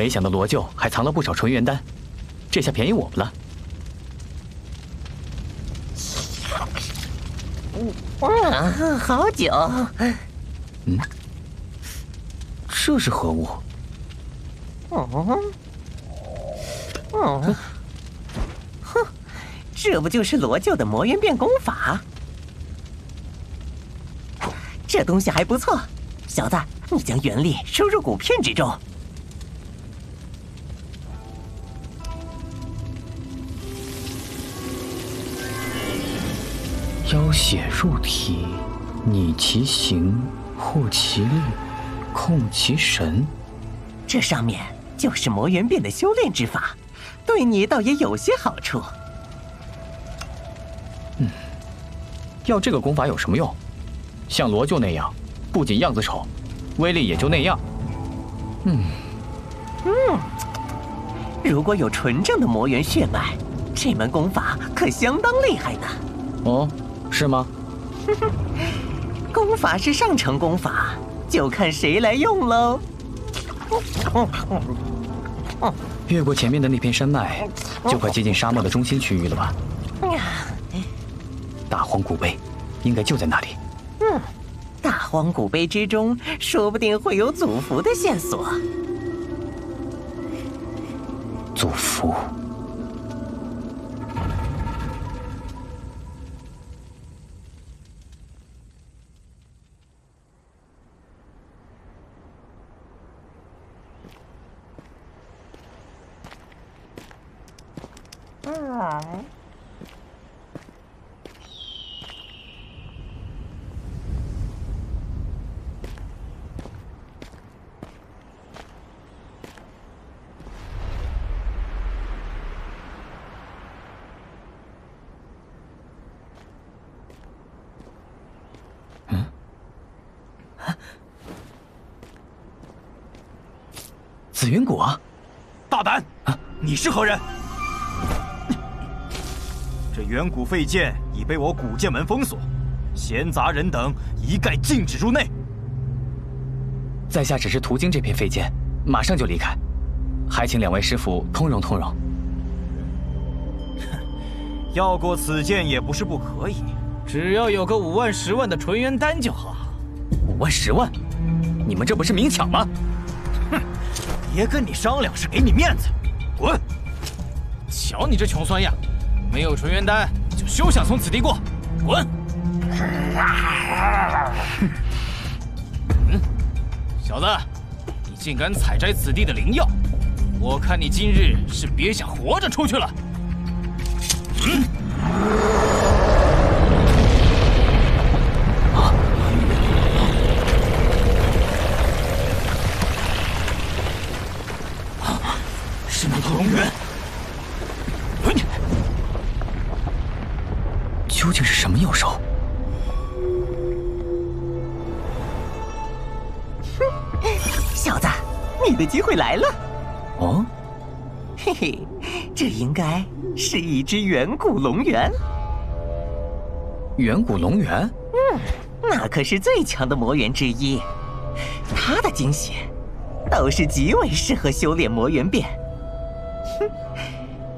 没想到罗舅还藏了不少纯元丹，这下便宜我们了。哇，好酒！嗯，这是何物？哦，哦，哼，这不就是罗舅的魔元变功法？这东西还不错，小子，你将元力收入骨片之中。妖血入体，拟其形，护其力，控其神。这上面就是魔元变的修炼之法，对你倒也有些好处。嗯，要这个功法有什么用？像罗舅那样，不仅样子丑，威力也就那样。嗯嗯，如果有纯正的魔元血脉，这门功法可相当厉害呢。哦。是吗？功法是上乘功法，就看谁来用喽。越过前面的那片山脉，就快接近沙漠的中心区域了吧？大荒古碑，应该就在那里。嗯，大荒古碑之中，说不定会有祖符的线索。祖符。紫云谷啊！大胆！你是何人？这远古废剑已被我古剑门封锁，闲杂人等一概禁止入内。在下只是途经这片废剑，马上就离开，还请两位师傅通融通融。要过此剑也不是不可以，只要有个五万十万的纯元丹就好。五万十万？你们这不是明抢吗？哼！别跟你商量，是给你面子。滚！瞧你这穷酸样！没有纯元丹，就休想从此地过。滚！嗯，小子，你竟敢采摘此地的灵药，我看你今日是别想活着出去了。一只远古龙猿。远古龙猿？嗯，那可是最强的魔猿之一，它的精血倒是极为适合修炼魔猿变。哼，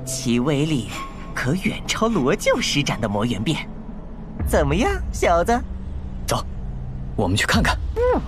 其威力。可远超罗舅施展的魔猿变，怎么样，小子？走，我们去看看。嗯。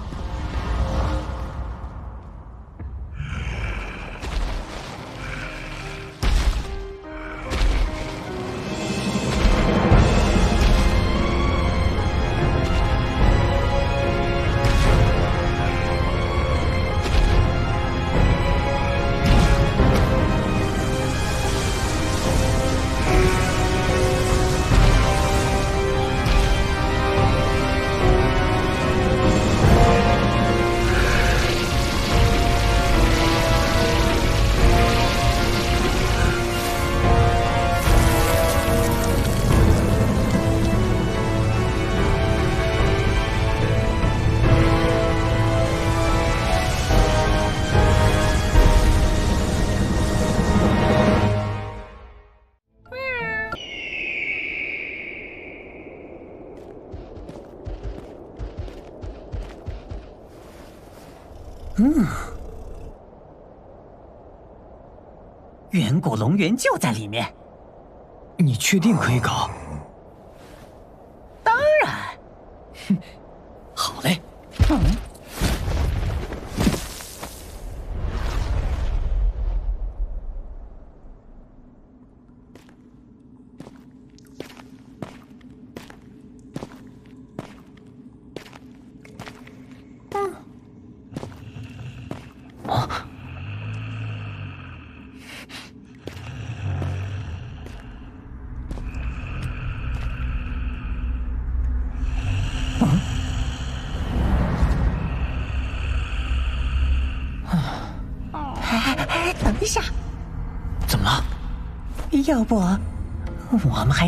古龙源就在里面。你确定可以搞？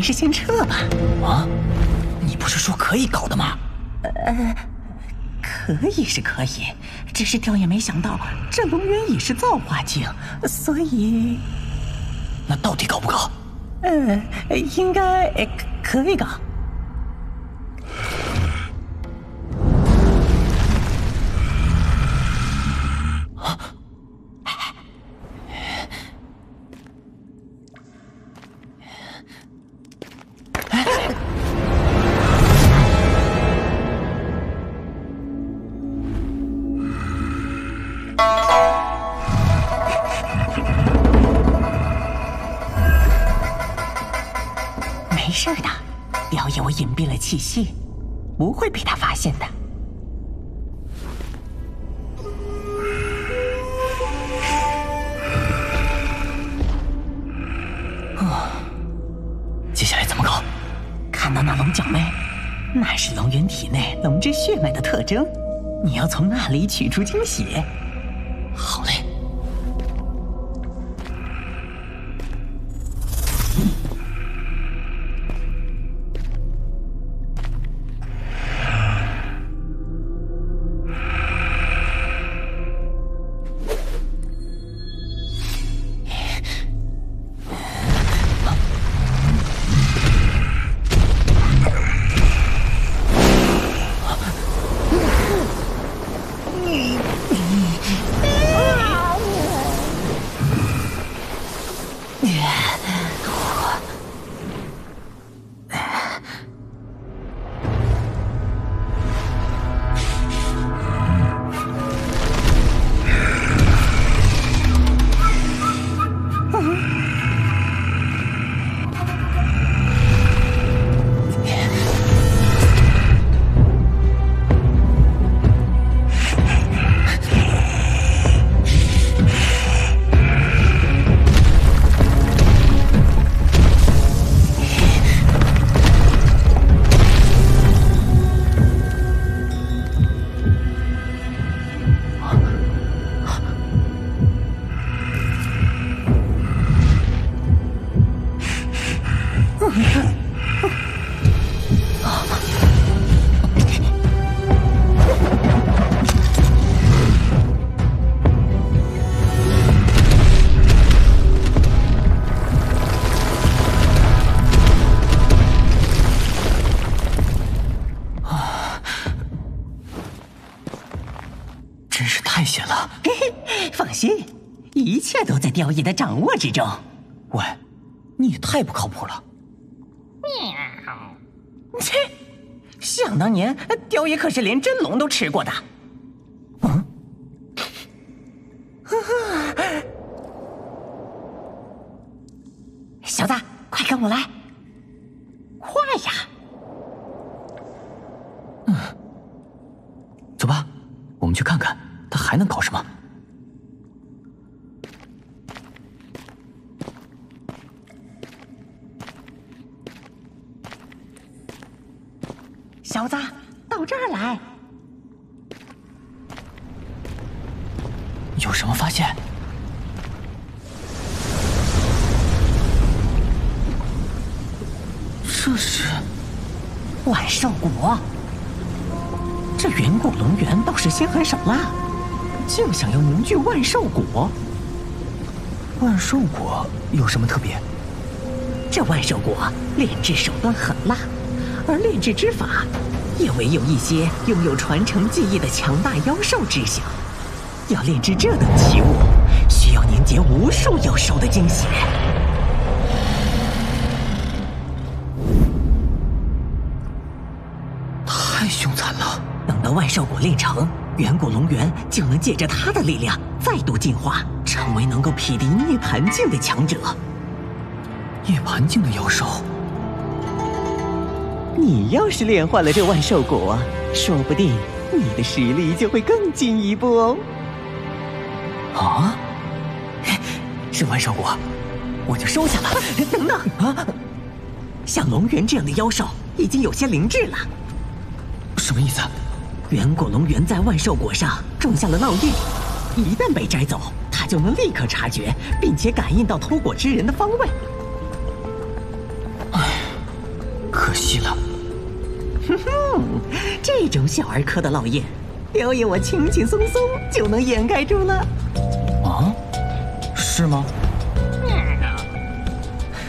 是先撤吧。啊，你不是说可以搞的吗？呃，可以是可以，只是雕爷没想到这龙渊也是造化境，所以……那到底搞不搞？嗯，应该可以搞。气息不会被他发现的。啊，接下来怎么搞？看到那龙角没？那是龙源体内龙之血脉的特征，你要从那里取出精血。雕爷的掌握之中。喂，你也太不靠谱了！喵，切！想当年，雕爷可是连真龙都吃过的。万寿果。万寿果有什么特别？这万寿果炼制手段狠辣，而炼制之法。也唯有一些拥有传承技艺的强大妖兽知晓。要炼制这等奇物，需要凝结无数妖兽的精血。太凶残了！等到万兽果炼成，远古龙源就能借着它的力量再度进化，成为能够匹敌涅槃境的强者。涅槃境的妖兽，你要是炼化了这万兽果，说不定你的实力就会更进一步哦。啊？是万兽果，我就收下了。等等啊！像龙源这样的妖兽已经有些灵智了。什么意思？远古龙源在万兽果上种下了烙印，一旦被摘走，他就能立刻察觉，并且感应到偷果之人的方位。唉，可惜了。哼哼，这种小儿科的烙印，雕爷我轻轻松松就能掩盖住了。啊？是吗？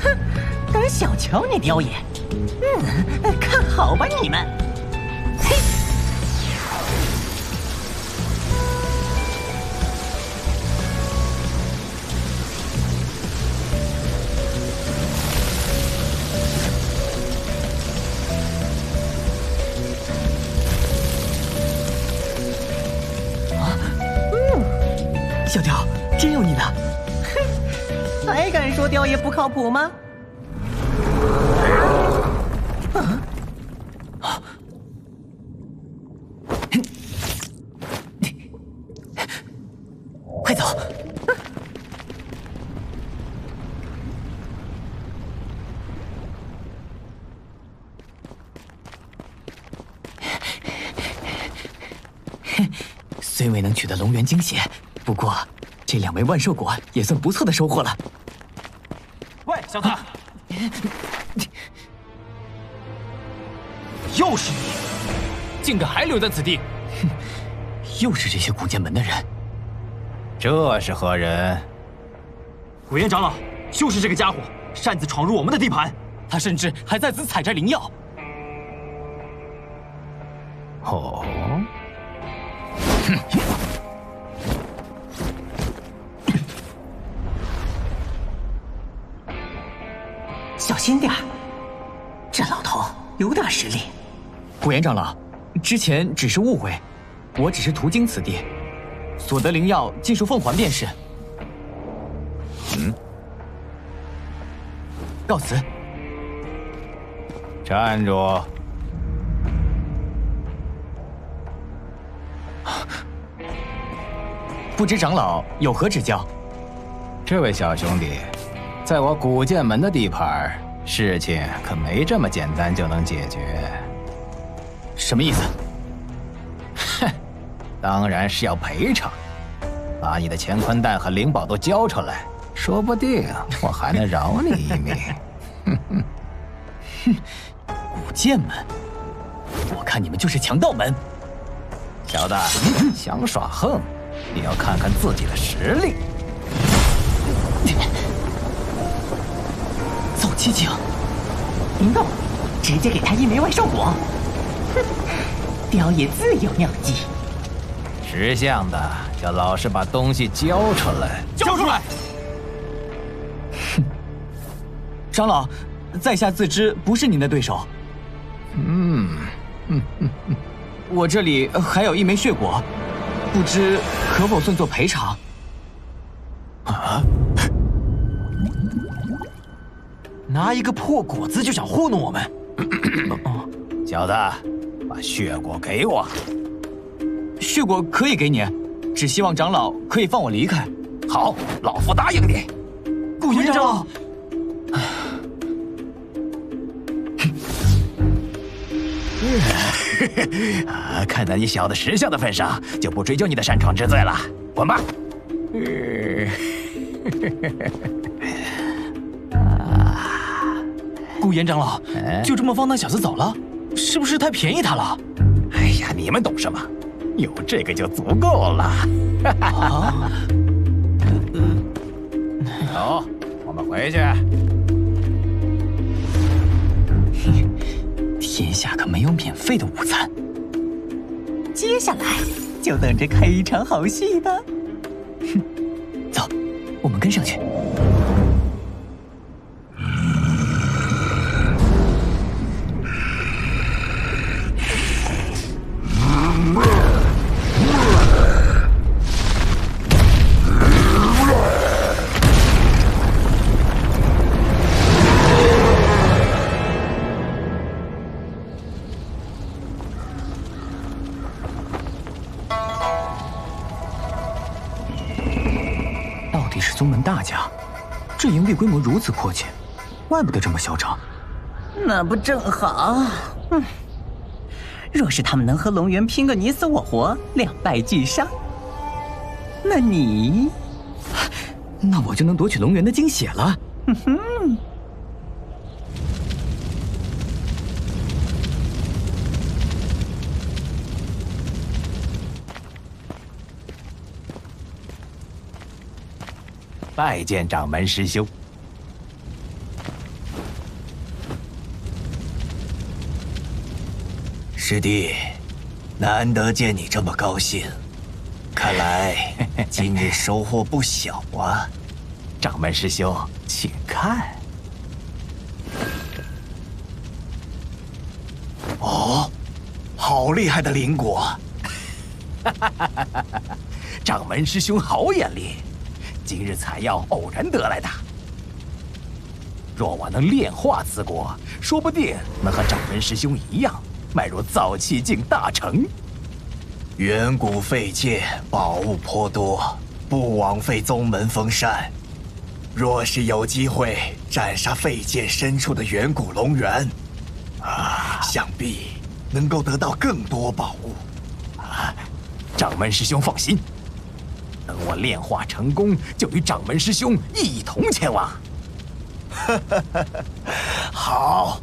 哼，敢小瞧你雕爷？嗯，看好吧你们！也不靠谱吗？快走！虽未能取得龙元精血。不过，这两枚万兽果也算不错的收获了。竟敢还留在此地！哼，又是这些古剑门的人。这是何人？古岩长老，就是这个家伙擅自闯入我们的地盘，他甚至还在此采摘灵药。哦，哼。小心点这老头有点实力。古岩长老，之前只是误会，我只是途经此地，所得灵药尽数奉还便是。嗯，告辞。站住！不知长老有何指教？这位小兄弟。在我古剑门的地盘，事情可没这么简单就能解决。什么意思？哼，当然是要赔偿，把你的乾坤蛋和灵宝都交出来，说不定我还能饶你一命。哼哼，哼，古剑门，我看你们就是强盗门。小子，想耍横，也要看看自己的实力。激情，灵动，直接给他一枚万寿果。哼，雕爷自有妙计。识相的，就老实把东西交出来。交出来！哼，长老，在下自知不是您的对手。嗯，嗯嗯嗯，我这里还有一枚血果，不知可否算作赔偿？啊！拿一个破果子就想糊弄我们，小子，把血果给我。血果可以给你，只希望长老可以放我离开。好，老夫答应你。顾元长老，啊，看在你小子识相的份上，就不追究你的擅闯之罪了。滚吧。顾岩长老，就这么放那小子走了，是不是太便宜他了？哎呀，你们懂什么？有这个就足够了。啊！走，我们回去。天下可没有免费的午餐。接下来就等着看一场好戏吧。哼，走。我们跟上去。这营地规模如此阔切，怪不得这么嚣张。那不正好？嗯，若是他们能和龙源拼个你死我活，两败俱伤，那你，那我就能夺取龙源的精血了。哼哼拜见掌门师兄。师弟，难得见你这么高兴，看来 今日收获不小啊！掌门师兄，请看。哦，好厉害的灵果！掌门师兄好眼力，今日采药偶然得来的。若我能炼化此果，说不定能和掌门师兄一样，迈入造气境大成。远古废界宝物颇多，不枉费宗门封山。若是有机会斩杀废界深处的远古龙源，啊，想必能够得到更多宝物。啊掌门师兄放心，等我炼化成功，就与掌门师兄一同前往。哈哈哈哈好。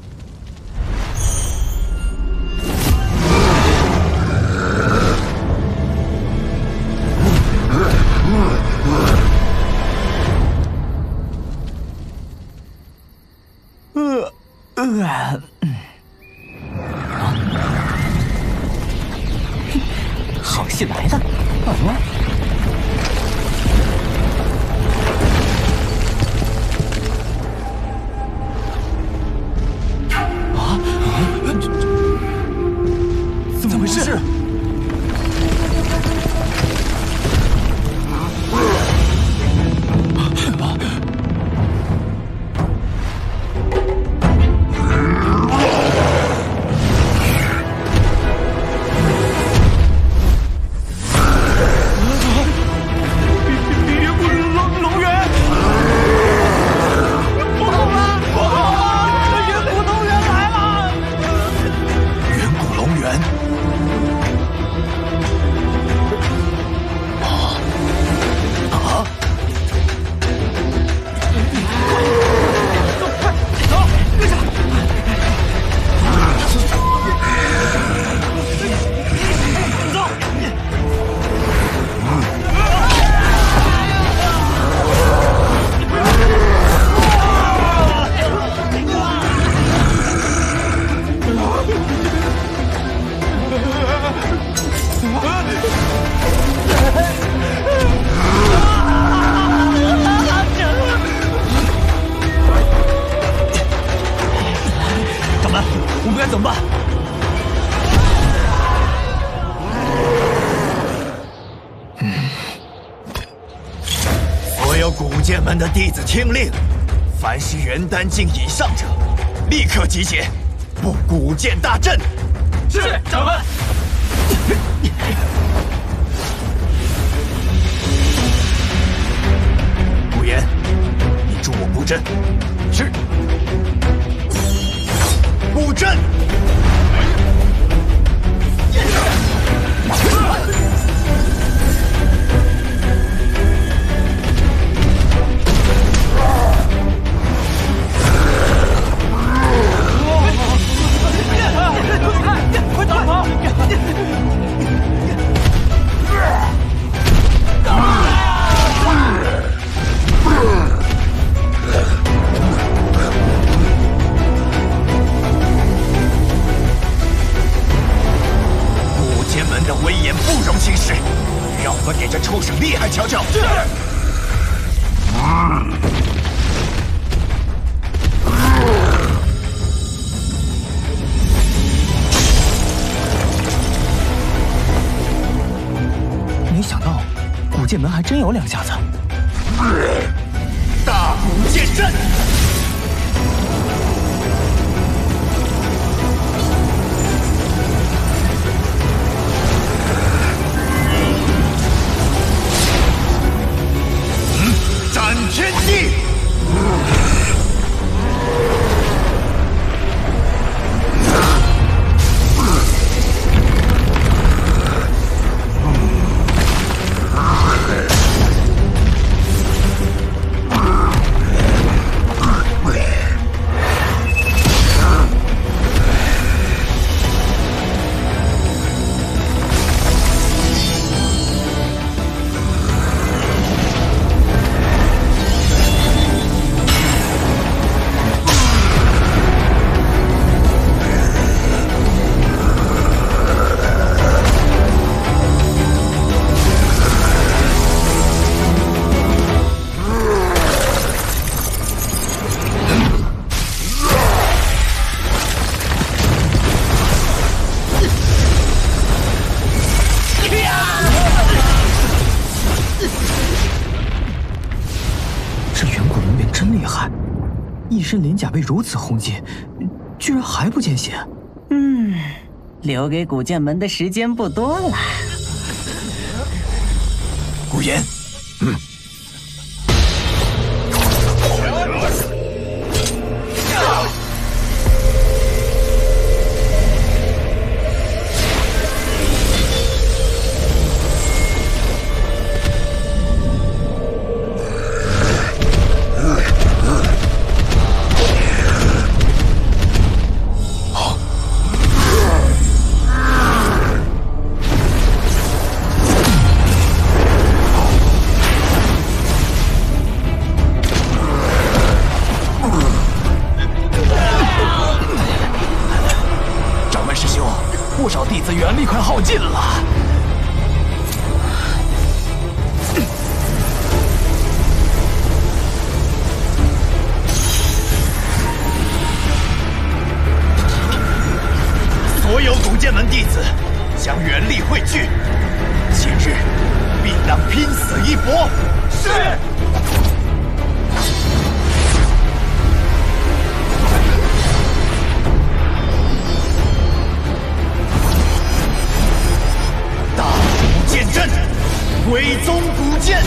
呃呃，好戏来了！啊，怎弟子听令，凡是元丹境以上者，立刻集结，布古剑大阵。是掌门。古言，你助我布阵。是。布阵。这畜生厉害瞧瞧。是。没想到古剑门还真有两下子。如此轰击，居然还不见血。嗯，留给古剑门的时间不多了。鬼宗古剑。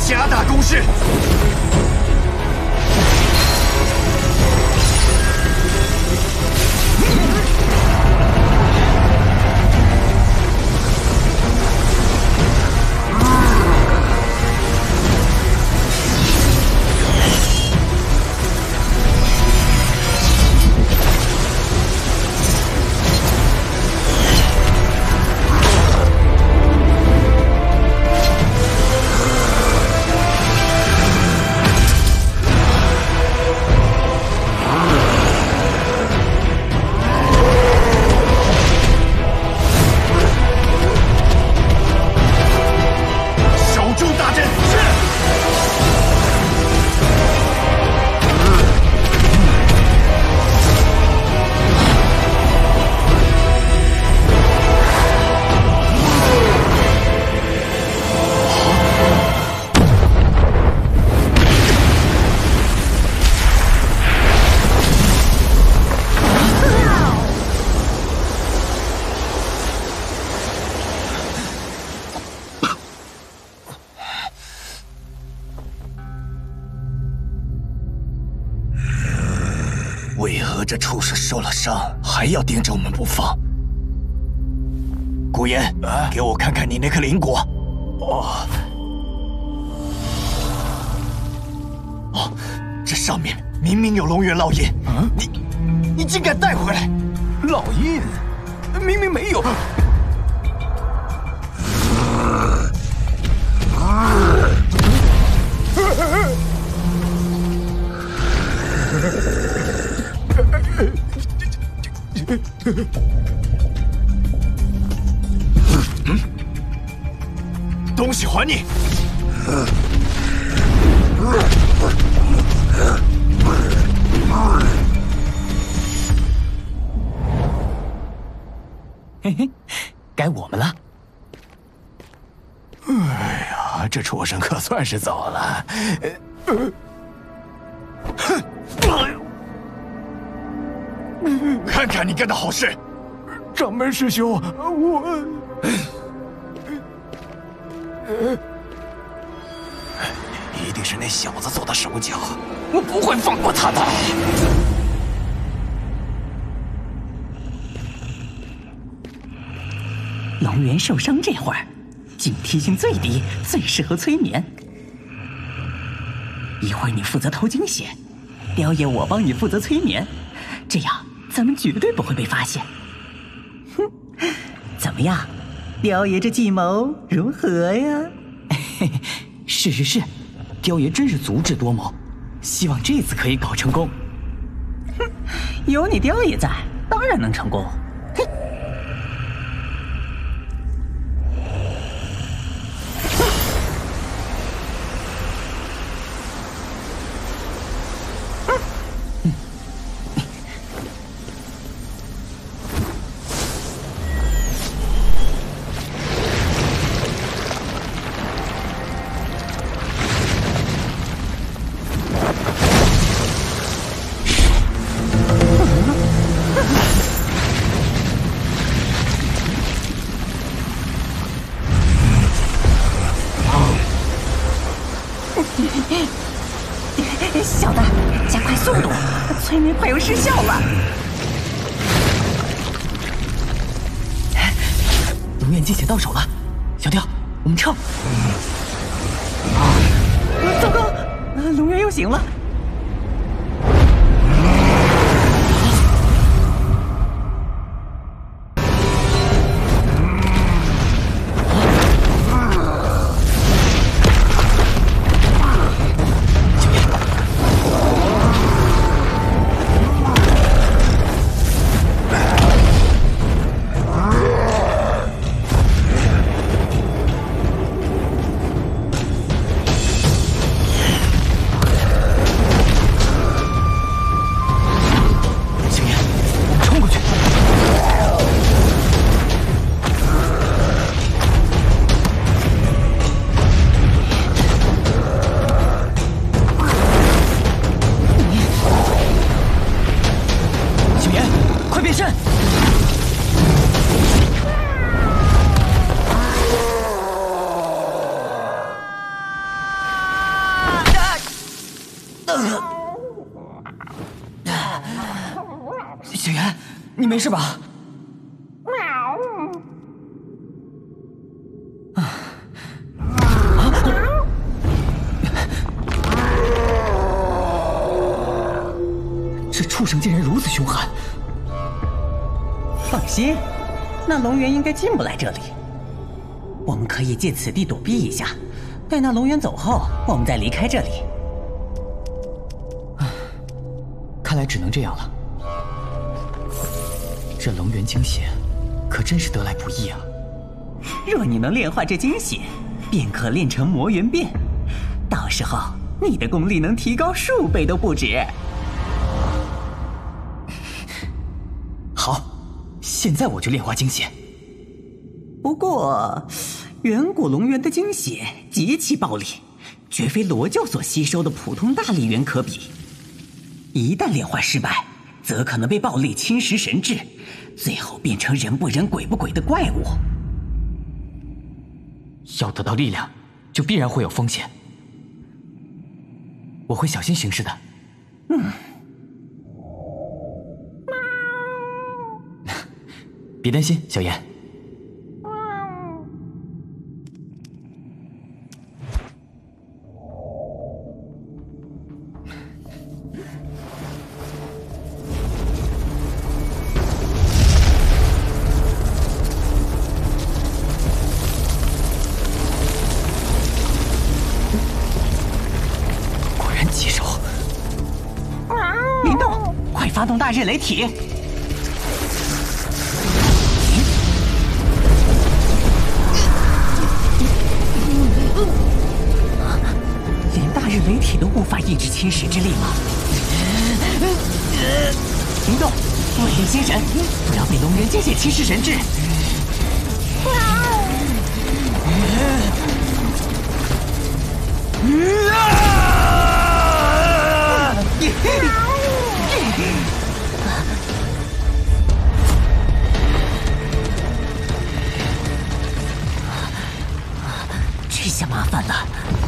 加大攻势！还要盯着我们不放？古言，给我看看你那颗灵果。哦，哦，这上面明明有龙源烙印，你你竟敢带回来？烙印，明明没有。东算是走了。哼、呃看看你干的好事！掌门师兄，我一定是那小子做的手脚，我不会放过他的。龙元受伤这会儿，警惕性最低，最适合催眠。一会儿你负责偷惊血，雕爷我帮你负责催眠，这样咱们绝对不会被发现。哼，怎么样，雕爷这计谋如何呀？嘿嘿，是是是，雕爷真是足智多谋，希望这次可以搞成功。哼，有你雕爷在，当然能成功。没事吧？啊这畜生竟然如此凶悍！放心，那龙源应该进不来这里。我们可以借此地躲避一下，待那龙源走后，我们再离开这里。看来只能这样了。这龙元精血，可真是得来不易啊！若你能炼化这精血，便可炼成魔元变，到时候你的功力能提高数倍都不止。好，现在我就炼化精血。不过，远古龙源的精血极其暴力，绝非罗教所吸收的普通大力源可比。一旦炼化失败，则可能被暴力侵蚀神智，最后变成人不人鬼不鬼的怪物。要得到力量，就必然会有风险。我会小心行事的。嗯。别担心，小妍。雷体连大日雷体都无法抑制侵蚀之力吗？行动，锻炼精神，不要被龙人接近侵蚀神智。下麻烦了。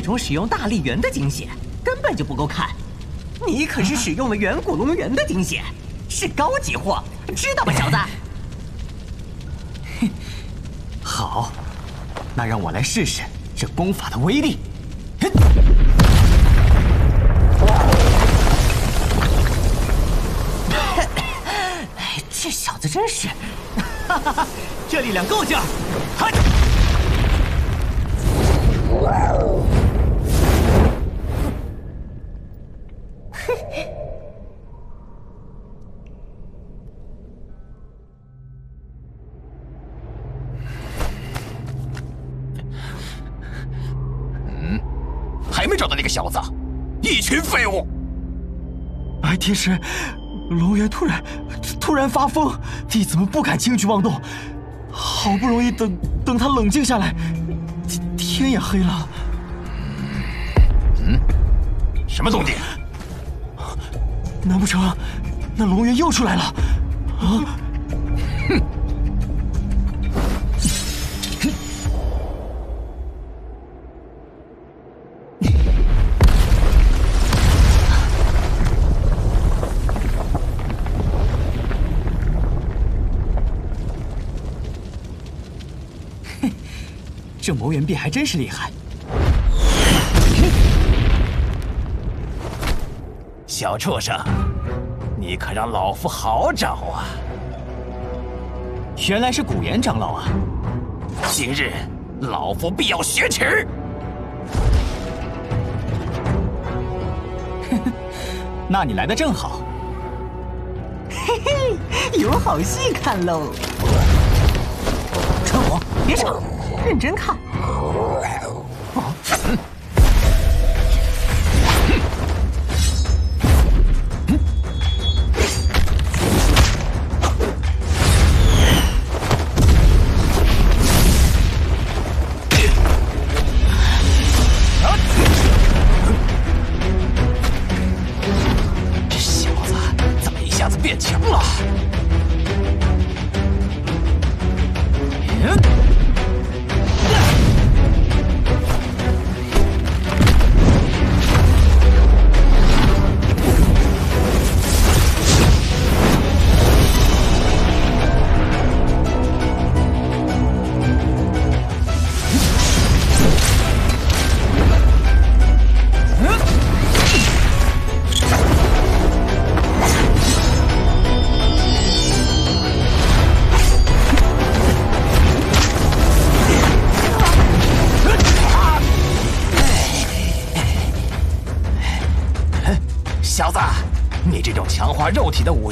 那种使用大力猿的精血，根本就不够看。你可是使用了远古龙源的精血，是高级货，知道吧，小子？好，那让我来试试这功法的威力。这小子真是……哈哈哈，这力量够劲儿！白天时，龙源突然突然发疯，弟子们不敢轻举妄动。好不容易等等他冷静下来，天天也黑了。嗯什么动静？难不成那龙源又出来了？啊！这魔元臂还真是厉害。小畜生，你可让老夫好找啊！原来是古岩长老啊！今日老夫必要雪耻！那你来的正好。嘿嘿，有好戏看喽！春火，别吵，认真看。肉体的武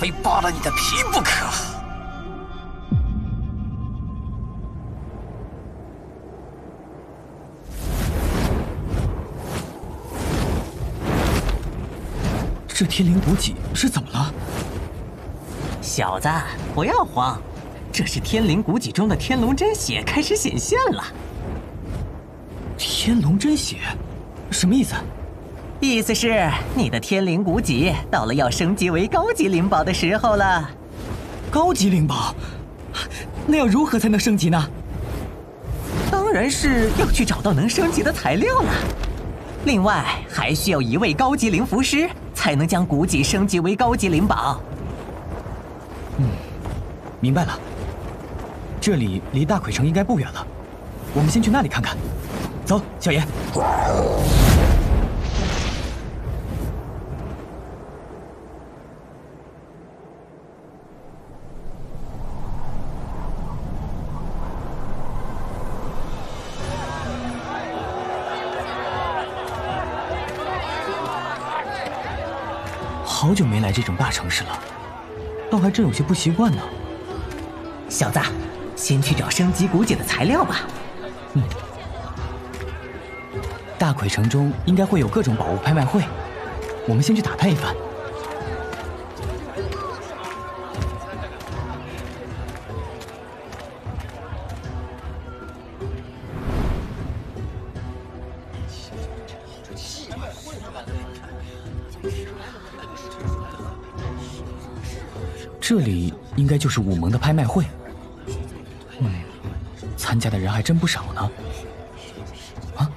非扒了你的皮不可！这天灵补给是怎么了？小子，不要慌，这是天灵古戟中的天龙真血开始显现了。天龙真血，什么意思？意思是你的天灵古戟到了要升级为高级灵宝的时候了。高级灵宝，那要如何才能升级呢？当然是要去找到能升级的材料了。另外，还需要一位高级灵符师，才能将古戟升级为高级灵宝。嗯明白了。这里离大魁城应该不远了，我们先去那里看看。走，小爷。好久没来这种大城市了，倒还真有些不习惯呢。小子，先去找升级古解的材料吧。嗯大奎城中应该会有各种宝物拍卖会，我们先去打探一番。这里应该就是武盟的拍卖会。嗯，参加的人还真不少呢。啊！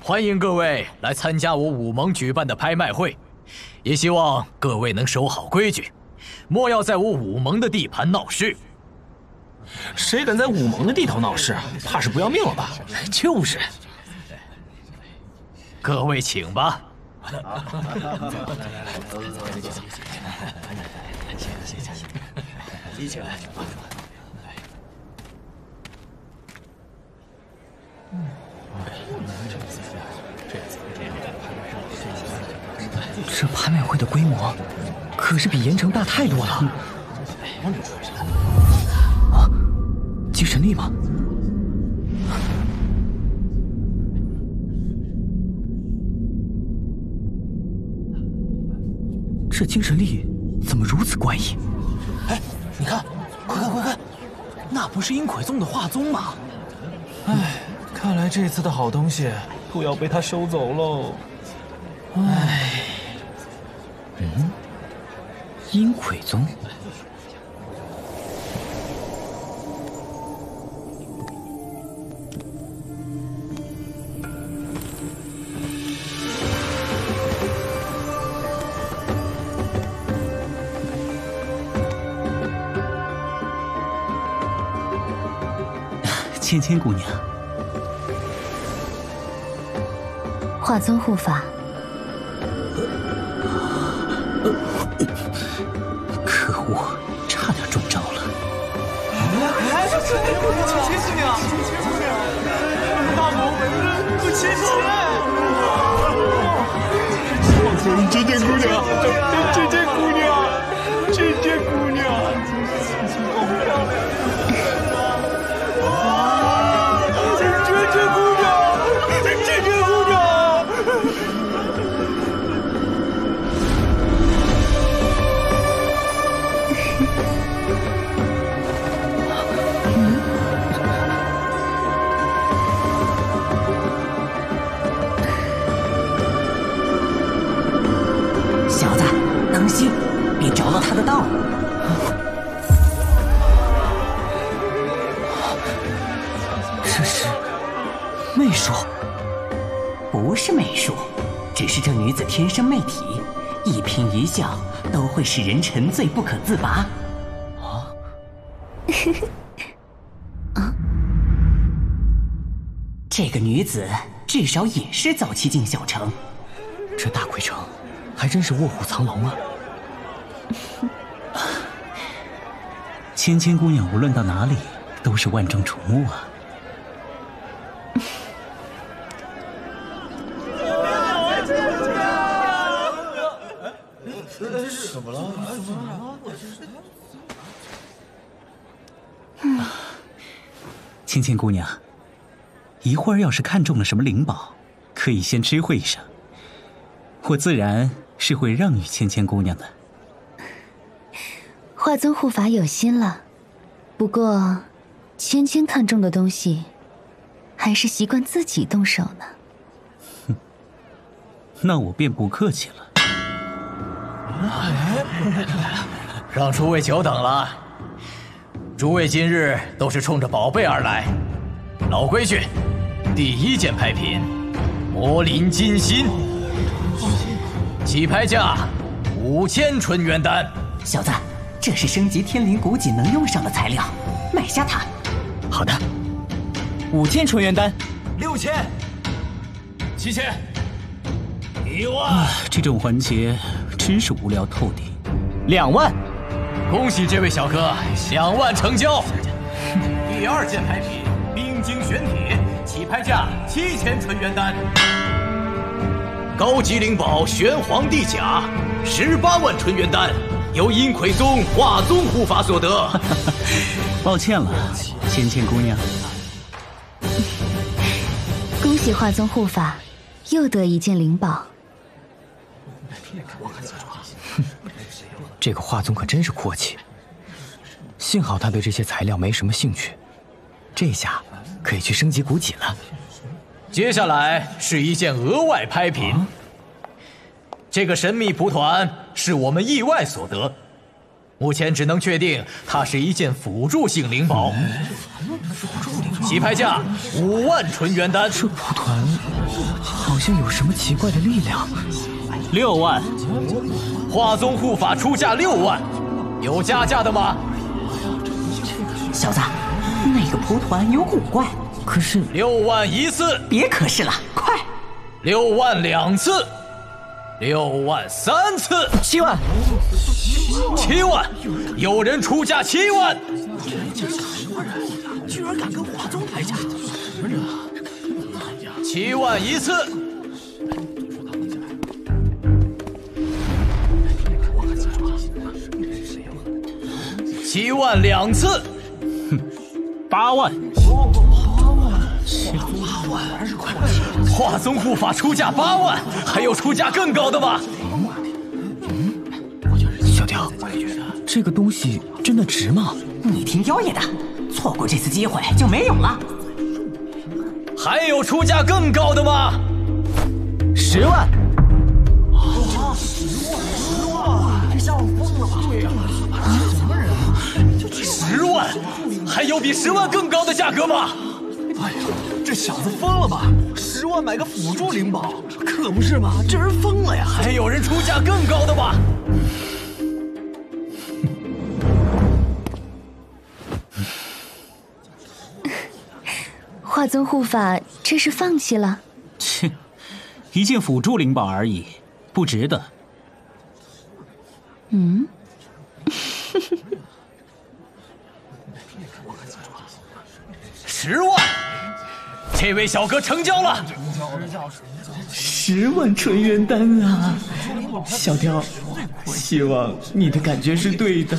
欢迎各位来参加我武盟举办的拍卖会，也希望各位能守好规矩，莫要在我武盟的地盘闹事。谁敢在武盟的地头闹事，怕是不要命了吧？就是。各位请吧。一起来。这拍卖会的规模，可是比盐城大太多了。啊，精神力吗？这精神力怎么如此怪异？哎，你看，快看快看，那不是阴魁宗的画宗吗？哎，看来这次的好东西都要被他收走喽。哎，嗯，阴魁宗。芊芊姑娘，华宗护法，天生媚体，一颦一笑都会使人沉醉不可自拔。啊！啊！这个女子至少也是早期进小城。这大奎城还真是卧虎藏龙啊！芊芊姑娘无论到哪里都是万众瞩目啊！怎么了？怎么了？芊芊姑娘，一会儿要是看中了什么灵宝，可以先知会一声，我自然是会让与芊芊姑娘的。华宗护法有心了，不过芊芊看中的东西，还是习惯自己动手呢。哼，那我便不客气了。让诸位久等了。诸位今日都是冲着宝贝而来，老规矩，第一件拍品，魔灵金心，起拍价五千纯元丹。小子，这是升级天灵古锦能用上的材料，买下它。好的，五千纯元丹，六千，七千，一万。这种环节真是无聊透顶。两万，恭喜这位小哥，两万成交。第二件拍品，冰晶玄铁，起拍价七千纯元丹。高级灵宝玄黄帝甲，十八万纯元丹，由阴魁宗化宗护法所得。抱歉了，芊芊姑娘。恭喜化宗护法，又得一件灵宝。这个华宗可真是阔气，幸好他对这些材料没什么兴趣，这下可以去升级古籍了。接下来是一件额外拍品，这个神秘蒲团是我们意外所得，目前只能确定它是一件辅助性灵宝，起拍价五万纯元丹。这蒲团。好像有什么奇怪的力量。六万，华宗护法出价六万，有加价的吗？小子，那个蒲团有古怪。可是六万一次，别可是了，快！六万两次，六万三次，七万，七万，有人出价七万。居然敢跟华宗抬价！七万一次，七万两次，哼 八万，八万，八万。华宗护法出价八万，还有出价更高的吗？小雕，这个东西真的值吗？你听妖爷的，错过这次机会就没有了。还有出价更高的吗？十万，有比十万更高的价格吗？哎呀，这小子疯了吧？十万买个辅助灵宝，可不是吗？这人疯了呀！还有人出价更高的吗？化尊护法这是放弃了？切，一件辅助灵宝而已，不值得。嗯，十万，这位小哥成交了。十万纯元丹啊！小雕，希望你的感觉是对的。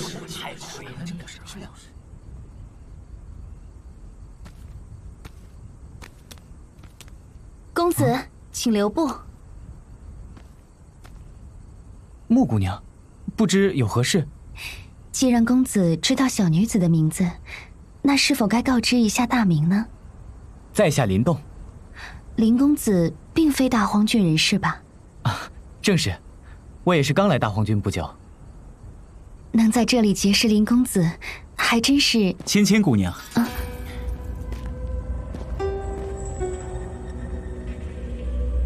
公子，请留步。穆姑娘，不知有何事？既然公子知道小女子的名字，那是否该告知一下大名呢？在下林动。林公子并非大荒郡人士吧？啊，正是，我也是刚来大荒郡不久。能在这里结识林公子，还真是……芊芊姑娘，啊，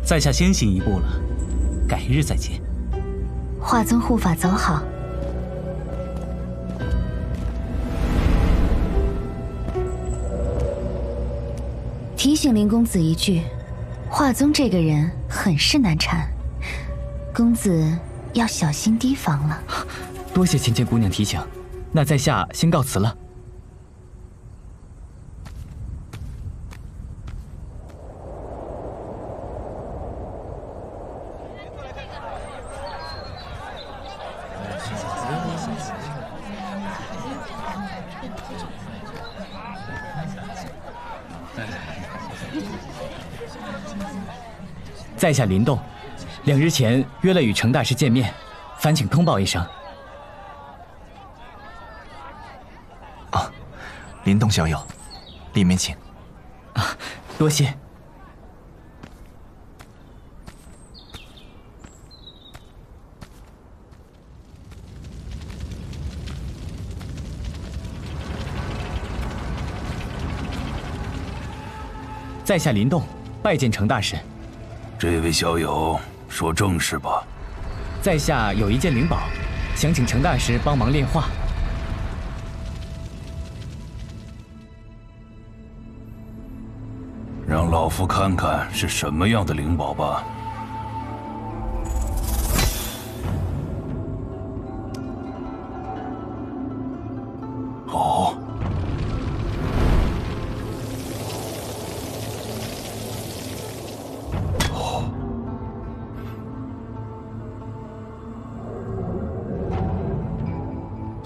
在下先行一步了，改日再见。华宗护法走好。提醒林公子一句，华宗这个人很是难缠，公子要小心提防了。多谢芊芊姑娘提醒，那在下先告辞了。在下林动，两日前约了与程大师见面，烦请通报一声。啊，林动小友，里面请。啊，多谢。在下林动，拜见程大师。这位小友，说正事吧。在下有一件灵宝，想请程大师帮忙炼化。让老夫看看是什么样的灵宝吧。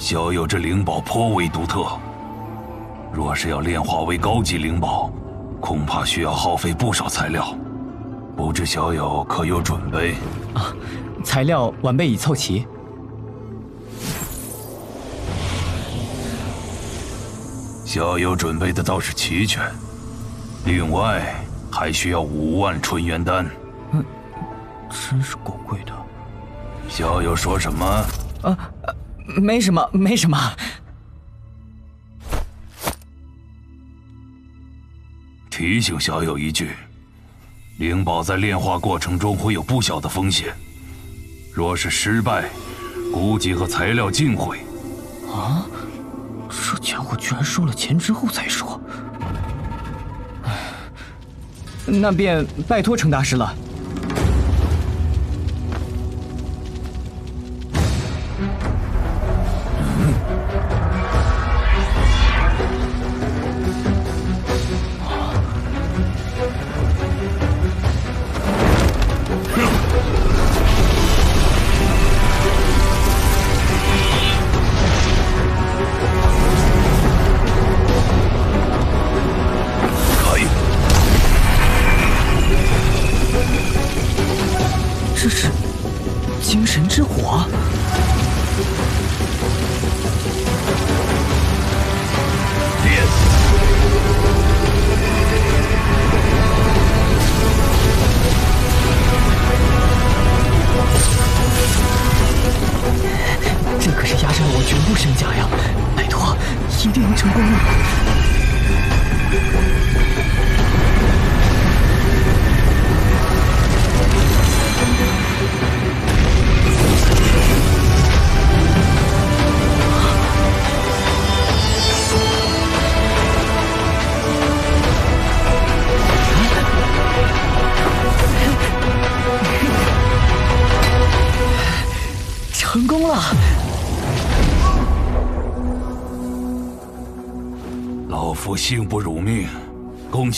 小友这灵宝颇为独特，若是要炼化为高级灵宝，恐怕需要耗费不少材料。不知小友可有准备？啊，材料晚辈已凑齐。小友准备的倒是齐全，另外还需要五万纯元丹。嗯，真是够贵的。小友说什么？啊。没什么，没什么。提醒小友一句，灵宝在炼化过程中会有不小的风险，若是失败，估计和材料尽毁。啊！这家伙居然收了钱之后才说。那便拜托程大师了。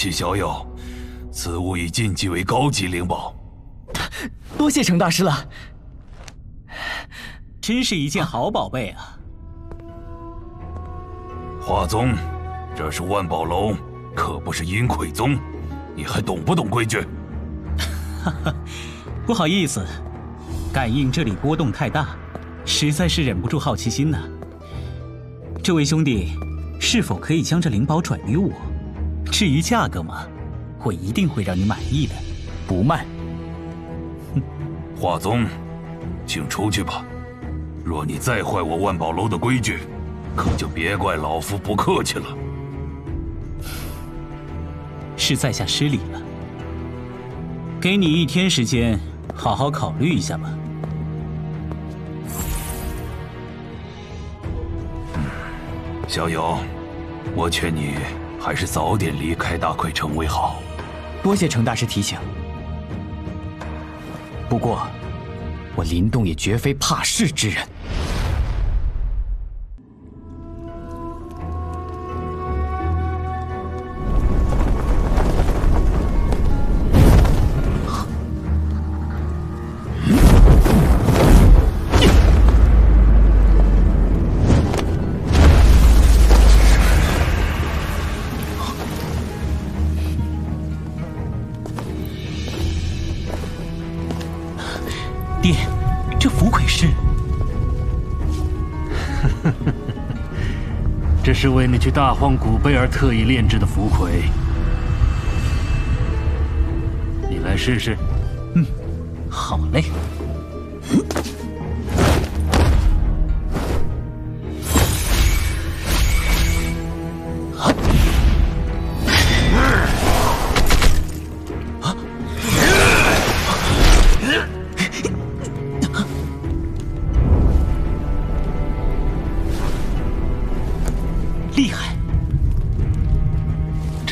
恭喜小友，此物已晋级为高级灵宝。多谢程大师了，真是一件好宝贝啊！华宗，这是万宝楼，可不是阴魁宗，你还懂不懂规矩？哈哈，不好意思，感应这里波动太大，实在是忍不住好奇心呢。这位兄弟，是否可以将这灵宝转于我？至于价格嘛，我一定会让你满意的，不卖。华宗，请出去吧。若你再坏我万宝楼的规矩，可就别怪老夫不客气了。是在下失礼了，给你一天时间，好好考虑一下吧。小友，我劝你还是早点离开大奎城为好。多谢程大师提醒。不过，我林动也绝非怕事之人。是为那具大荒古碑而特意炼制的符魁，你来试试。嗯，好嘞。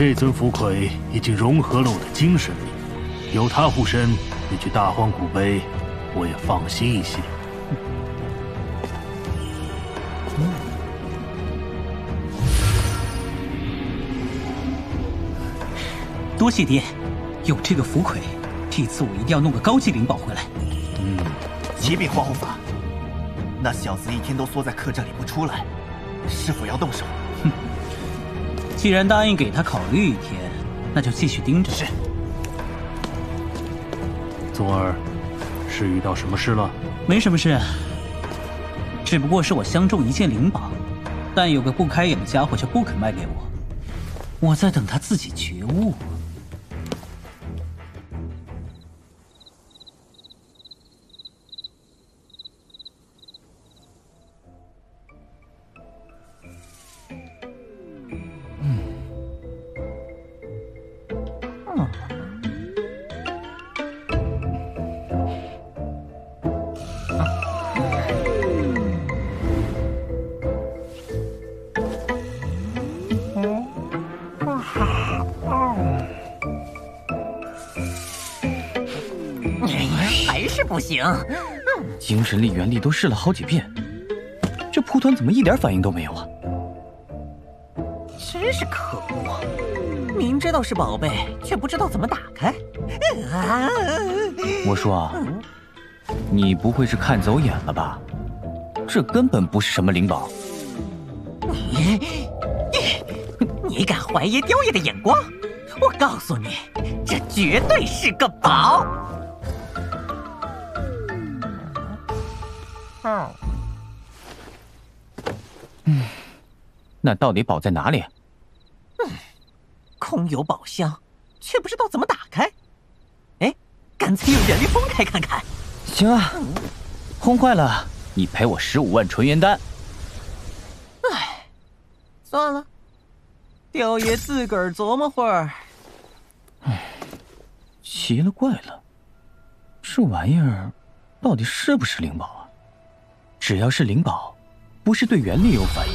这尊符魁已经融合了我的精神力，有他护身，你去大荒古碑，我也放心一些。多谢爹，有这个符魁，这次我一定要弄个高级灵宝回来。嗯，启禀皇后法，那小子一天都缩在客栈里不出来，是否要动手？哼，既然答应给他考虑一天，那就继续盯着。是。宗儿，是遇到什么事了？没什么事，只不过是我相中一件灵宝，但有个不开眼的家伙却不肯卖给我，我在等他自己觉悟。精神力、元力都试了好几遍，这蒲团怎么一点反应都没有啊？真是可恶！明知道是宝贝，却不知道怎么打开。啊！我说啊，你不会是看走眼了吧？这根本不是什么灵宝。你你你敢怀疑雕爷的眼光？我告诉你，这绝对是个宝。嗯，那到底宝在哪里？嗯，空有宝箱，却不知道怎么打开。哎，干脆用元力轰开看看。行啊，轰坏了，你赔我十五万纯元丹。唉，算了，雕爷自个儿琢磨会儿。唉，奇了怪了，这玩意儿到底是不是灵宝啊？只要是灵宝，不是对元力有反应，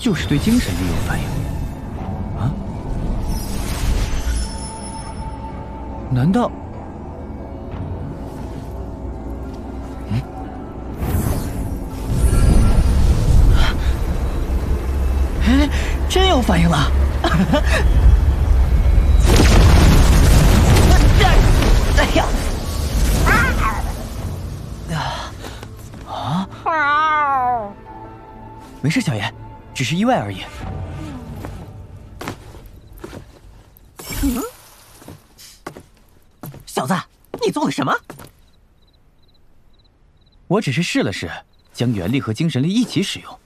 就是对精神力有反应。啊？难道？嗯？哎，真有反应了！哎呀！啊！没事，小爷，只是意外而已。嗯，小子，你做了什么？我只是试了试，将元力和精神力一起使用，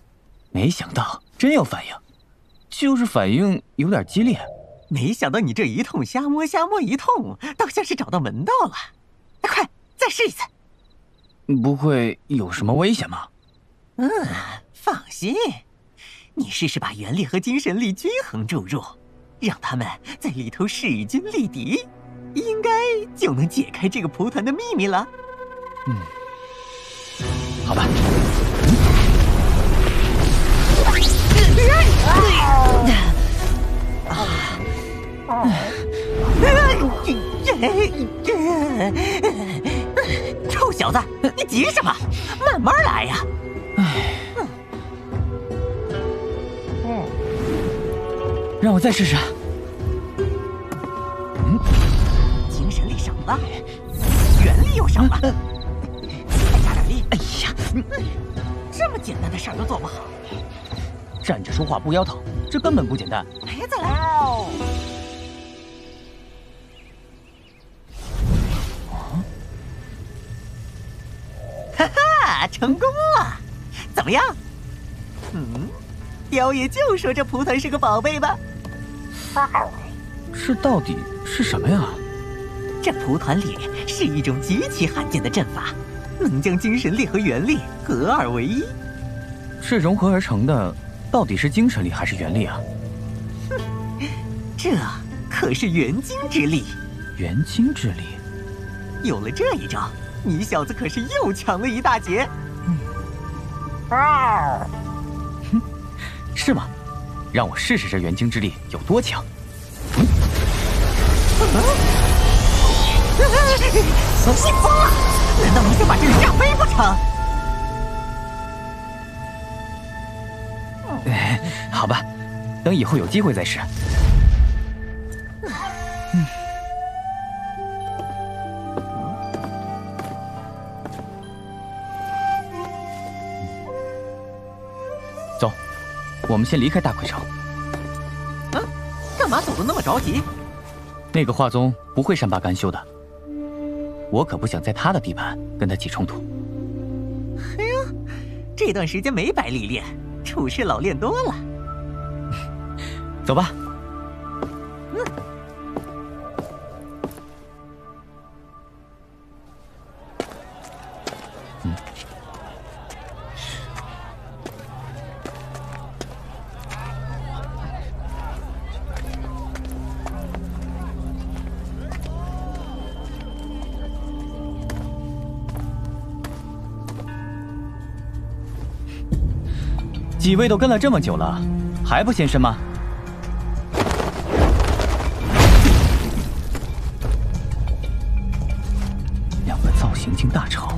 没想到真有反应，就是反应有点激烈。没想到你这一通瞎摸瞎摸一通，倒像是找到门道了。快，再试一次。不会有什么危险吗？嗯，放心，你试试把元力和精神力均衡注入，让他们在里头势均力敌，应该就能解开这个蒲团的秘密了。嗯，好吧。臭小子，你急什么？慢慢来呀！唉，让我再试试。嗯，精神力上了，元力又上了，再加点力。哎呀，这么简单的事儿都做不好，站着说话不腰疼，这根本不简单。哎，再来。哈哈，成功了！怎么样？嗯，雕爷就说这蒲团是个宝贝吧？这到底是什么呀？这蒲团里是一种极其罕见的阵法，能将精神力和元力合二为一。这融合而成的到底是精神力还是元力啊？哼，这可是元精之力。元精之力，有了这一招。你小子可是又抢了一大截！啊！哼，是吗？让我试试这元晶之力有多强！你疯了？难道你想把这里炸飞不成？好吧，等以后有机会再试。我们先离开大奎城。嗯，干嘛走的那么着急？那个华宗不会善罢甘休的，我可不想在他的地盘跟他起冲突。哎呀，这段时间没白历练，处事老练多了。走吧。几位都跟了这么久了，还不现身吗？两个造型竟大潮。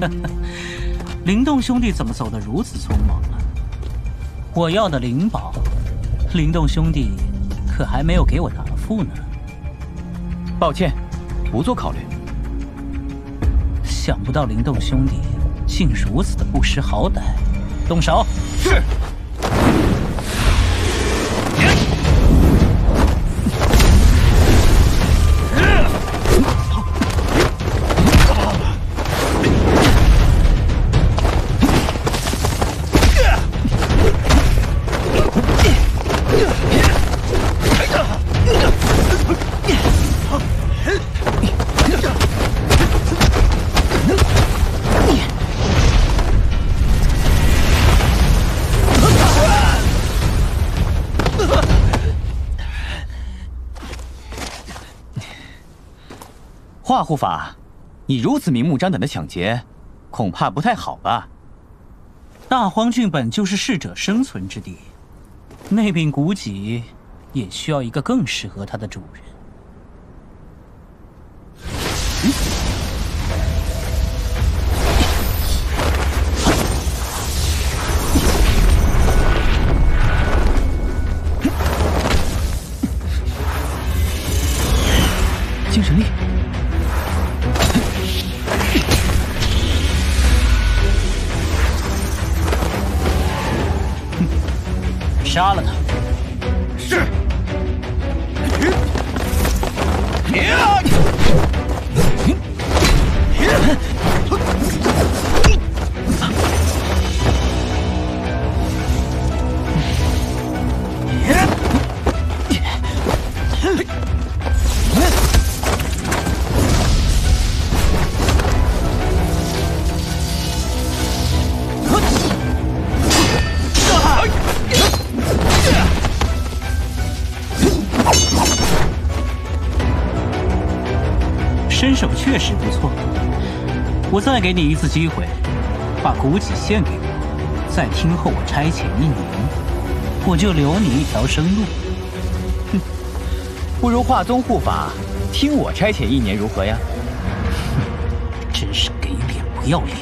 灵动兄弟怎么走得如此匆忙啊？我要的灵宝，灵动兄弟可还没有给我答复呢。抱歉，不做考虑。想不到灵动兄弟竟如此的不识好歹，动手！是。华护法，你如此明目张胆的抢劫，恐怕不太好吧？大荒郡本就是适者生存之地，那柄古戟也需要一个更适合它的主人。精神力。杀了他！是。身手确实不错，我再给你一次机会，把古戟献给我，再听候我差遣一年，我就留你一条生路。哼，不如华宗护法，听我差遣一年如何呀？哼 真是给脸不要脸！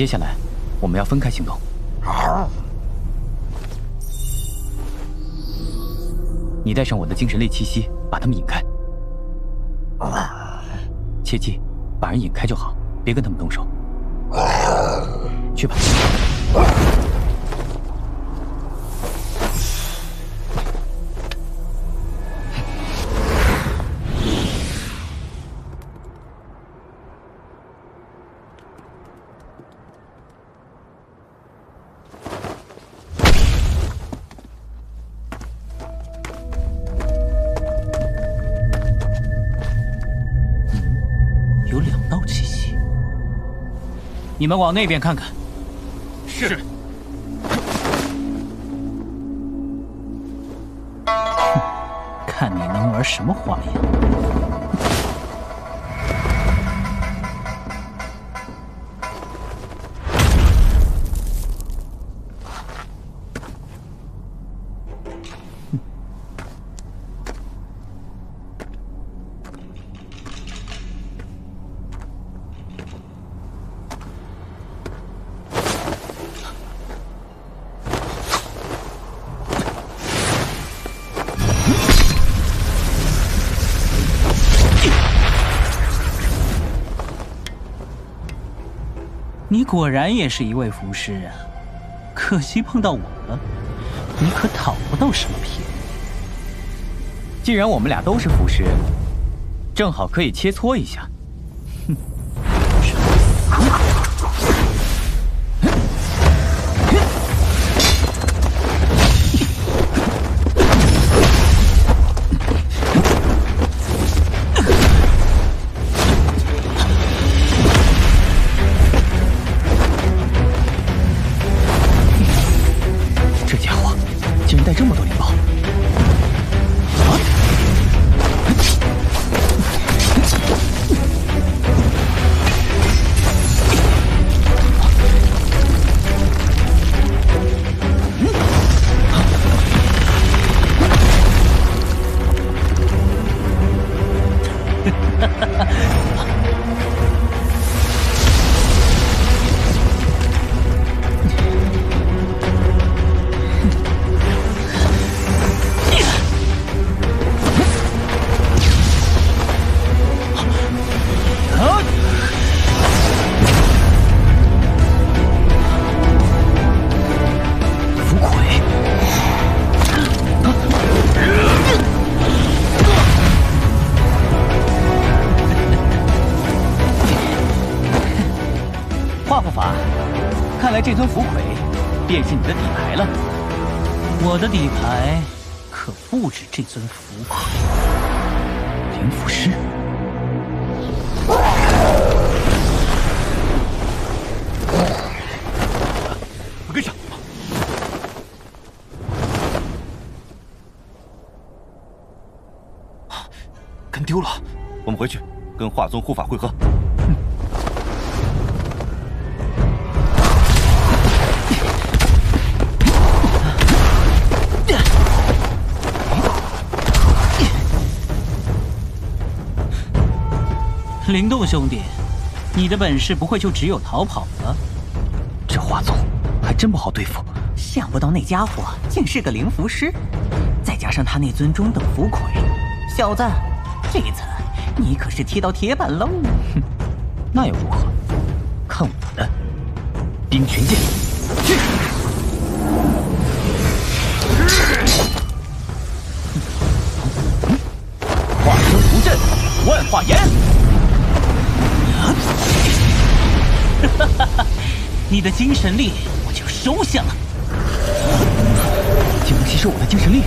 接下来我们要分开行动。你带上我的精神类气息，把他们引开。切记，把人引开就好，别跟他们动手。去吧。们往那边看看。是。看你能玩什么花样！果然也是一位符师啊，可惜碰到我了，你可讨不到什么便宜。既然我们俩都是符师，正好可以切磋一下。本事不会就只有逃跑了？这华宗还真不好对付。想不到那家伙竟是个灵符师，再加上他那尊中等符魁，小子，这次你可是踢到铁板喽！哼那又如何？看我的冰泉剑！你的精神力我就收下了。竟能吸收我的精神力？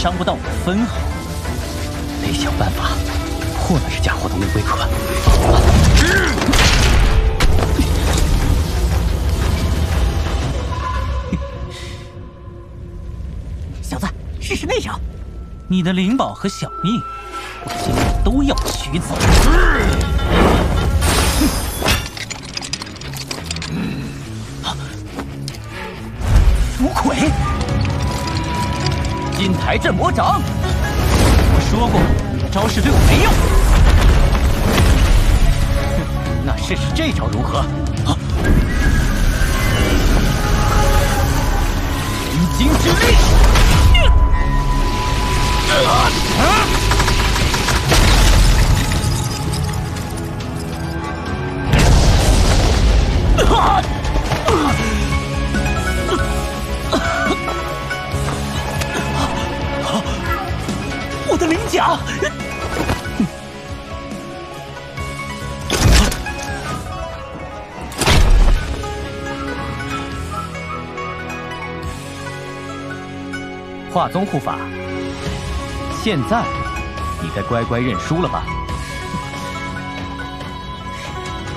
伤不到我分毫。得想办法破了这家伙的乌龟壳。小子，试试那招。你的灵宝和小命，我今晚都要取走。金台镇魔掌。我说过，你的招式对我没用。那试试这招如何？啊！精之力！我甲！华宗护法，现在你该乖乖认输了吧？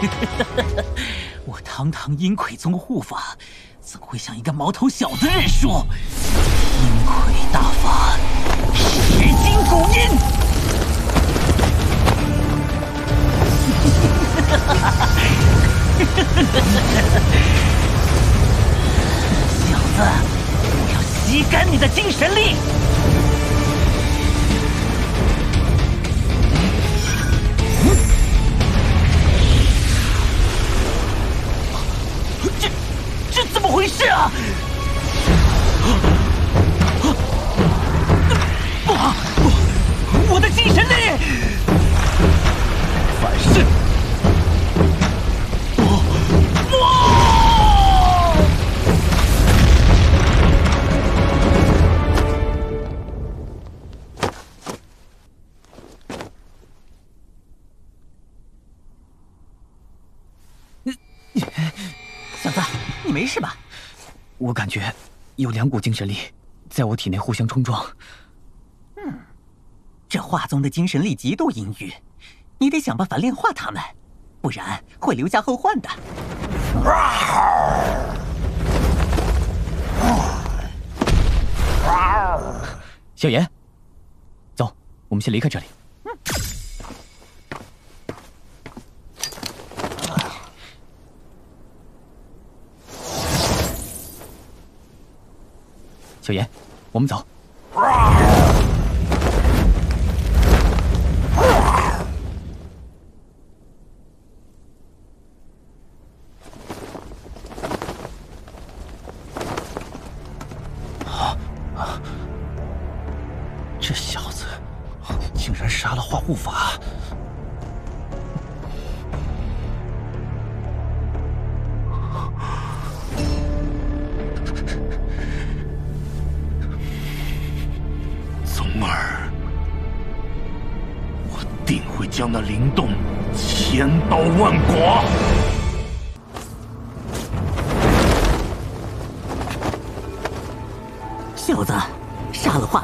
我堂堂阴魁宗护法，怎会向一个毛头小子认输？阴魁大小子，我要吸干你的精神力！两股精神力在我体内互相冲撞。嗯，这画宗的精神力极度阴郁，你得想办法炼化他们，不然会留下后患的。小严，走，我们先离开这里。小严，我们走。这小子竟然杀了化护法！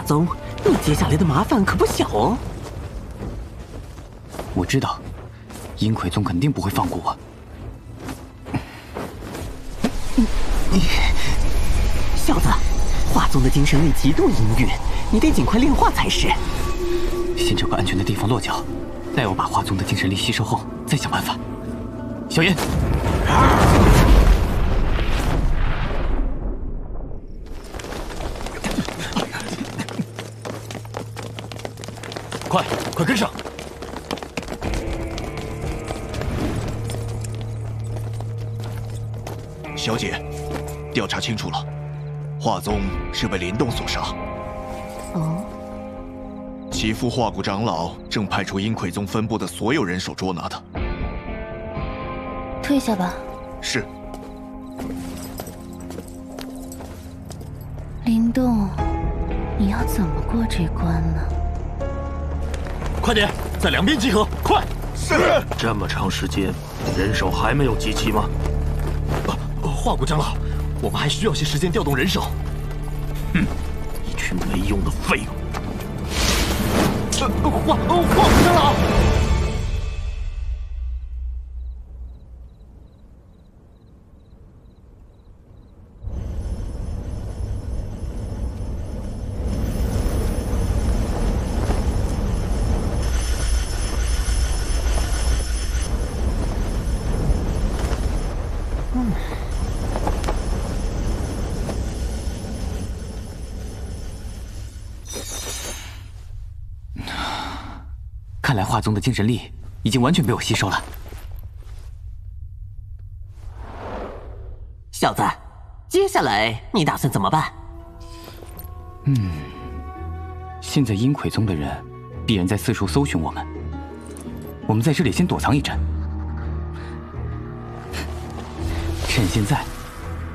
宗，你接下来的麻烦可不小哦。我知道，阴魁宗肯定不会放过我。你 小子，华宗的精神力极度阴郁，你得尽快炼化才是。先找个安全的地方落脚，待我把华宗的精神力吸收后，再想办法。小严，快快跟上！小姐，调查清楚了，华宗是被林动所杀。哦，其父华骨长老正派出阴魁宗分部的所有人手捉拿他。退下吧。是。林动，你要怎么过这关呢？快点，在两边集合，快！是。这么长时间，人手还没有集齐吗？华谷长老，我们还需要些时间调动人手。哼，一群没用的废物！呃，华华谷长老。宗的精神力已经完全被我吸收了。小子，接下来你打算怎么办？嗯，现在阴魁宗的人必然在四处搜寻我们，我们在这里先躲藏一阵。趁现在，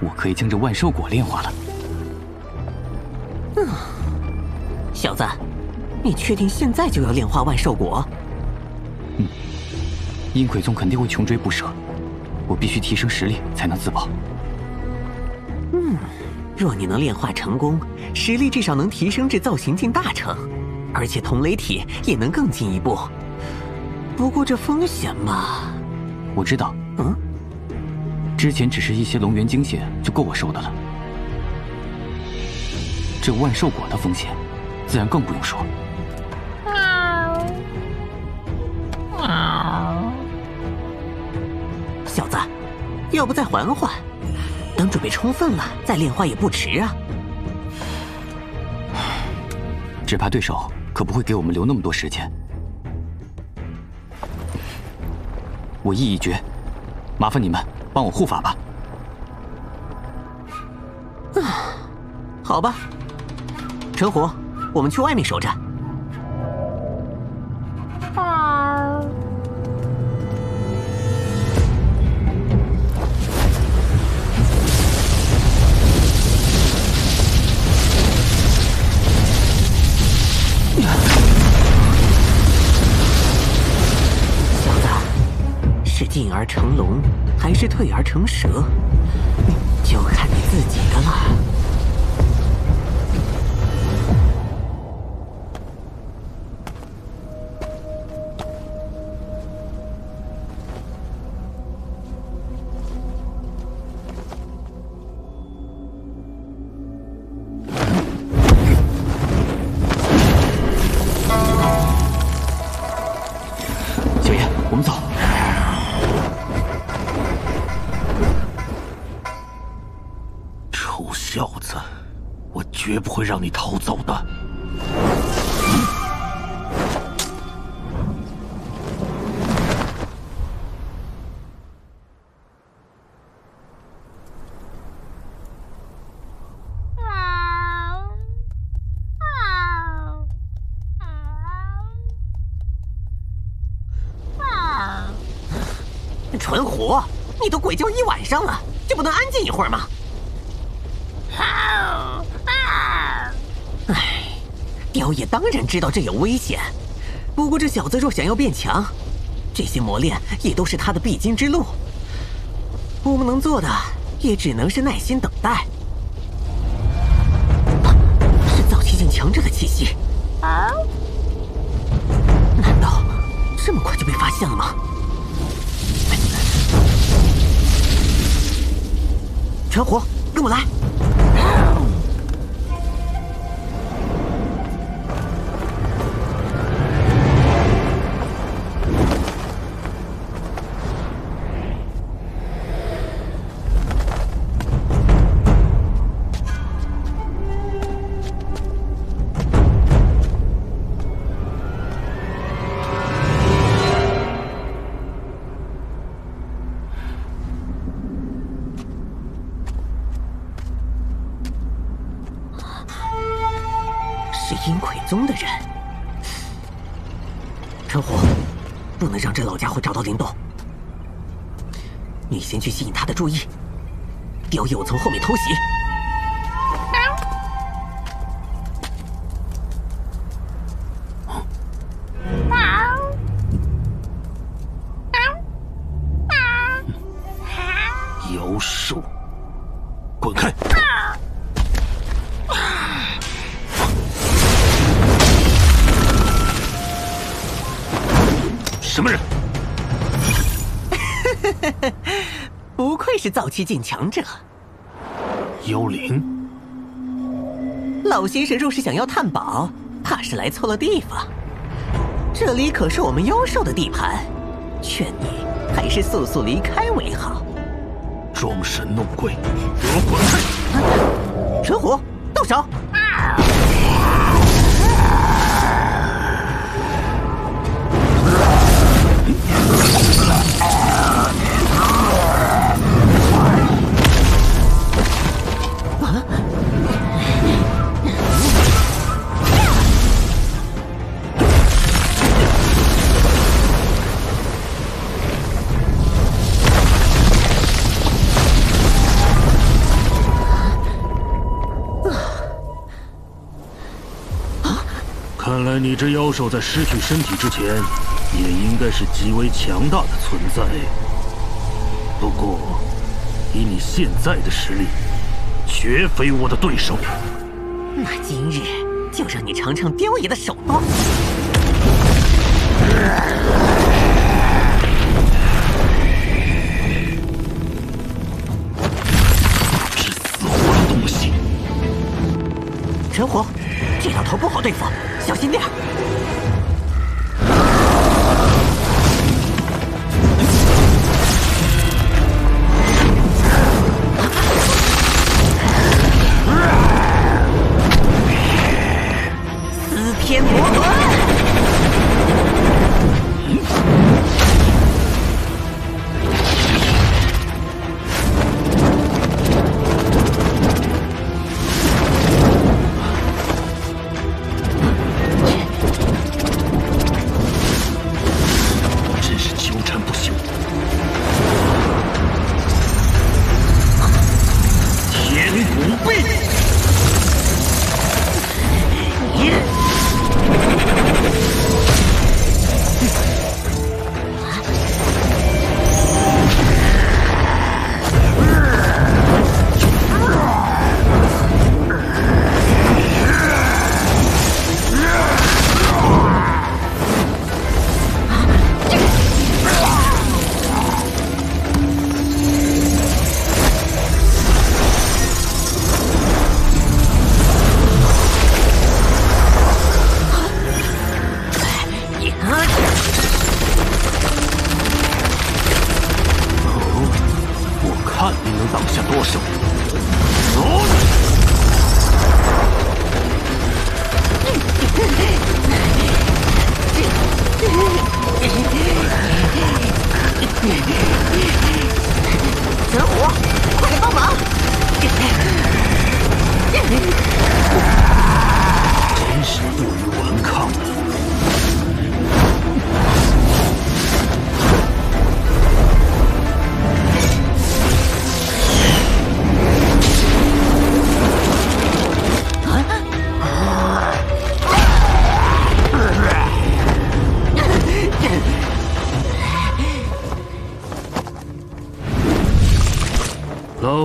我可以将这万寿果炼化了。嗯，小子，你确定现在就要炼化万寿果？嗯，阴魁宗肯定会穷追不舍，我必须提升实力才能自保。嗯，若你能炼化成功，实力至少能提升至造型境大成，而且同雷体也能更进一步。不过这风险嘛，我知道。嗯。之前只是一些龙元精血就够我受的了，这万寿果的风险，自然更不用说。要不再缓缓，等准备充分了再炼化也不迟啊。只怕对手可不会给我们留那么多时间。我意已决，麻烦你们。帮我护法吧。啊，好吧。陈虎，我们去外面守着。进而成龙，还是退而成蛇，就看你自己的了。你都鬼叫一晚上了，就不能安静一会儿吗？雕爷当然知道这有危险，不过这小子若想要变强，这些磨练也都是他的必经之路。我们能做的也只能是耐心等待。陈虎，跟我来。能让这老家伙找到林动。你先去吸引他的注意，雕爷我从后面偷袭。愧是造气境强者。幽灵。老先生若是想要探宝，怕是来错了地方。这里可是我们妖兽的地盘，劝你还是速速离开为好。装神弄鬼，给我滚开！陈虎，动手！这只妖兽在失去身体之前，也应该是极为强大的存在。不过，以你现在的实力，绝非我的对手。那今日就让你尝尝雕爷的手段。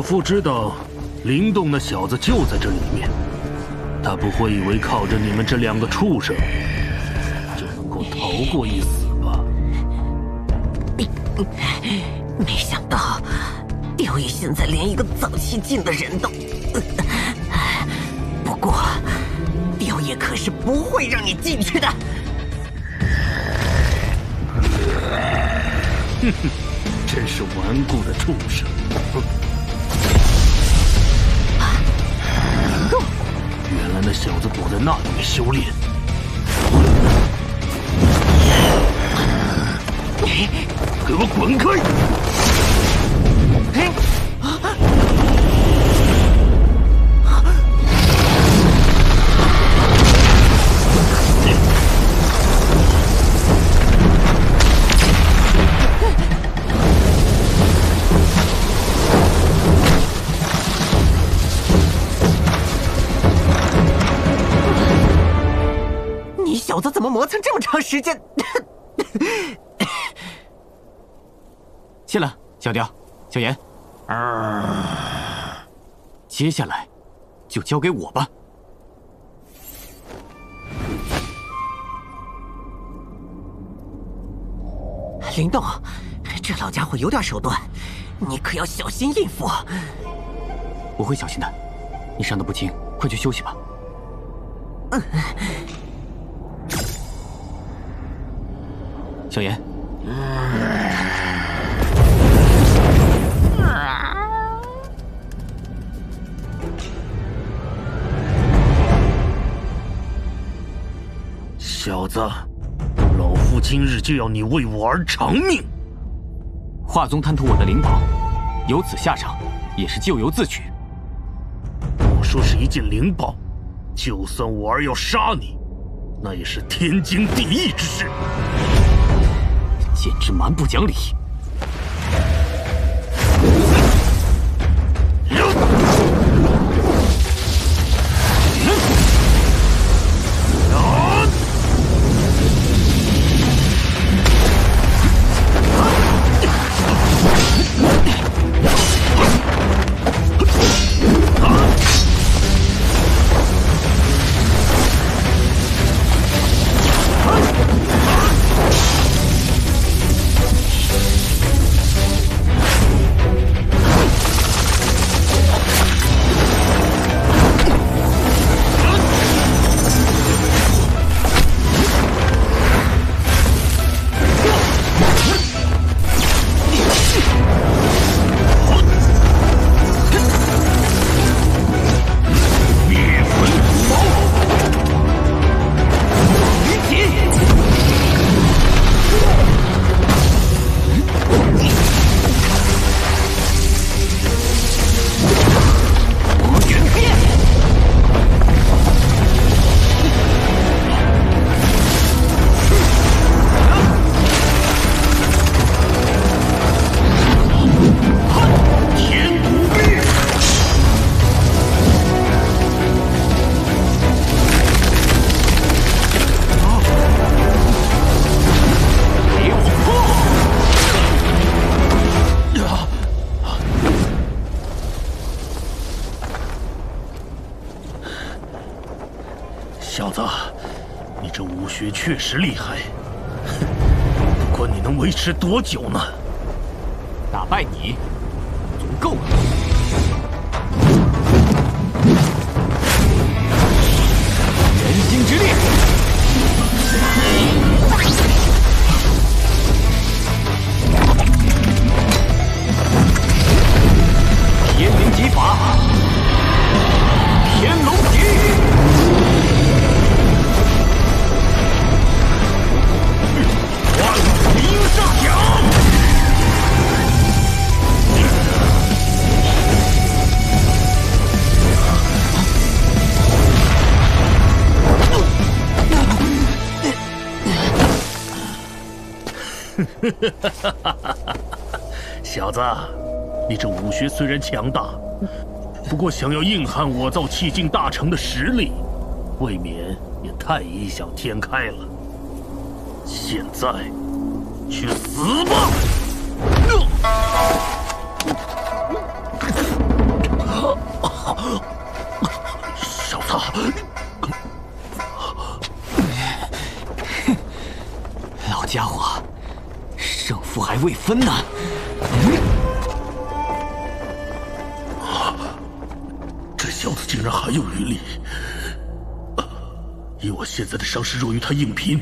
夫知道，灵动那小子就在这里面。他不会以为靠着你们这两个畜生就能够逃过一死吧？没想到，雕爷现在连一个早期进的人都……不过，雕爷可是不会让你进去的。哼哼，真是顽固的畜生！那小子躲在那里面修炼。给我滚开！小子怎么磨蹭这么长时间？谢了，小雕、小严。接下来就交给我吧。林动，这老家伙有点手段，你可要小心应付。我会小心的。你伤得不轻，快去休息吧。小严，小子，老夫今日就要你为我而偿命！华宗贪图我的灵宝，有此下场，也是咎由自取。我说是一件灵宝，就算我儿要杀你，那也是天经地义之事。简直蛮不讲理！确实厉害，不过你能维持多久呢？打败你，哈 小子，你这武学虽然强大，不过想要硬撼我造气境大成的实力，未免也太异想天开了。现在，去死吧！分呢。这小子竟然还有余力！以我现在的伤势，若与他硬拼，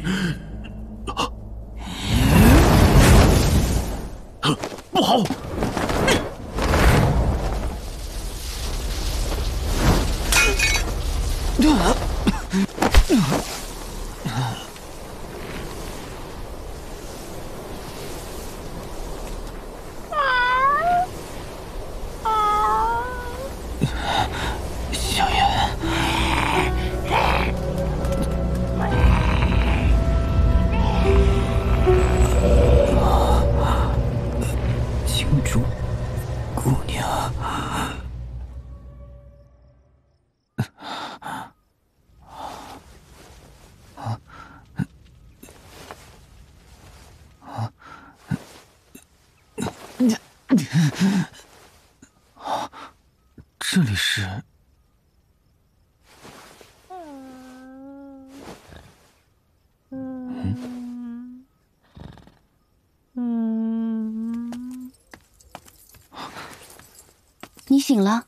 你醒了，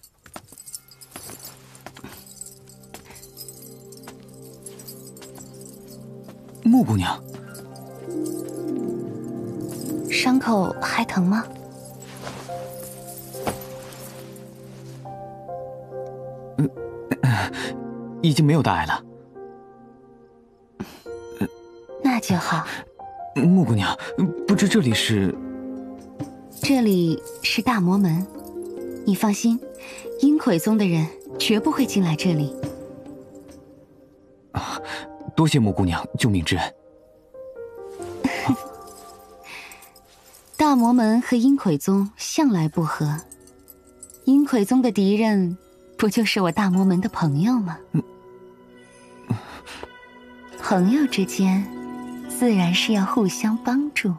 木姑娘，伤口还疼吗？已经没有大碍了。那就好。木姑娘，不知这里是？这里是大魔门，你放心，阴魁宗的人绝不会进来这里。多谢木姑娘救命之恩。大魔门和阴魁宗向来不和，阴魁宗的敌人不就是我大魔门的朋友吗？朋友之间，自然是要互相帮助。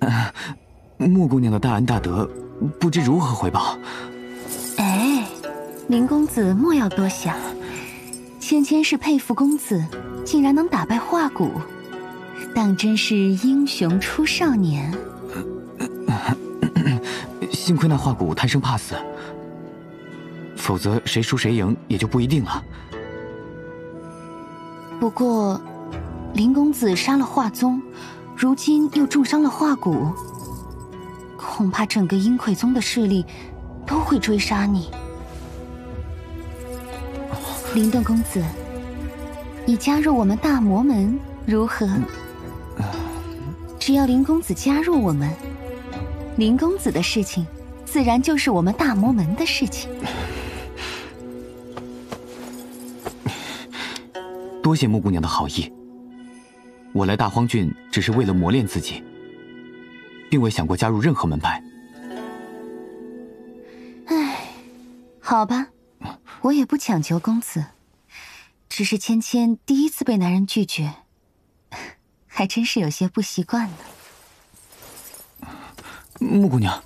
木姑娘的大恩大德，不知如何回报。哎，林公子莫要多想，芊芊是佩服公子，竟然能打败化骨，当真是英雄出少年。幸亏那化骨贪生怕死，否则谁输谁赢也就不一定了。不过，林公子杀了华宗，如今又重伤了化骨，恐怕整个阴魁宗的势力都会追杀你。林动公子，你加入我们大魔门如何？只要林公子加入我们，林公子的事情，自然就是我们大魔门的事情。多谢木姑娘的好意。我来大荒郡只是为了磨练自己，并未想过加入任何门派。唉，好吧。我也不强求公子，只是芊芊第一次被男人拒绝，还真是有些不习惯呢。木姑娘，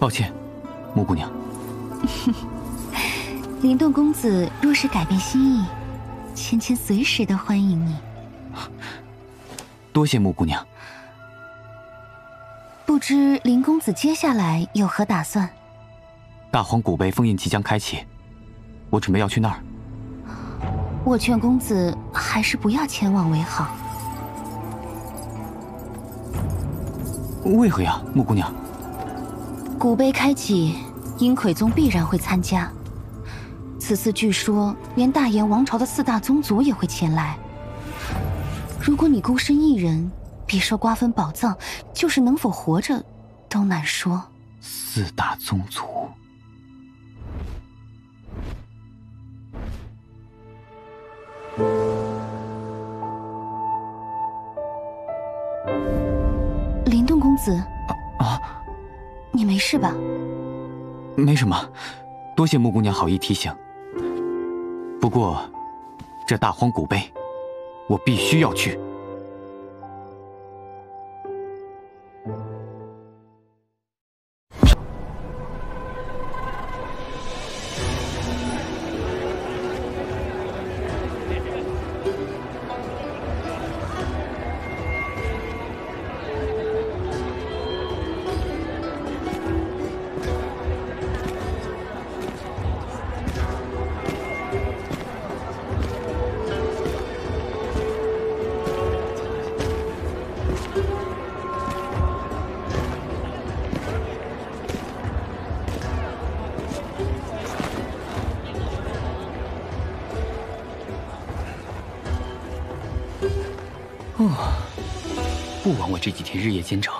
抱歉，木姑娘。灵动公子若是改变心意，芊芊随时都欢迎你。多谢木姑娘。不知林公子接下来有何打算？大荒古碑封印即将开启，我准备要去那儿。我劝公子还是不要前往为好。为何呀，木姑娘？古碑开启，阴魁宗必然会参加。此次据说连大炎王朝的四大宗族也会前来。如果你孤身一人，别说瓜分宝藏，就是能否活着，都难说。四大宗族，林动公子，啊，你没事吧？没什么，多谢木姑娘好意提醒。不过，这大荒古碑，我必须要去。这几天日夜兼程，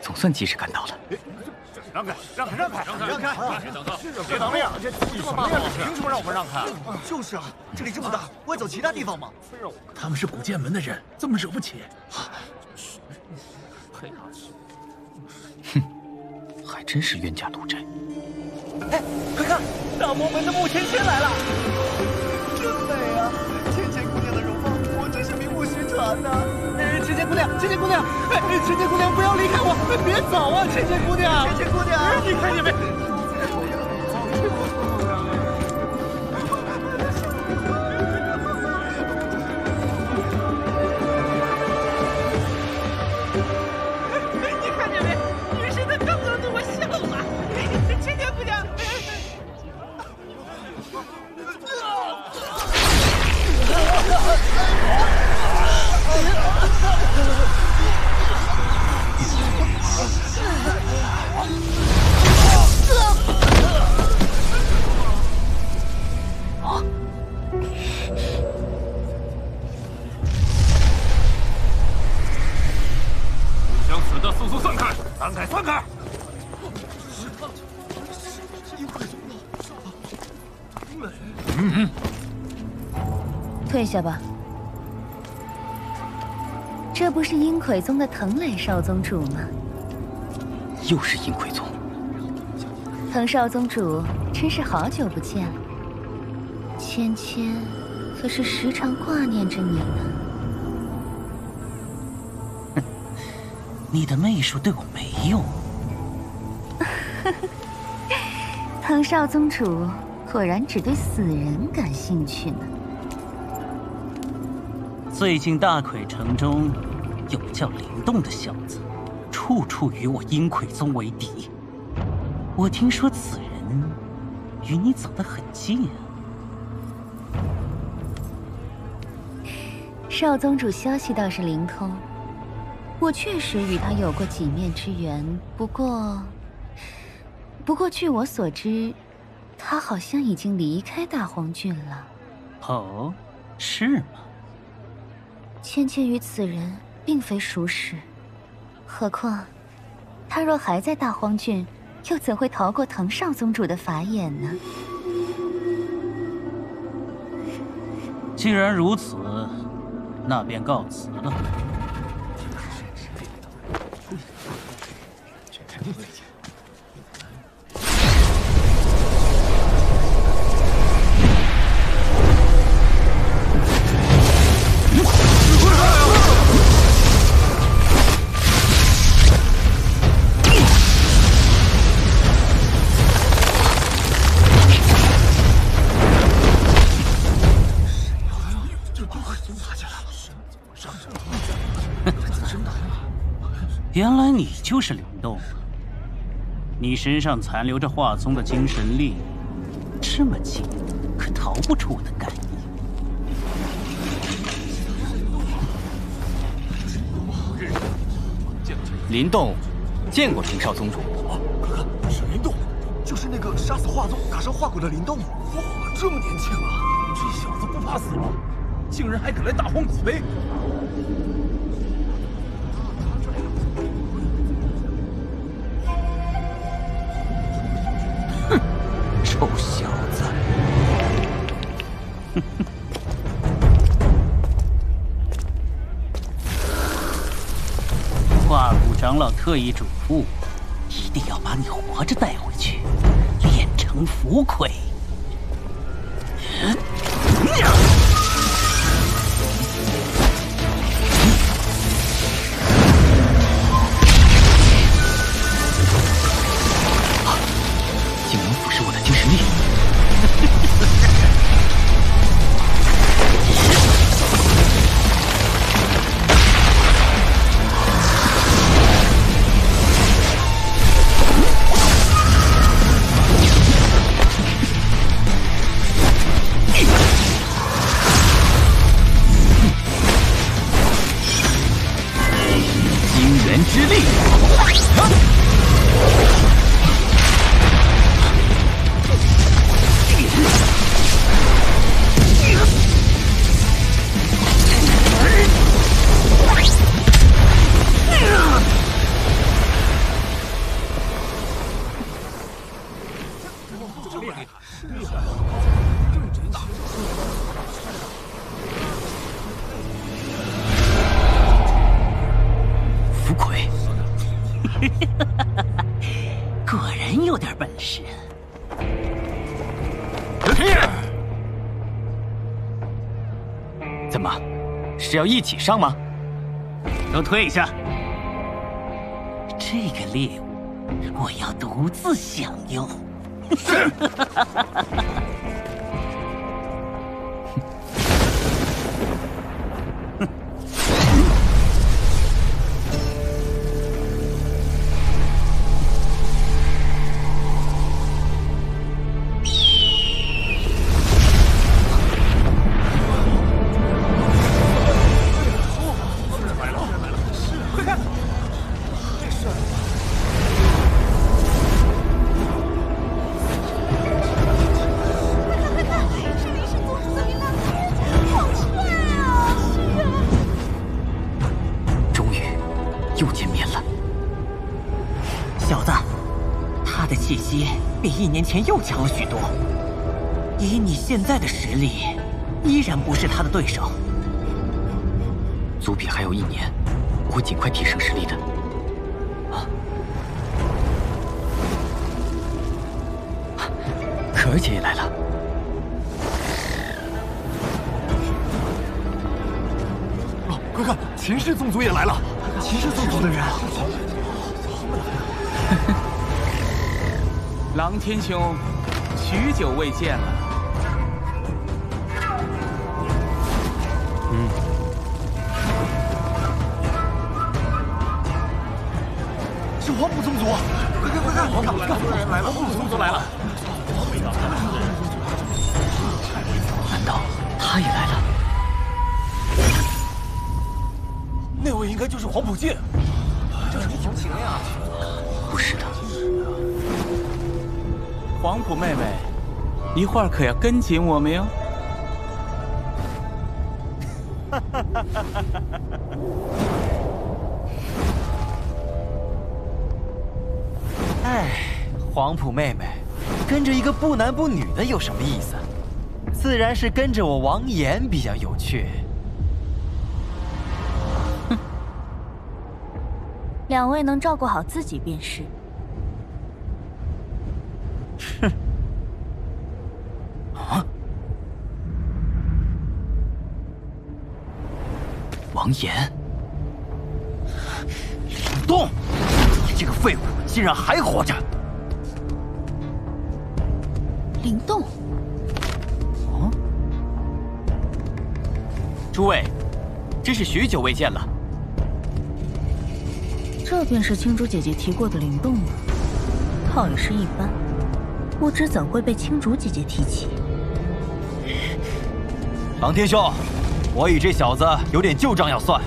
总算及时赶到了。让开，让开，让开，让开！别挡面！这这么大面子，凭什么让我们让开？就是啊，这里这么大，我走其他地方吗？他们是古剑门的人，这么惹不起？哼，还真是冤家路窄。哎，快看，大魔门的穆千千来了，姑娘，芊芊姑娘，哎，芊芊姑娘，不要离开我，别走啊，芊芊姑娘，芊芊姑娘，你看见没？下吧，这不是阴魁宗的藤磊少宗主吗？又是阴魁宗，藤少宗主，真是好久不见了。芊芊可是时常挂念着你呢。你的媚术对我没用。藤少宗主果然只对死人感兴趣呢。最近大魁城中有个叫灵动的小子，处处与我阴魁宗为敌。我听说此人与你走得很近啊。少宗主消息倒是灵通，我确实与他有过几面之缘。不过，不过据我所知，他好像已经离开大荒郡了。哦，是吗？芊芊与此人并非熟识，何况他若还在大荒郡，又怎会逃过藤少宗主的法眼呢？既然如此。那便告辞了。就是灵动，你身上残留着华宗的精神力，这么近，可逃不出我的感应。林动，见过林少宗主。哥哥，是林动，就是那个杀死画宗、打伤画骨的林动。哇，这么年轻啊！这小子不怕死吗？竟然还敢来大荒古碑！特意嘱咐，一定要把你活着带回去，练成符魁。要一起上吗？都退下！这个猎物，我要独自享用。前又强了许多，以你现在的实力，依然不是他的对手。族比还有一年，我会尽快提升实力的。啊！可儿姐也来了。哦，快看，秦氏宗族也来了！秦氏宗族的人。狼天兄许久未见了。一会儿可要跟紧我们哟。哈哈哈哈哈哈！哎，黄埔妹妹，跟着一个不男不女的有什么意思？自然是跟着我王岩比较有趣。哼，两位能照顾好自己便是。王岩，灵动，你这个废物竟然还活着！灵动。哦，诸位，真是许久未见了。这便是青竹姐姐提过的灵动吗？倒也是一般。不知怎会被青竹姐姐提起？狼天兄，我与这小子有点旧账要算，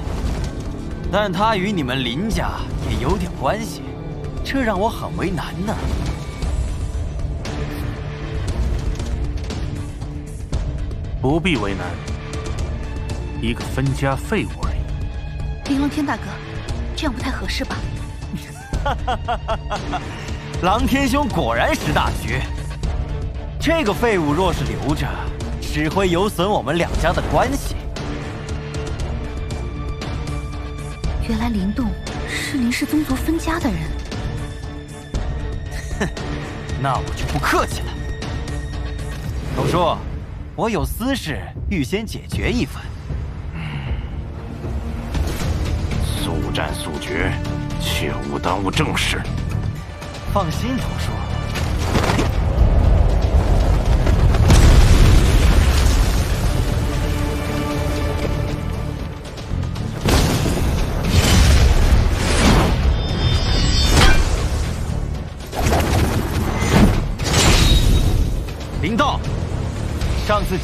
但他与你们林家也有点关系，这让我很为难呢。不必为难，一个分家废物而已。林龙天大哥，这样不太合适吧？哈哈哈哈哈哈！狼天兄果然识大局，这个废物若是留着，只会有损我们两家的关系。原来林动是林氏宗族分家的人。哼，那我就不客气了。董叔，我有私事，预先解决一番。速战速决，切勿耽误正事。放心，董叔。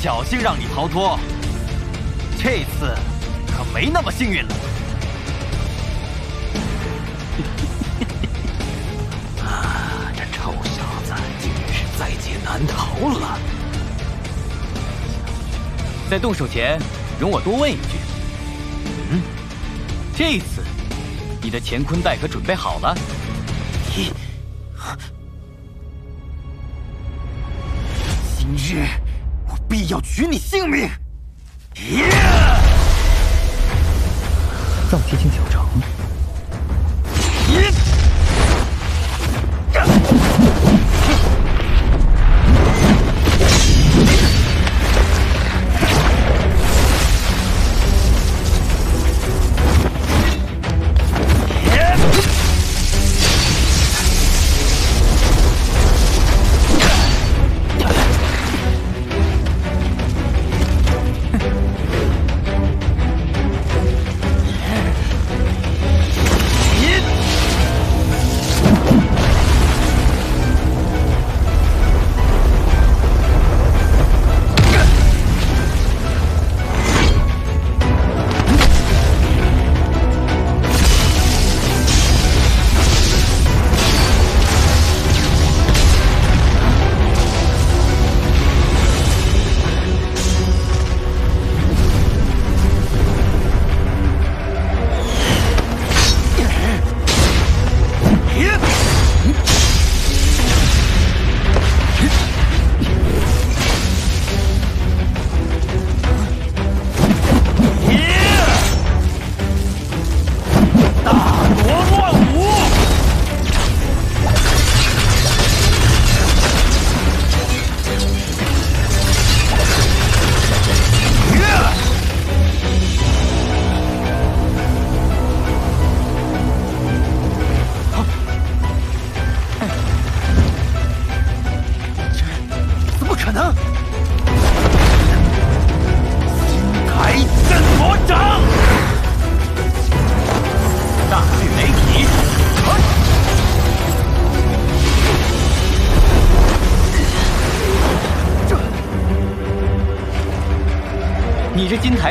侥幸让你逃脱，这次可没那么幸运了。啊，这臭小子今日是在劫难逃了！在动手前，容我多问一句：嗯，这次你的乾坤袋可准备好了？取你性命。呀藏踢进球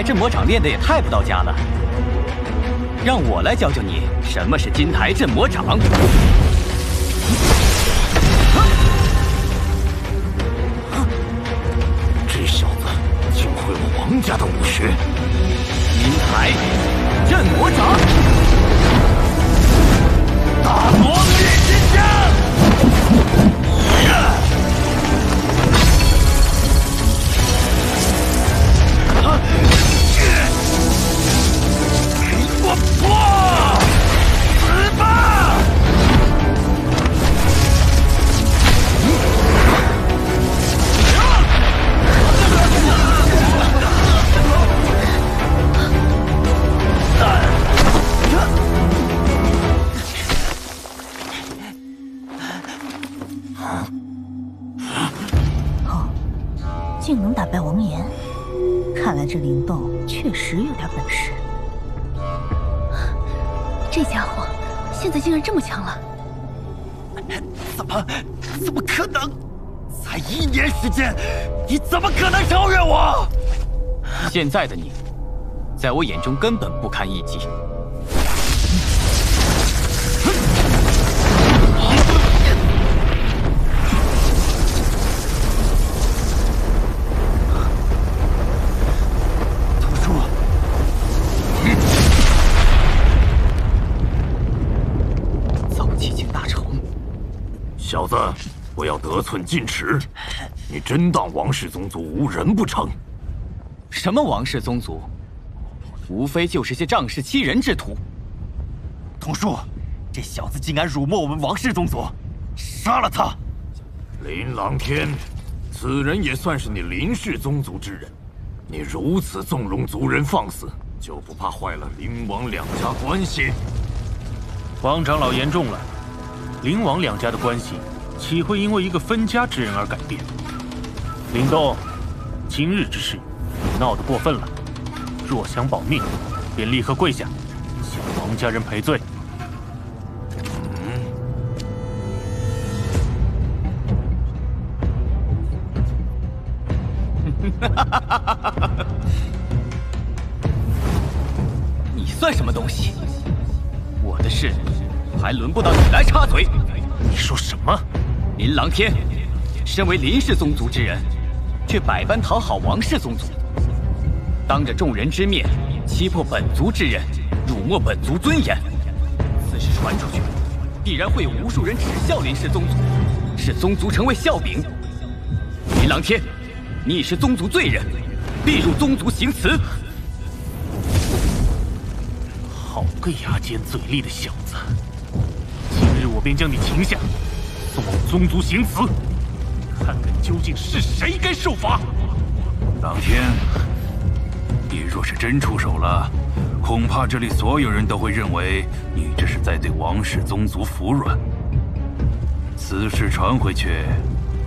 台镇魔掌练的也太不到家了，让我来教教你什么是金台镇魔掌。这小子竟会我王家的武学！金台镇魔掌，在的你，在我眼中根本不堪一击。图书，造七境大成，小子，不要得寸进尺！你真当王氏宗族无人不成？什么王氏宗族，无非就是些仗势欺人之徒。童叔，这小子竟敢辱没我们王氏宗族，杀了他！林琅天，此人也算是你林氏宗族之人，你如此纵容族人放肆，就不怕坏了林王两家关系？王长老言重了，林王两家的关系岂会因为一个分家之人而改变？林动，今日之事，你闹得过分了。若想保命，便立刻跪下，向王家人赔罪。你算什么东西？我的事还轮不到你来插嘴。你说什么？林琅天，身为林氏宗族之人，却百般讨好王氏宗族，当着众人之面欺破本族之人，辱没本族尊严。此事传出去，必然会有无数人耻笑林氏宗族，使宗族成为笑柄。林琅天，你已是宗族罪人，必入宗族行祠。好个牙尖嘴利的小子！今日我便将你擒下，送往宗族行祠，看看究竟是谁该受罚。琅天，你若是真出手了，恐怕这里所有人都会认为你这是在对王氏宗族服软。此事传回去，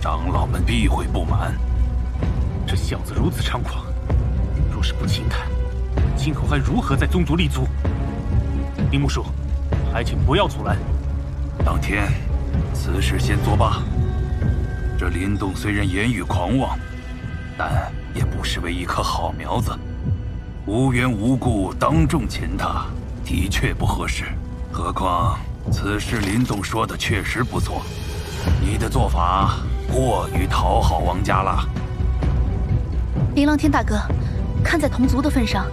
长老们必会不满。这小子如此猖狂，若是不轻他，今后还如何在宗族立足？林木树，还请不要阻拦。当天，此事先作罢。这林动虽然言语狂妄，但也不失为一棵好苗子。无缘无故当众擒他，的确不合适。何况此事林总说的确实不错，你的做法过于讨好王家了。林琅天大哥，看在同族的份上，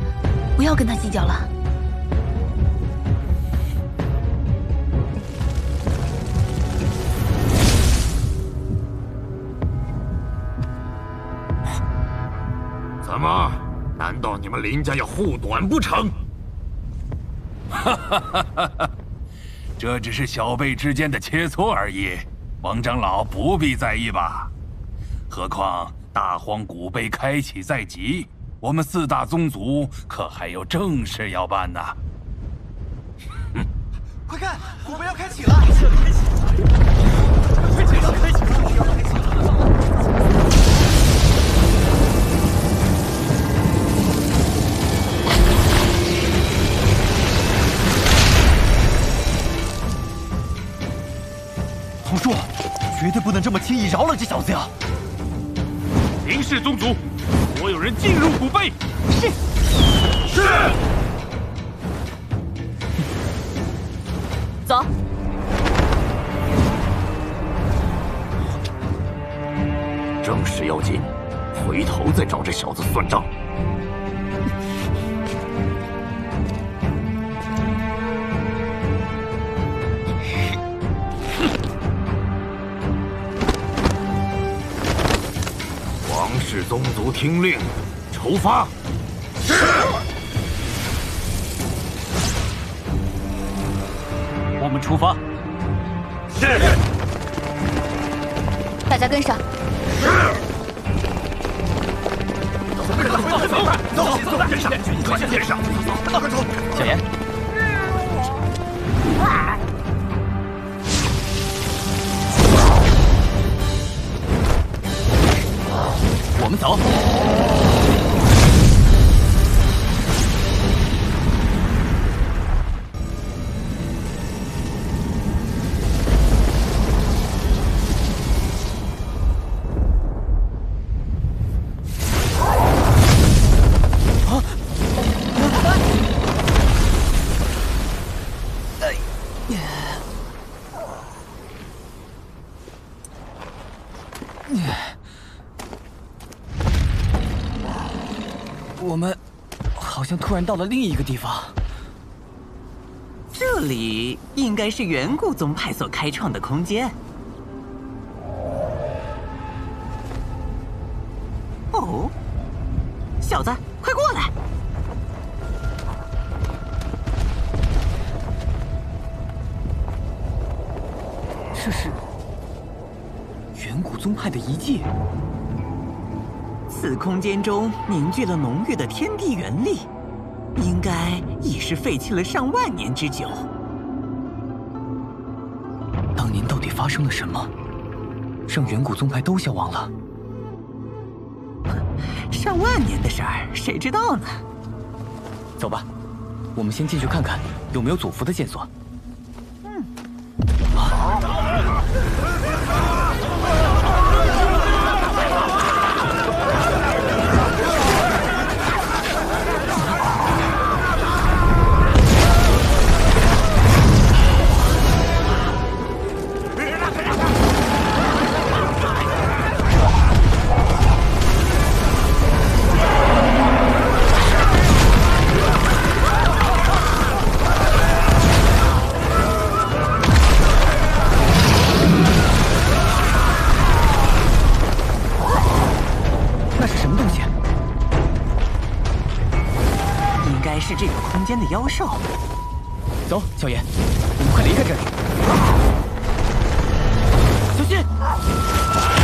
不要跟他计较了。你们林家要护短不成？哈哈哈哈！这只是小辈之间的切磋而已，王长老不必在意吧？何况大荒古碑开启在即，我们四大宗族可还有正事要办呢。快看，古碑要开启了！开启了，开启了！快启了，开启了！要开启了！童叔，绝对不能这么轻易饶了这小子呀！林氏宗族，所有有人进入古碑。是。是。走。正事要紧，回头再找这小子算账。王氏宗族听令，出发。是。我们出发。是。大家跟上。是。走走走，走，跟上，快跟上，快走，小严。我们走。突然到了另一个地方。这里应该是远古宗派所开创的空间。哦，小子，快过来！这是远古宗派的遗迹。此空间中凝聚了浓郁的天地元力，是废弃了上万年之久。当年到底发生了什么，让远古宗派都消亡了？上万年的事儿，谁知道呢？走吧，我们先进去看看有没有祖符的线索。是这个空间的妖兽。走，小爷，我们快离开这里。小心！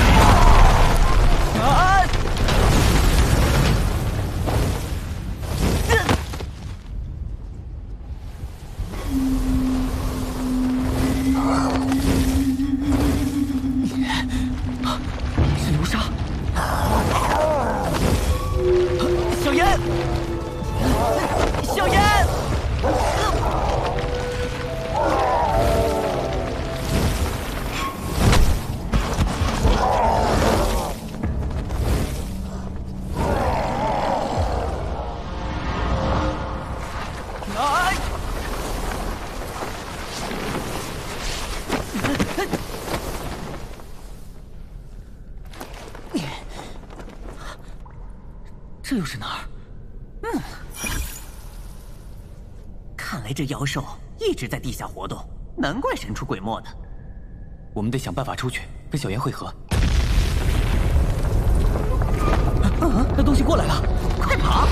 兽一直在地下活动，难怪神出鬼没的。我们得想办法出去，跟小炎会合。啊！那东西过来了，快跑！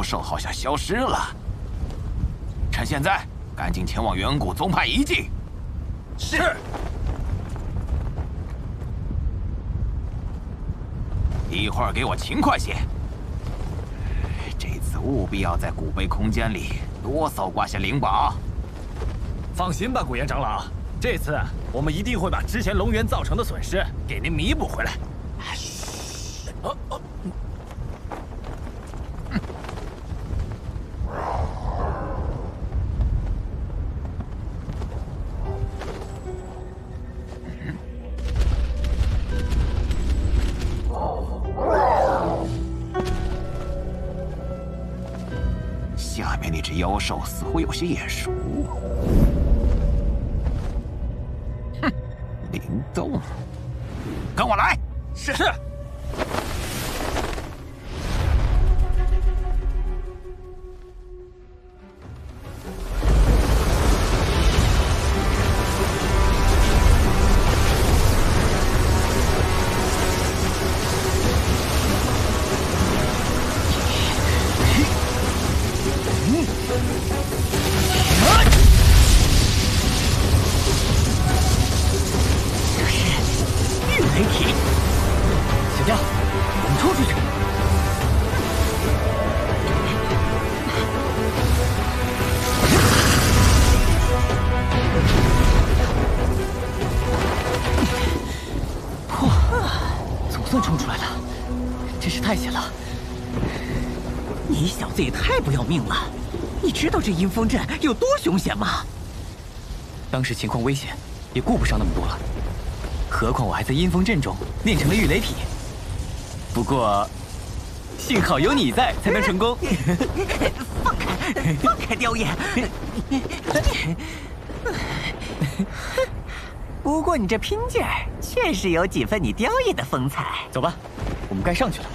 妖兽好像消失了。趁现在，赶紧前往远古宗派遗迹。是。一会儿给我勤快些。这次务必要在古碑空间里多搜刮些灵宝。放心吧，古岩长老，这次我们一定会把之前龙源造成的损失给您弥补回来。似乎命了！你知道这阴风阵有多凶险吗？当时情况危险，也顾不上那么多了。何况我还在阴风阵中练成了御雷体。不过，幸好有你在，才能成功。放开，放开雕爷！不过你这拼劲儿，确实有几分你雕爷的风采。走吧，我们该上去了。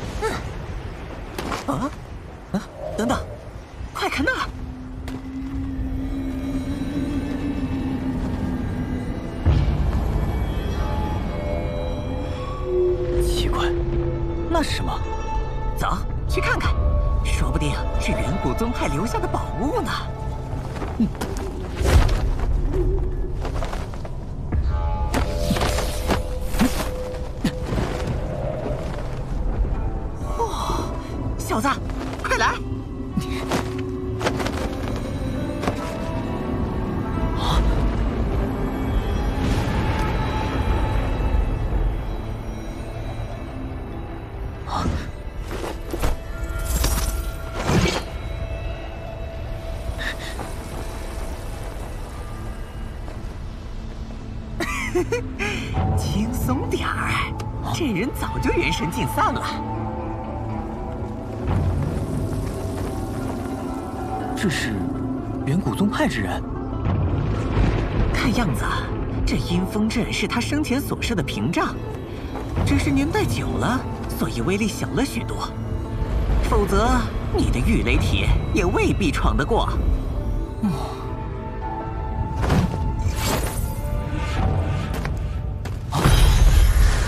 啊啊！等等，轻松点儿，这人早就元神尽散了。这是远古宗派之人。看样子，这阴风阵是他生前所设的屏障，只是年代久了，所以威力小了许多。否则，你的御雷体也未必闯得过。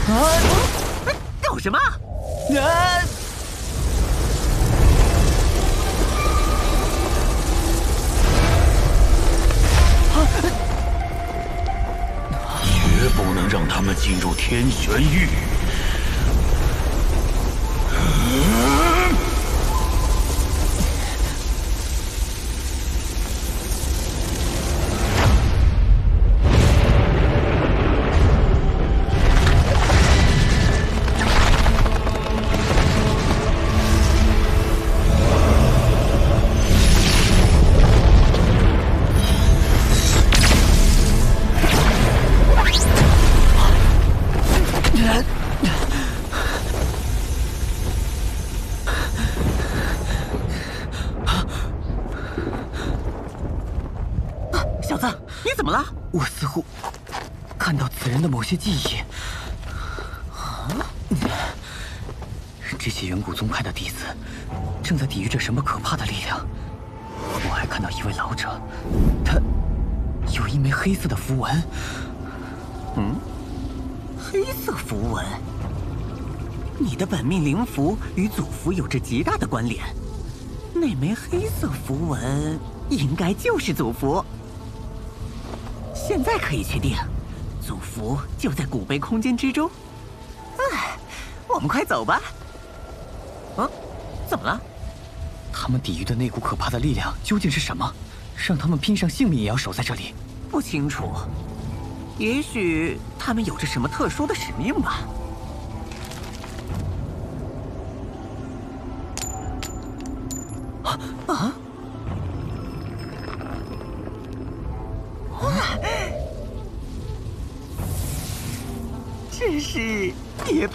啊！搞什么？啊！绝不能让他们进入天玄域。些记忆。啊！这些远古宗派的弟子正在抵御着什么可怕的力量。我还看到一位老者，他有一枚黑色的符文。嗯，黑色符文。你的本命灵符与祖符有着极大的关联，那枚黑色符文应该就是祖符。现在可以确定，符就在古碑空间之中。哎，我们快走吧。嗯，怎么了？他们抵御的那股可怕的力量究竟是什么？让他们拼上性命也要守在这里？不清楚，也许他们有着什么特殊的使命吧。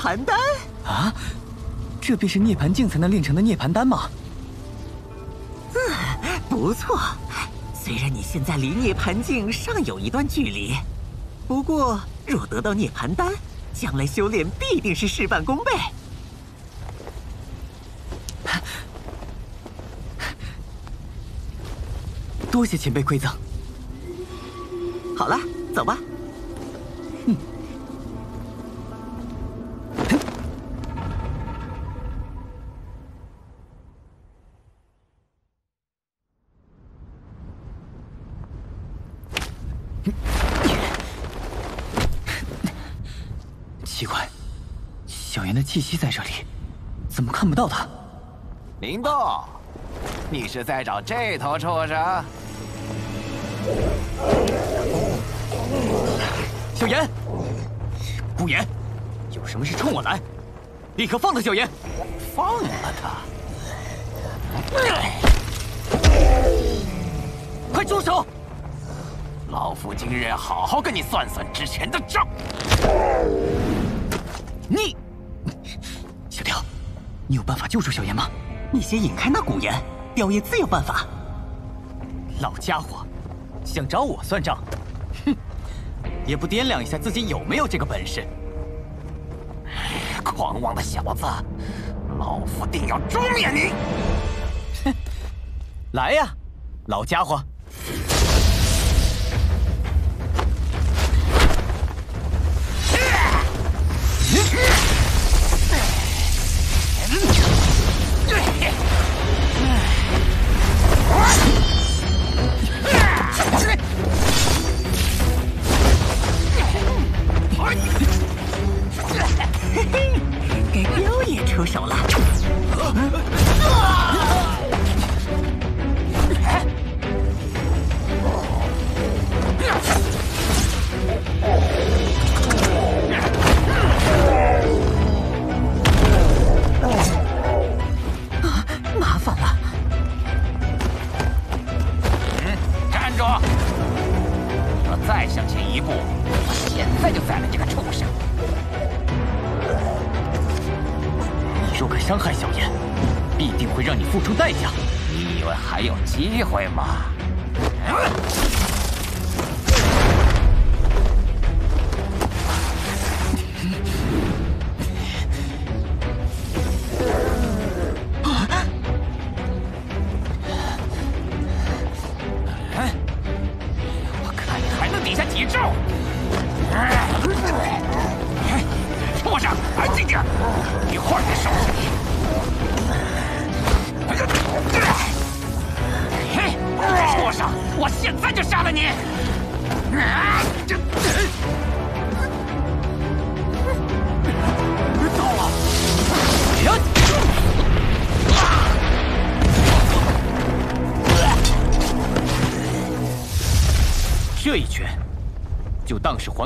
涅槃丹啊！这便是涅槃境才能炼成的涅槃丹吗？嗯，不错。虽然你现在离涅槃境尚有一段距离，不过若得到涅槃丹，将来修炼必定是事半功倍。多谢前辈馈赠。好了，走吧。嗯。气息在这里，怎么看不到他？林动，你是在找这头畜生？小妍，顾言，有什么事冲我来，立刻放了小妍。放了他！快住手！老夫今日好好跟你算算之前的账。你，小雕，你有办法救出小妍吗？你先引开那古言，雕爷自有办法。老家伙，想找我算账？哼，也不掂量一下自己有没有这个本事。狂妄的小子，老夫定要诛灭你！哼来呀，老家伙！嘿嘿，该雕爷出手了。啊，再向前一步，我现在就宰了这个畜生！你若敢伤害小燕，必定会让你付出代价。你以为还有机会吗？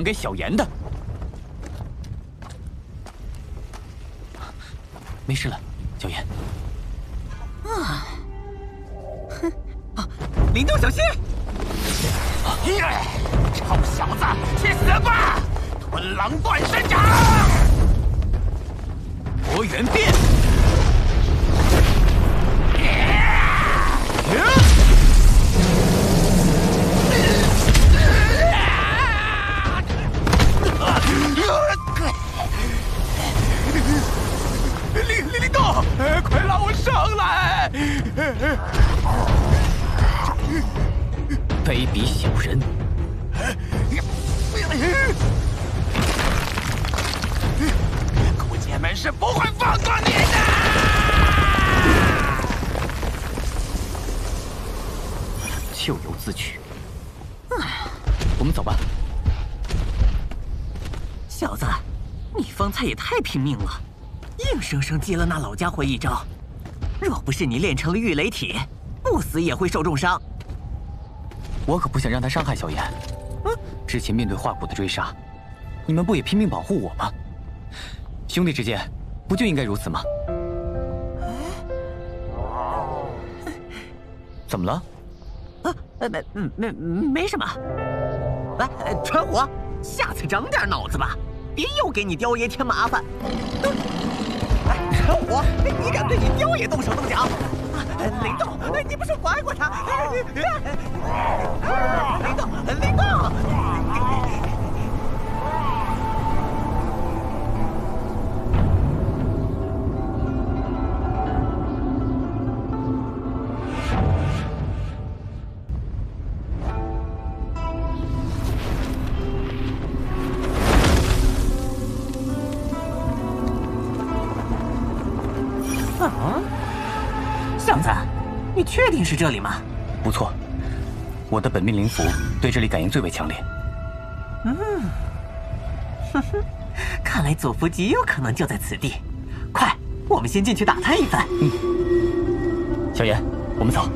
给小严的。太拼命了，硬生生接了那老家伙一招。若不是你练成了御雷体，不死也会受重伤。我可不想让他伤害小妍。之前面对化骨的追杀，你们不也拼命保护我吗？兄弟之间，不就应该如此吗？怎么了？啊，呃，没，没，没什么。来，传火，下次长点脑子吧，别又给你雕爷添麻烦。来，传火，你敢对你雕爷动手动脚？雷动，你不是管过他？林动，林动！确定是这里吗？不错，我的本命灵符对这里感应最为强烈。嗯，哼哼，看来佐夫极有可能就在此地。快，我们先进去打探一番。嗯，小严，我们走。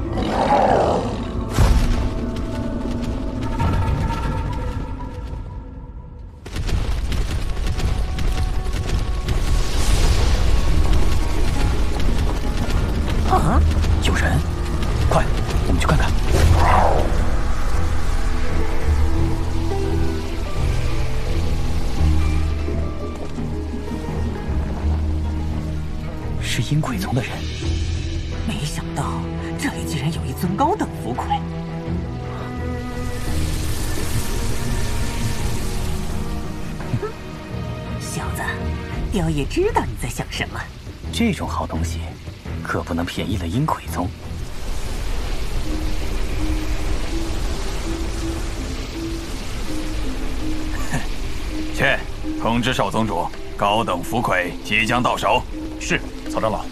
种好东西，可不能便宜了阴魁宗。去，通知少宗主，高等福魁即将到手。是，曹长老。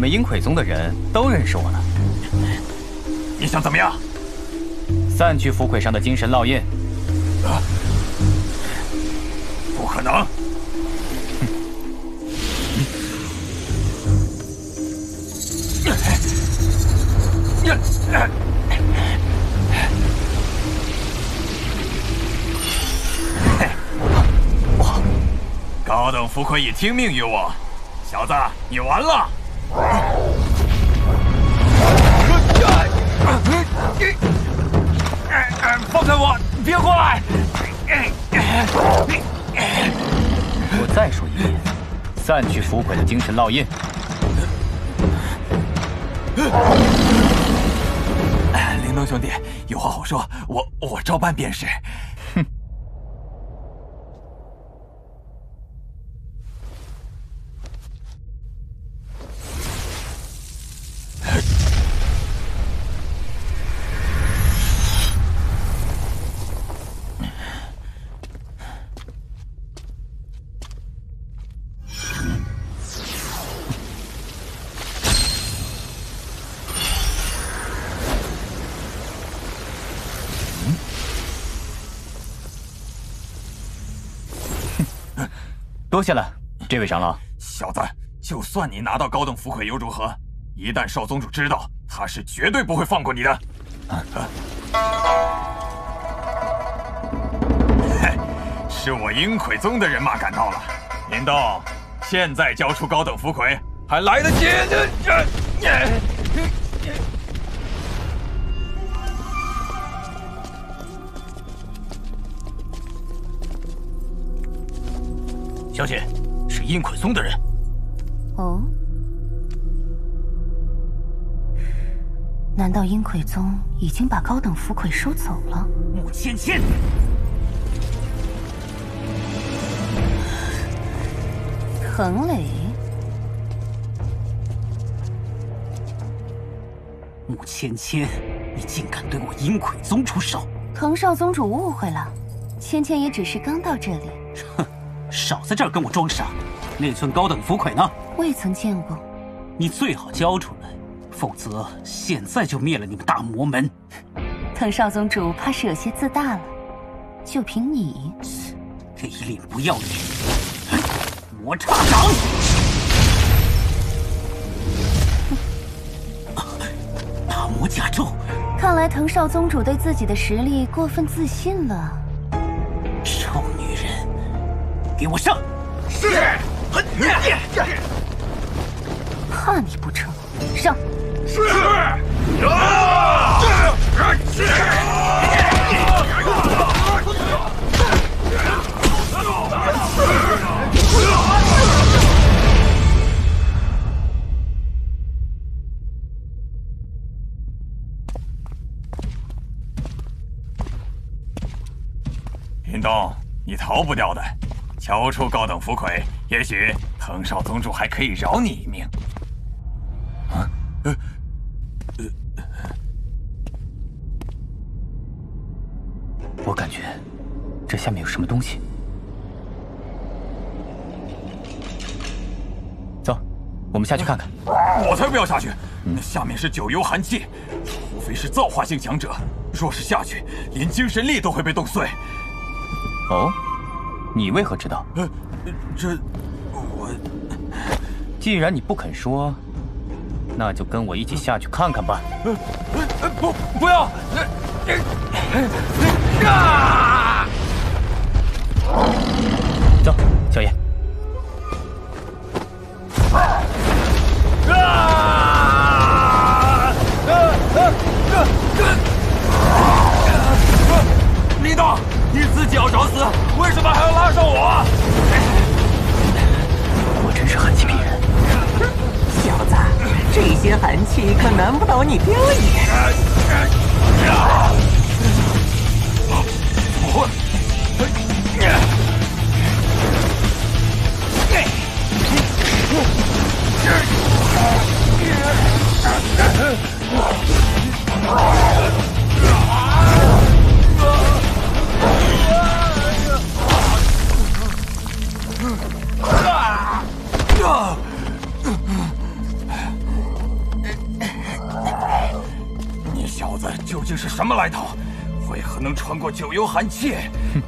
你们阴魁宗的人都认识我了。你想怎么样？散去符魁上的精神烙印。啊！不可能！高等符魁已听命于我，小子，你完了！散去符鬼的精神烙印。灵东兄弟，有话好说，我我照办便是。这位长老。小子，就算你拿到高等符魁又如何？一旦少宗主知道，他是绝对不会放过你的。是我阴魁宗的人马赶到了。林动，现在交出高等符魁还来得及。小是阴魁宗的人。哦，难道阴魁宗已经把高等符魁收走了？穆芊芊，藤磊，穆芊芊，你竟敢对我阴魁宗出手！藤少宗主误会了，芊芊也只是刚到这里。哼。少在这儿跟我装傻！那尊高等符魁呢？未曾见过。你最好交出来，否则现在就灭了你们大魔门。滕少宗主怕是有些自大了。就凭你，给脸不要脸！魔叉掌！大魔甲胄！看来藤少宗主对自己的实力过分自信了。臭女人！给我上！是。怕你不成？上！是。啊！林东，你逃不掉的。交出高等符魁，也许藤少宗主还可以饶你一命。啊，呃，呃，我感觉这下面有什么东西。走，我们下去看看。我才不要下去！那下面是九幽寒气，除非是造化性强者，若是下去，连精神力都会被冻碎。哦。你为何知道？呃，这我……既然你不肯说，那就跟我一起下去看看吧。呃呃，不，不要！啊！走，小野。啊！你自己要找死！为什么还要拉上我？我真是寒气逼人。小子，这些寒气可难不倒你雕爷。呀？你小子究竟是什么来头？为何能穿过九幽寒气？哼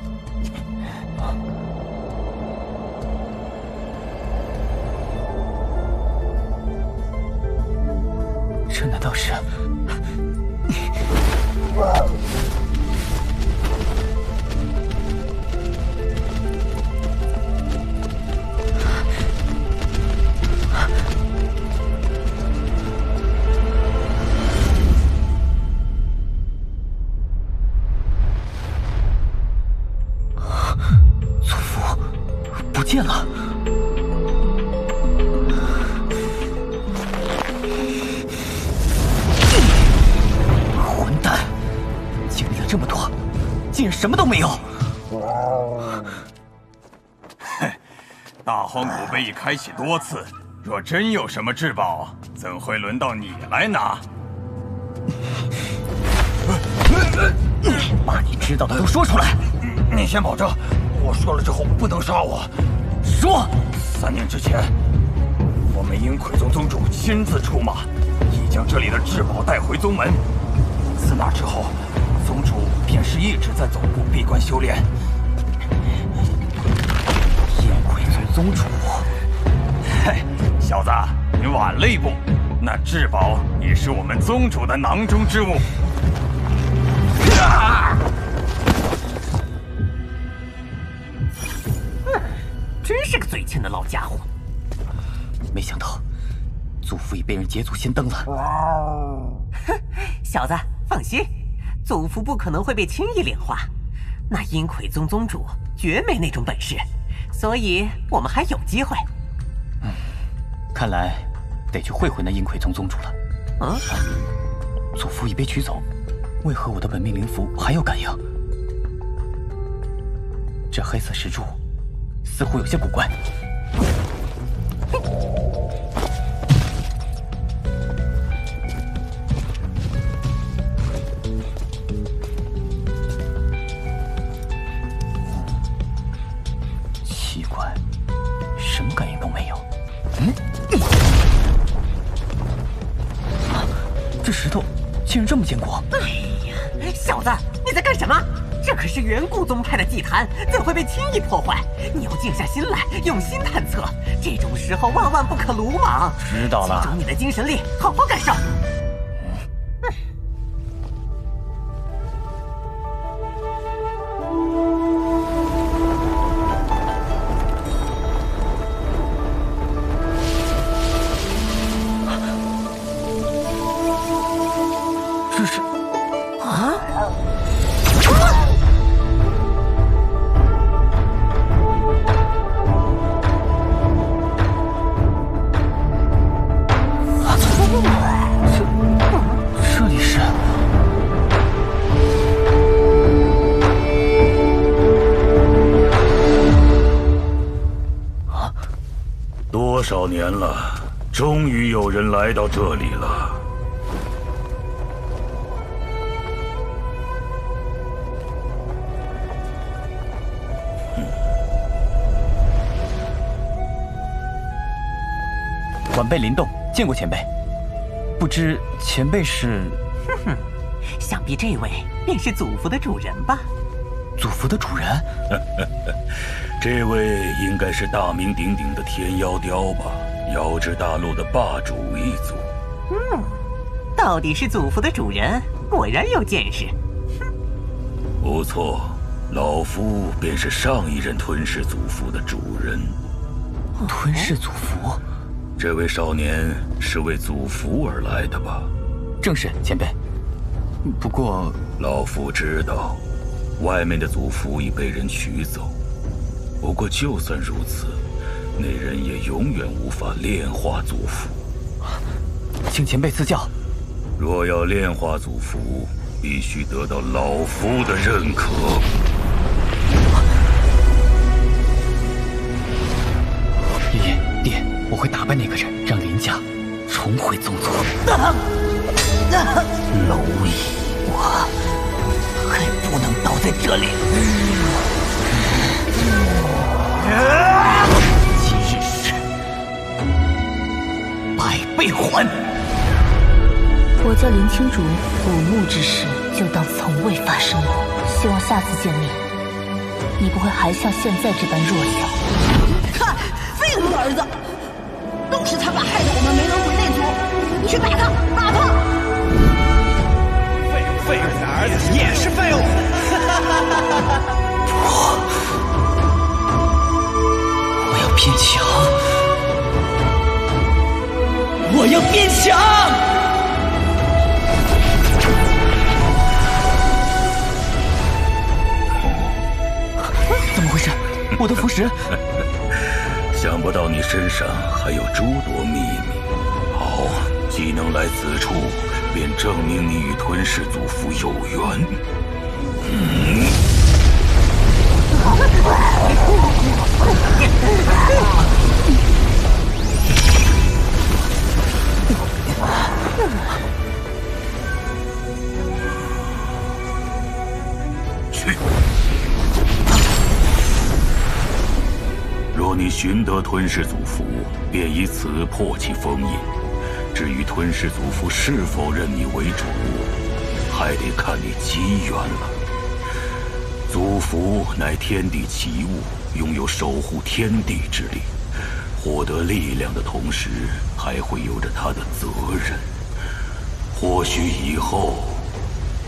开启多次，若真有什么至宝，怎会轮到你来拿？把你知道的都说出来。你先保证，我说了之后不能杀我。说，三年之前，我们阴魁宗宗主亲自出马，已将这里的至宝带回宗门。自那之后，宗主便是一直在总部闭关修炼。阴魁宗宗主，嘿，小子，你晚了一步。那至宝也是我们宗主的囊中之物。啊！真是个嘴欠的老家伙。没想到，祖父已被人捷足先登了。哼，小子，放心，祖父不可能会被轻易炼化。那阴魁宗宗主绝没那种本事，所以我们还有机会。嗯，看来得去会会那阴魁宗宗主了。啊，祖父已被取走，为何我的本命灵符还有感应？这黑色石柱似乎有些古怪。石头竟然这么坚固！哎呀，小子，你在干什么？这可是远古宗派的祭坛，怎会被轻易破坏？你要静下心来，用心探测。这种时候万万不可鲁莽。知道了。集中你的精神力，好好感受。来到这里了。晚辈林动见过前辈，不知前辈是？哼哼，想必这位便是祖父的主人吧？祖父的主人？这位应该是大名鼎鼎的天妖雕吧？妖之大陆的霸主一族。嗯，到底是祖父的主人，果然有见识。哼不错，老夫便是上一任吞噬祖父的主人。吞噬祖父？这位少年是为祖父而来的吧？正是，前辈。不过，老夫知道，外面的祖符已被人取走。不过，就算如此，那人也永远无法炼化祖符。请前辈赐教。若要炼化祖符，必须得到老夫的认可。爷爹，我会打败那个人，让林家重回宗族。蝼蚁，我还不能倒在这里。百倍还。我叫林青竹，古墓之事就当从未发生过。希望下次见面，你不会还像现在这般弱小。看，废物的儿子，都是他爸害得我们没能回内族。你去打他，打他！废物，废物的儿子也是废物。我要变强，我要变强。怎么回事？我的符石！想不到你身上还有诸多秘密。好，既能来此处，便证明你与吞噬祖父有缘。嗯。去。若你寻得吞噬祖符，便以此破其封印。至于吞噬祖符是否认你为主，还得看你机缘了。祖符乃天地奇物，拥有守护天地之力。获得力量的同时，还会有着它的责任。或许以后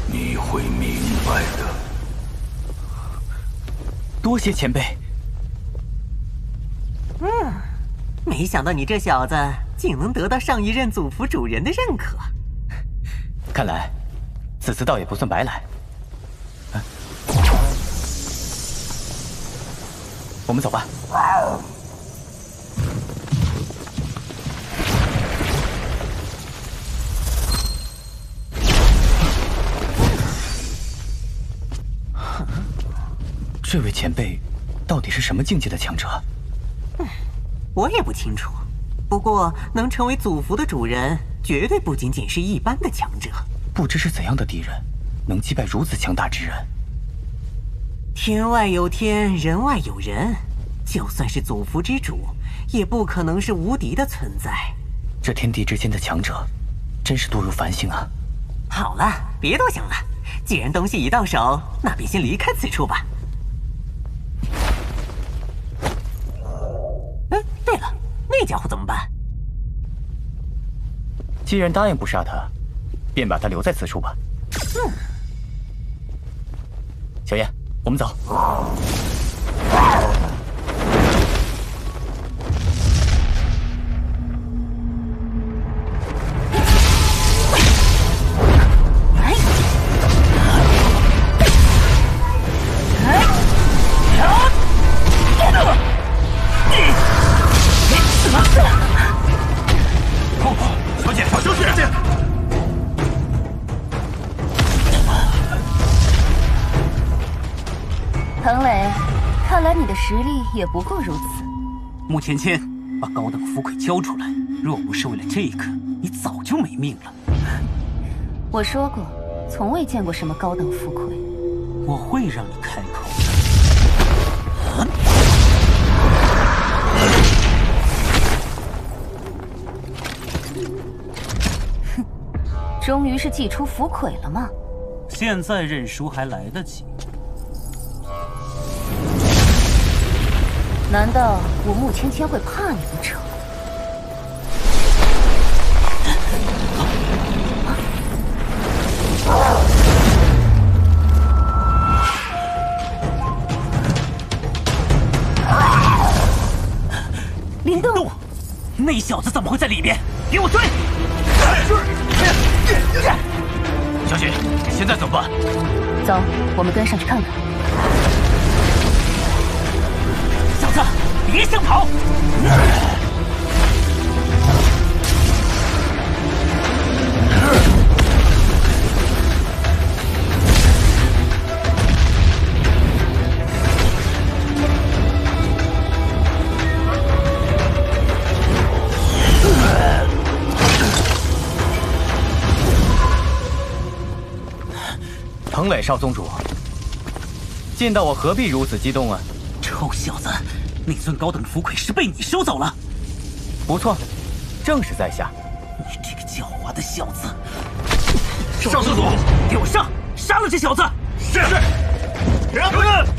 你会明白的。多谢前辈。嗯，没想到你这小子竟能得到上一任祖符主人的认可。看来，此次倒也不算白来。我们走吧。这位前辈，到底是什么境界的强者？嗯我也不清楚。不过，能成为祖符的主人，绝对不仅仅是一般的强者。不知是怎样的敌人，能击败如此强大之人？天外有天，人外有人。就算是祖符之主，也不可能是无敌的存在。这天地之间的强者，真是多如繁星啊！好了，别多想了。既然东西已到手，那便先离开此处吧。嗯，对了，那家伙怎么办？既然答应不杀他，便把他留在此处吧。嗯，小燕，我们走。小实力也不过如此。穆芊芊，把高等符魁交出来！若不是为了这个，你早就没命了。我说过，从未见过什么高等符魁。我会让你开口的。哼，终于是祭出符魁了吗？现在认输还来得及。难道我慕芊芊会怕你不成？林动，那小子怎么会在里面？给我追！小姐，现在怎么办？走，我们跟上去看看。别想跑！彭磊少宗主，见到我何必如此激动啊？臭小子，那尊高等符魁是被你收走了。不错，正是在下。你这个狡猾的小子！上厕所，给我上，杀了这小子！是。停！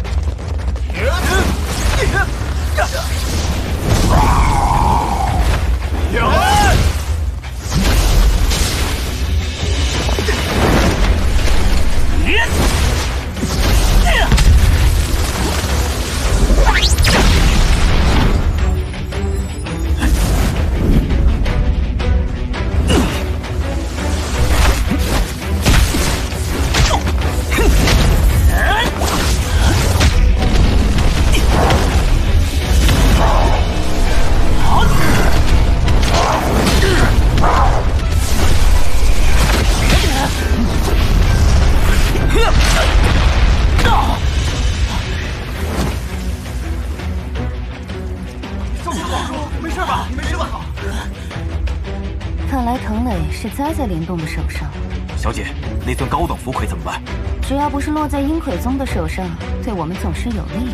要不是落在阴魁宗的手上，对我们总是有利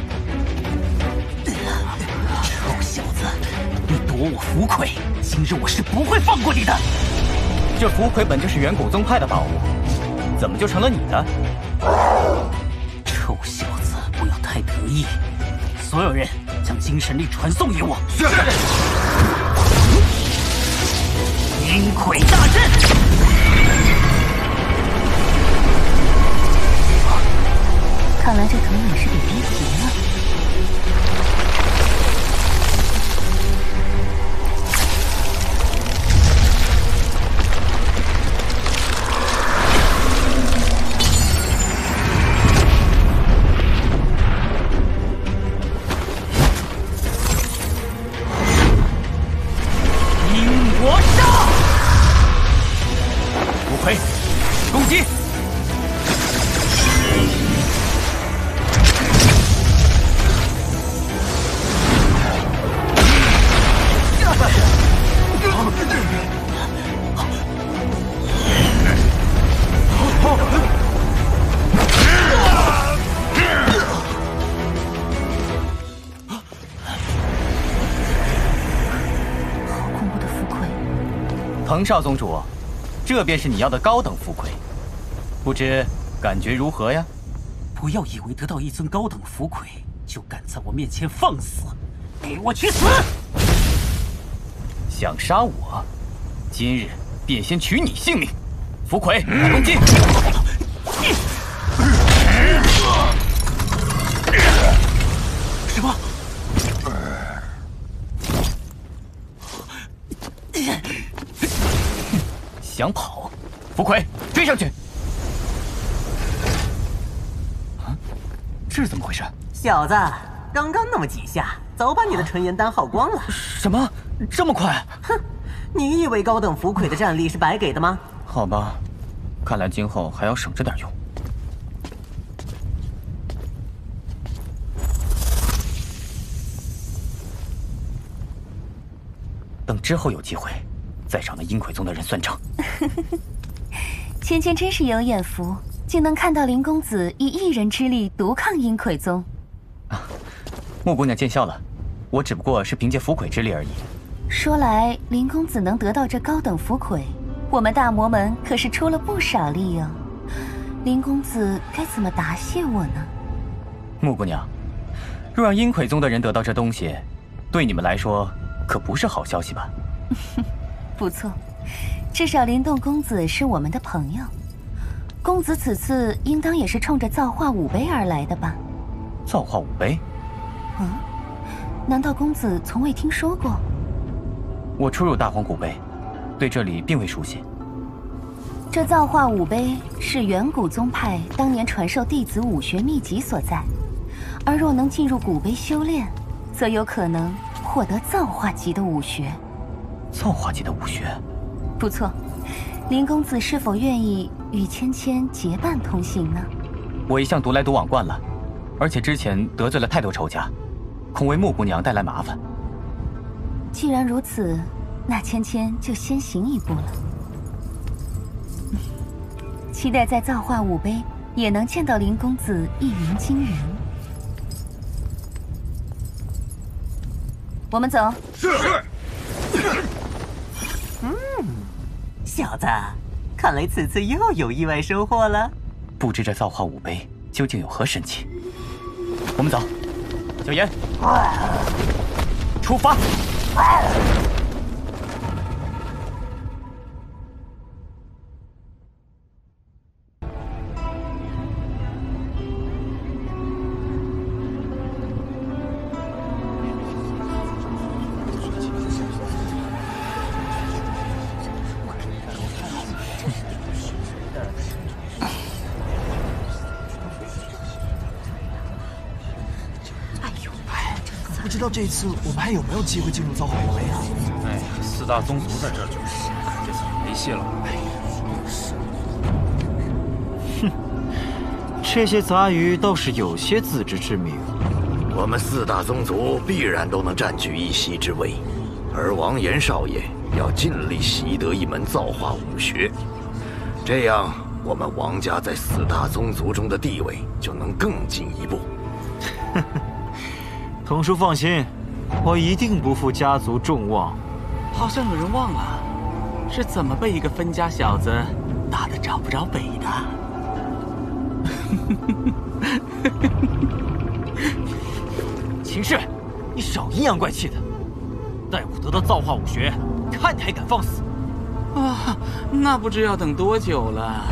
的。臭小子，你夺我符魁，今日我是不会放过你的。这符魁本就是远古宗派的宝物，怎么就成了你的？臭小子，不要太得意。所有人将精神力传送给我。是。阴魁大阵，看来这藤本是给逼急了。彭少宗主，这便是你要的高等浮魁，不知感觉如何呀？不要以为得到一尊高等浮魁就敢在我面前放肆，给我去死！想杀我，今日便先取你性命！浮魁，攻击！符魁追上去！啊，这是怎么回事？小子，刚刚那么几下，早把你的纯元丹耗光了。什么？这么快？哼，你以为高等浮魁的战力是白给的吗？好吧，看来今后还要省着点用。等之后有机会。再找那阴魁宗的人算账。芊芊真是有眼福，竟能看到林公子以一人之力独抗阴魁宗。啊穆姑娘见笑了，我只不过是凭借符魁之力而已。说来，林公子能得到这高等符魁，我们大魔门可是出了不少力哦。林公子该怎么答谢我呢？穆姑娘，若让阴魁宗的人得到这东西，对你们来说可不是好消息吧？不错，至少林动公子是我们的朋友。公子此次应当也是冲着造化五碑而来的吧？造化五碑？嗯，难道公子从未听说过？我初入大荒古碑，对这里并未熟悉。这造化武碑是远古宗派当年传授弟子武学秘籍所在，而若能进入古碑修炼，则有可能获得造化级的武学。造化级的武学，不错。林公子是否愿意与芊芊结伴同行呢？我一向独来独往惯了，而且之前得罪了太多仇家，恐为穆姑娘带来麻烦。既然如此，那芊芊就先行一步了。期待在造化武碑也能见到林公子一鸣惊人。我们走。是。嗯。小子，看来此次又有意外收获了。不知这造化五碑究竟有何神奇？我们走，小严，出发。不知道这次我们还有没有机会进入造化武碑啊？哎呀，四大宗族在这儿，这次没戏了。哼，这些杂鱼倒是有些自知之明。我们四大宗族必然都能占据一席之位，而王岩少爷要尽力习得一门造化武学，这样我们王家在四大宗族中的地位就能更进一步。呵呵。童叔放心，我一定不负家族众望。好像有人忘了，是怎么被一个分家小子打得找不着北的。秦氏，你少阴阳怪气的！待我得到造化武学，看你还敢放肆！啊，那不知要等多久了。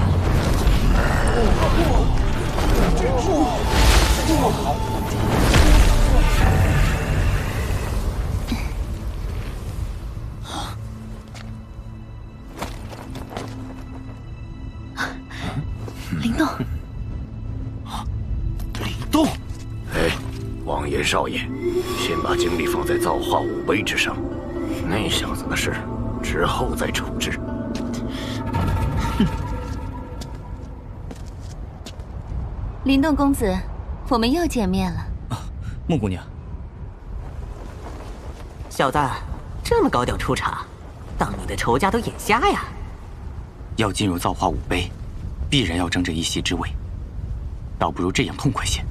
灵少爷，先把精力放在造化武碑之上，那小子的事之后再处置。哼！灵动公子，我们又见面了。啊穆姑娘，小子，这么高调出场，当你的仇家都眼瞎呀？要进入造化武碑。必然要争这一席之位，倒不如这样痛快些。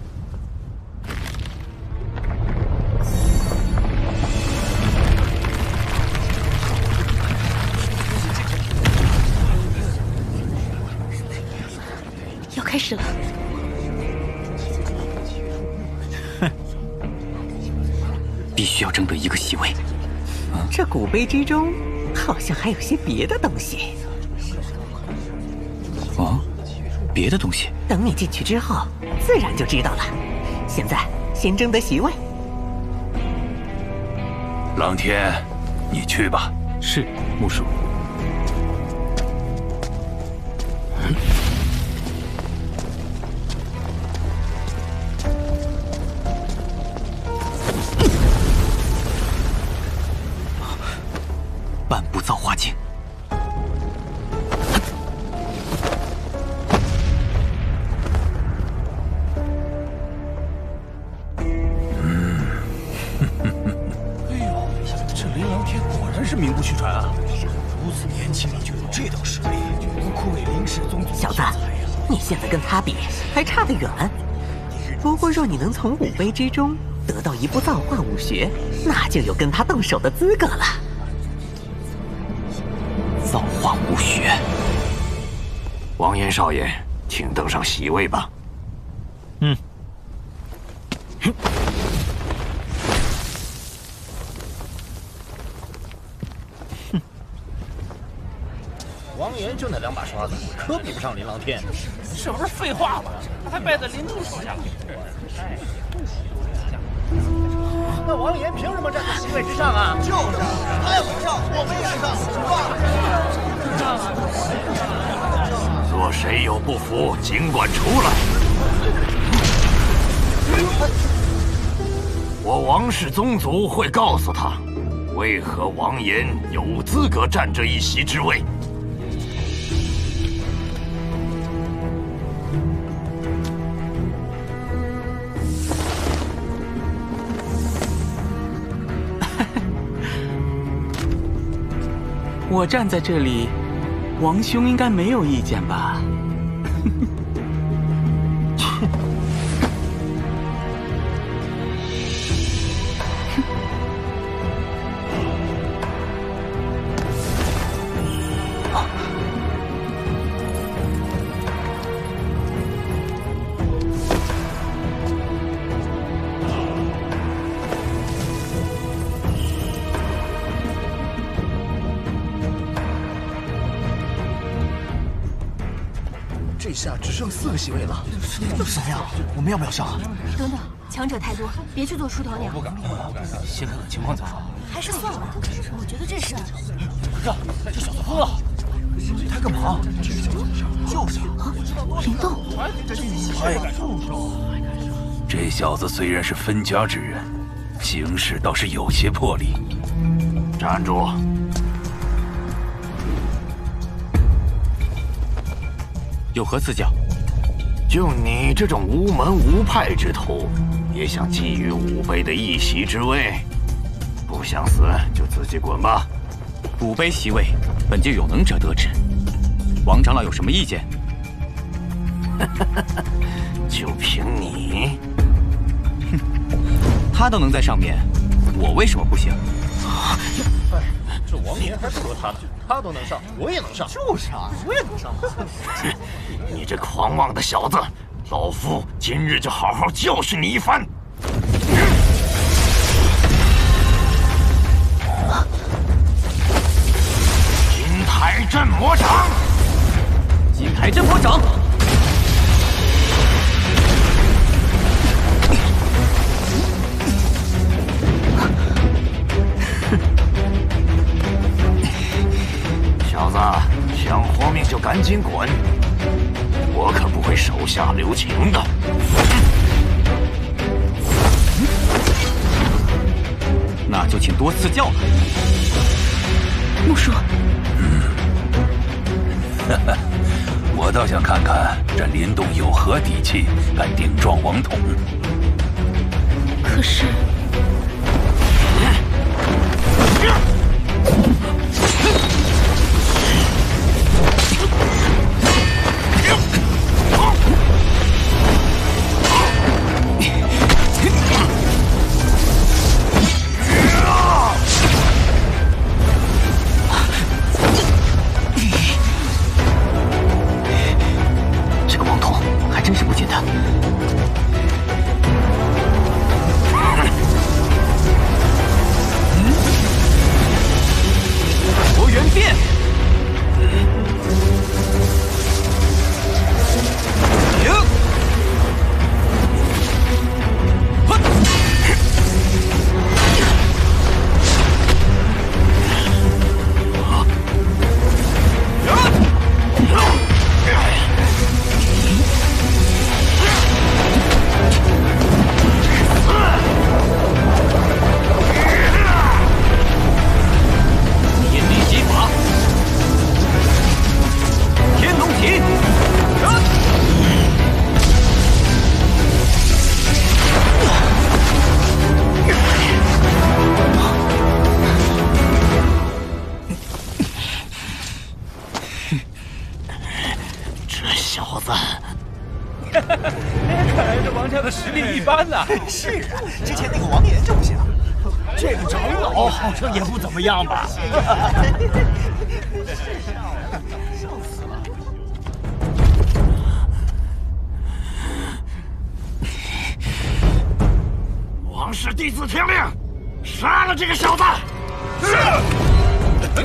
开始了。哼，必须要争得一个席位。这古碑之中，好像还有些别的东西。啊？别的东西，等你进去之后，自然就知道了。现在先争得席位。狼天，你去吧。是，木叔。之中得到一部造化武学，那就有跟他动手的资格了。造化武学，王岩少爷，请登上席位吧。嗯。王岩就那两把刷子，可比不上琳琅天。这不是废话吗？他还败在林动手下。王岩凭什么站在席位之上啊？就是，他要不上，我们也上，是吧？若谁有不服，尽管出来。我王氏宗族会告诉他，为何王岩有资格占这一席之位。我站在这里，王兄应该没有意见吧？怎么样？我们要不要上？等等，强者太多，别去做出头鸟。不敢，不敢。先看看情况再说。还是算了，我觉得这事……哥，这小子疯了！他干嘛？就是啊灵动。这小子虽然是分家之人，行事倒是有些魄力。站住！有何赐教？就你这种无门无派之徒，也想觊觎武碑的一席之位？不想死就自己滚吧！武碑席位，本就有能者得之。王长老有什么意见？就凭你？哼，他都能在上面，我为什么不行？哎，这王爷还不如他呢，他都能上，我也能上。就是啊，我也能上。你这狂妄的小子，老夫今日就好好教训你一番。是啊，之前那个王岩就不行，这个长老好像也不怎么样吧？笑死了！王氏弟子听令，杀了这个小子！是。都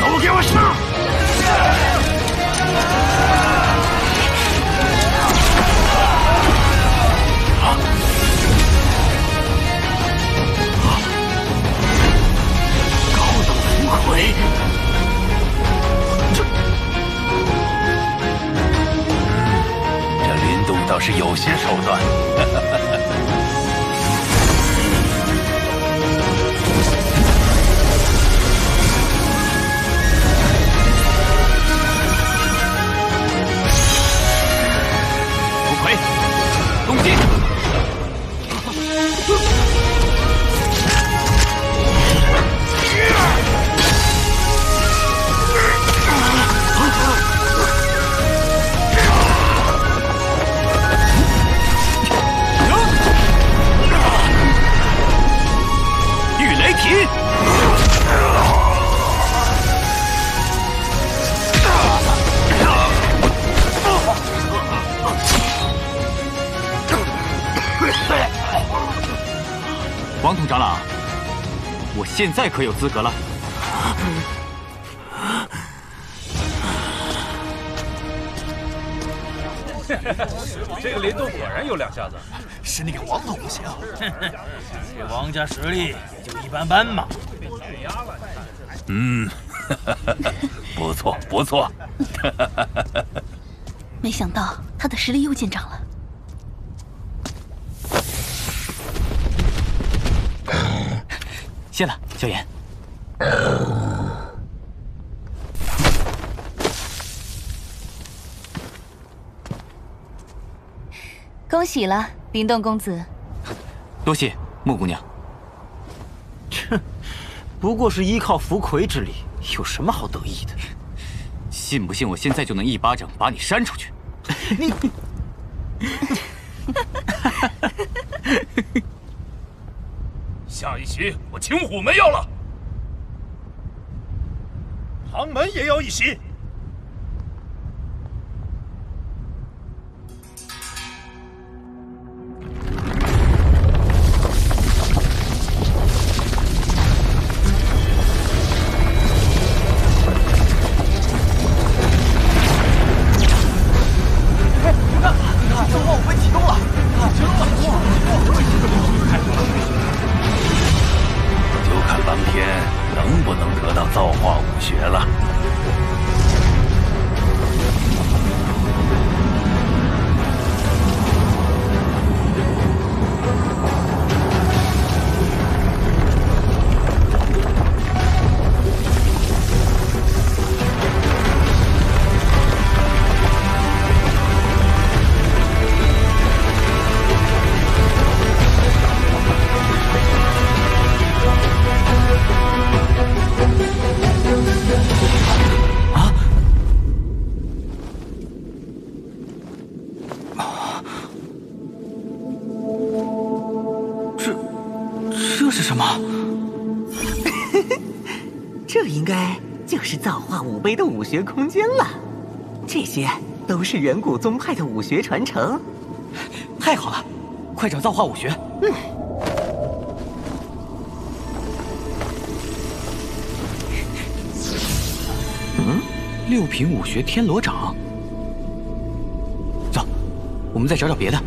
都给我上！啊！这这林动倒是有些手段。王统长老，我现在可有资格了？这个林动果然有两下子，是那个王统不行。这王家实力也就一般般嘛。嗯，不 错不错。没想到他的实力又见长了。谢了，萧炎。恭喜了，林动公子。多谢穆姑娘。哼，不过是依靠福魁之力，有什么好得意的？信不信我现在就能一巴掌把你扇出去？你。下一席我秦虎没要了，唐门也要一席。学空间了。这些都是远古宗派的武学传承。太好了，快找造化武学。嗯。六品武学天罗掌。走，我们再找找别的。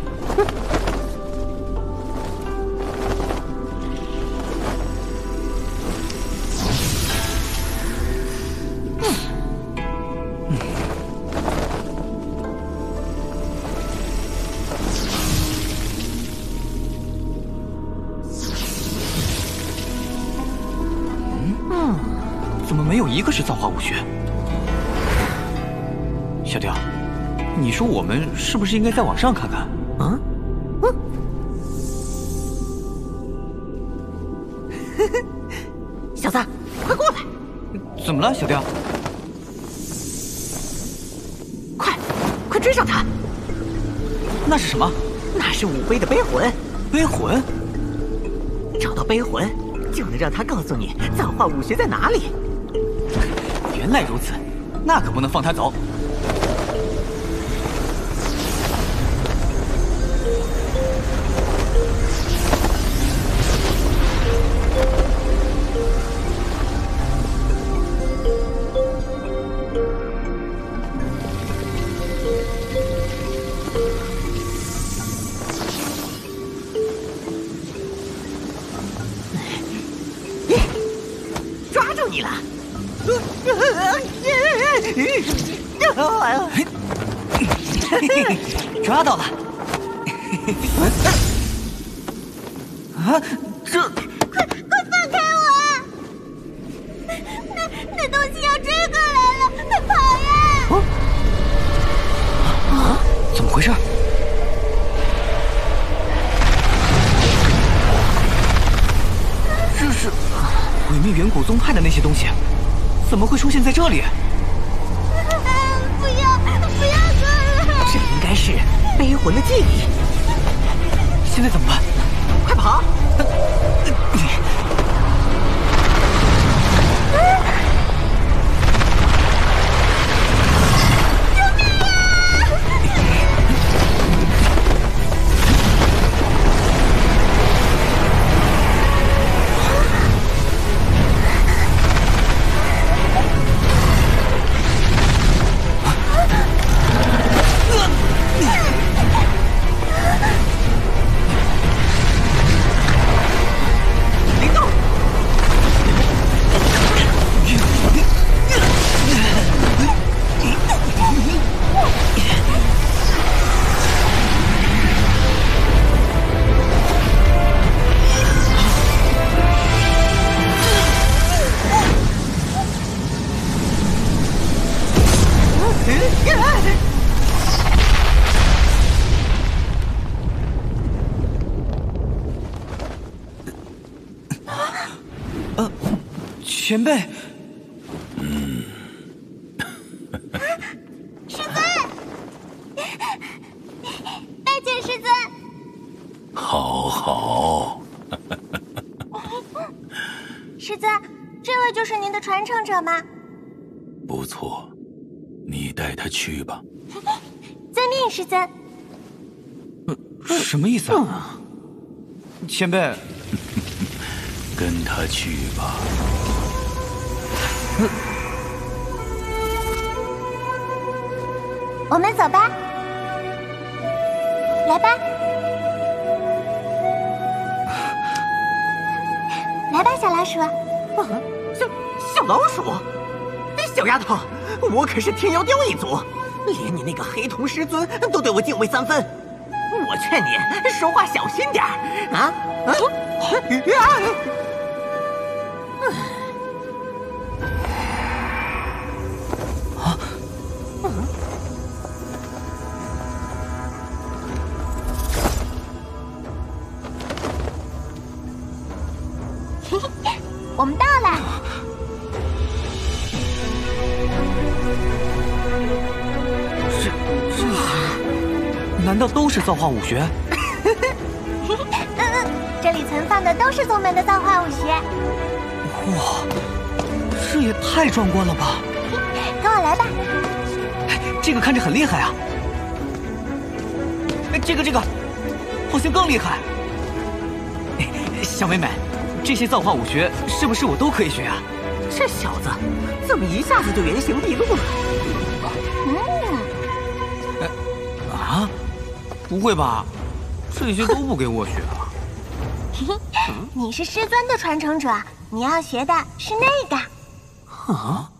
说我们是不是应该再往上看看？啊？嗯。小子，快过来！怎么了，小雕？快，快追上他！那是什么？那是武碑的碑魂。碑魂？找到碑魂，就能让他告诉你造化武学在哪里。原来如此，那可不能放他走。呃，前辈，师尊，拜见师尊。好好，师尊，这位就是您的传承者吗？不错，你带他去吧。遵命，师尊。什么意思啊？前辈，跟他去吧。我们走吧。来吧，来吧，小老鼠。小小老鼠，小丫头，我可是天妖雕一族，连你那个黑瞳师尊都对我敬畏三分。我劝你说话小心点儿啊！啊！我是造化武学？嗯嗯，这里存放的都是宗门的造化武学。哇，这也太壮观了吧！跟我来吧。这个看着很厉害啊。哎，这个这个，好像更厉害。小妹妹，这些造化武学是不是我都可以学啊？这小子怎么一下子就原形毕露了？不会吧？这些都不给我学啊？你是师尊的传承者，你要学的是那个。啊？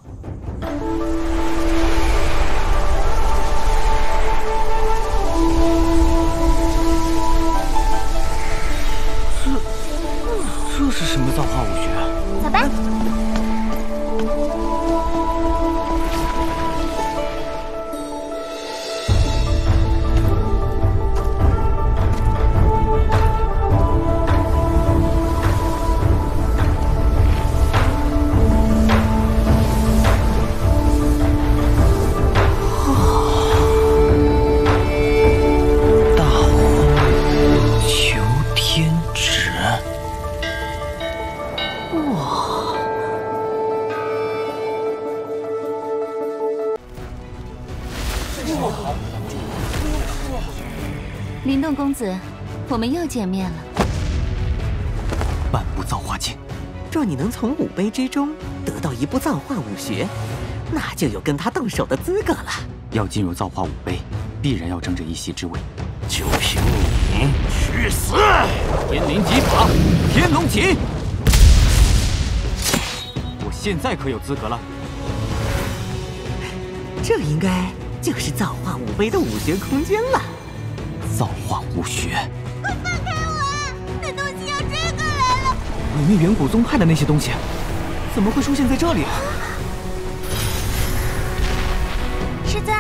见面了。半部造化境，若你能从武碑之中得到一部造化武学，那就有跟他动手的资格了。要进入造化武碑，必然要争这一席之位。就凭你去死！天灵极法，天龙戟。我现在可有资格了？这应该就是造化武碑的武学空间了。造造化武学。了！毁灭远古宗派的那些东西，怎么会出现在这里？啊师尊，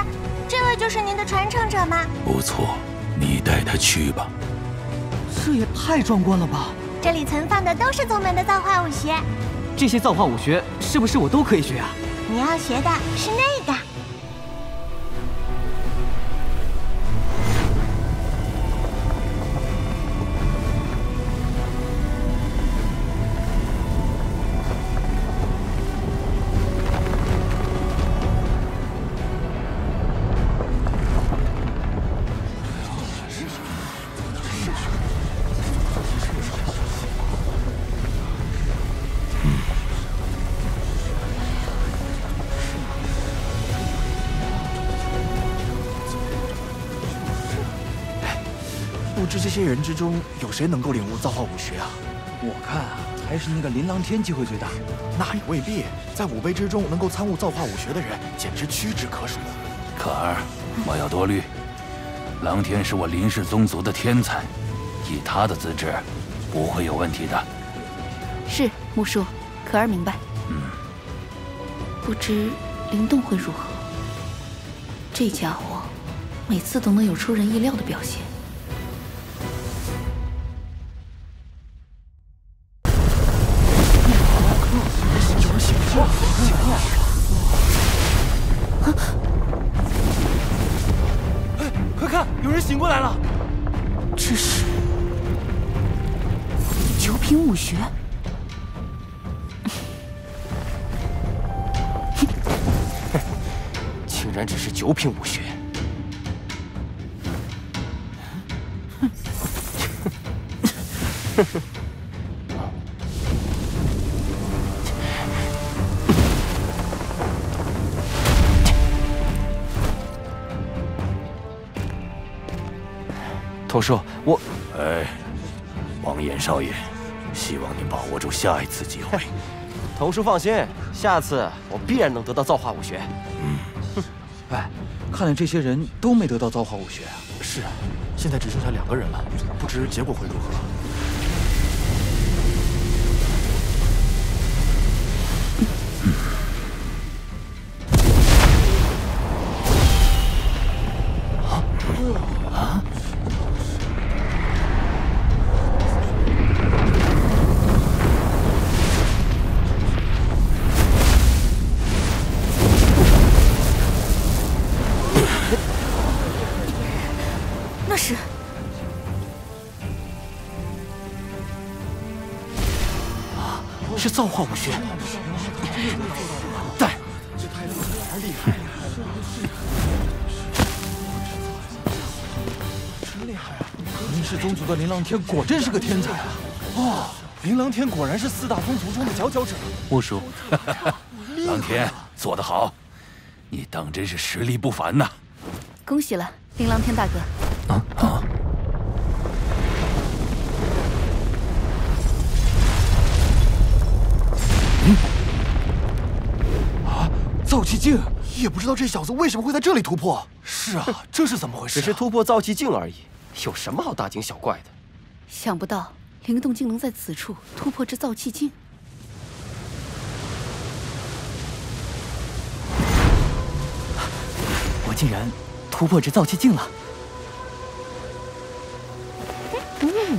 这位就是您的传承者吗？不错，你带他去吧。这也太壮观了吧！这里存放的都是宗门的造化武学，这些造化武学是不是我都可以学啊？你要学的是那些人之中有谁能够领悟造化武学啊？我看啊，还是那个琳琅天机会最大。那也未必，在五辈之中能够参悟造化武学的人，简直屈指可数。可儿，莫要多虑。狼天是我林氏宗族的天才，以他的资质，不会有问题的。是木叔，可儿明白。嗯。不知灵动会如何？这家伙每次都能有出人意料的表现。头叔，我……哎，王岩少爷，希望你把握住下一次机会。童叔放心，下次我必然能得到造化武学。嗯。哎，看来这些人都没得到造化武学啊。是啊，现在只剩下两个人了，不知结果会如何。造化武学。带。真厉害啊！林氏宗族的林琅天果真是个天才啊！哦，林琅天果然是四大宗族中的佼佼者。木叔，琅天做得好，你当真是实力不凡呐！恭喜了，林琅天大哥。气境，也不知道这小子为什么会在这里突破。是啊，这是怎么回事？只是突破造气境而已，有什么好大惊小怪的？想不到灵动竟能在此处突破这造气境。我竟然突破这造气境了！嗯，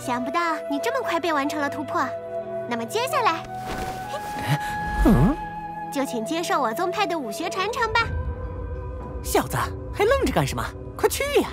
想不到你这么快便完成了突破。那么接下来，嗯，就请接受我宗派的武学传承吧。小子，还愣着干什么？快去呀！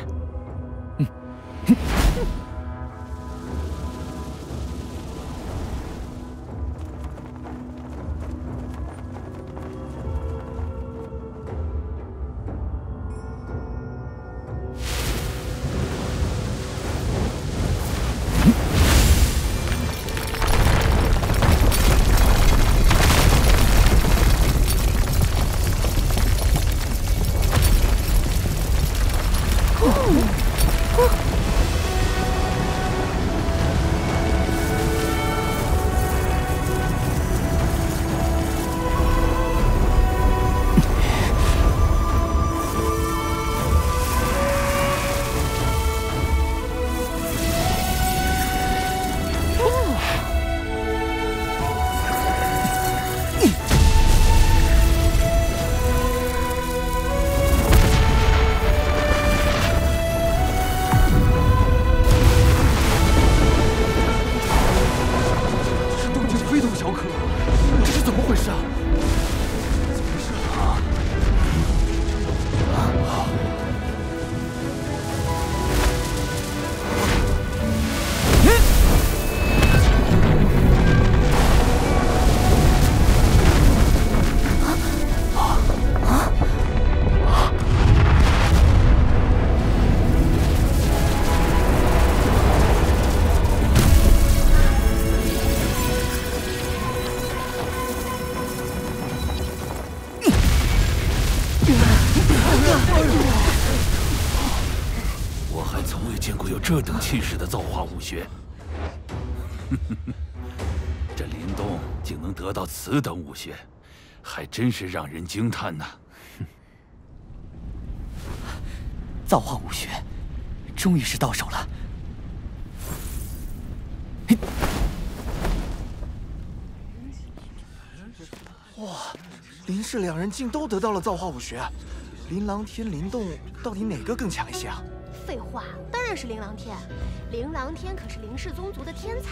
真是让人惊叹呐！造化武学，终于是到手了。哇，林氏两人竟都得到了造化武学，琳琅天、林动到底哪个更强一些啊？废话，当然是琳琅天。琳琅天可是林氏宗族的天才。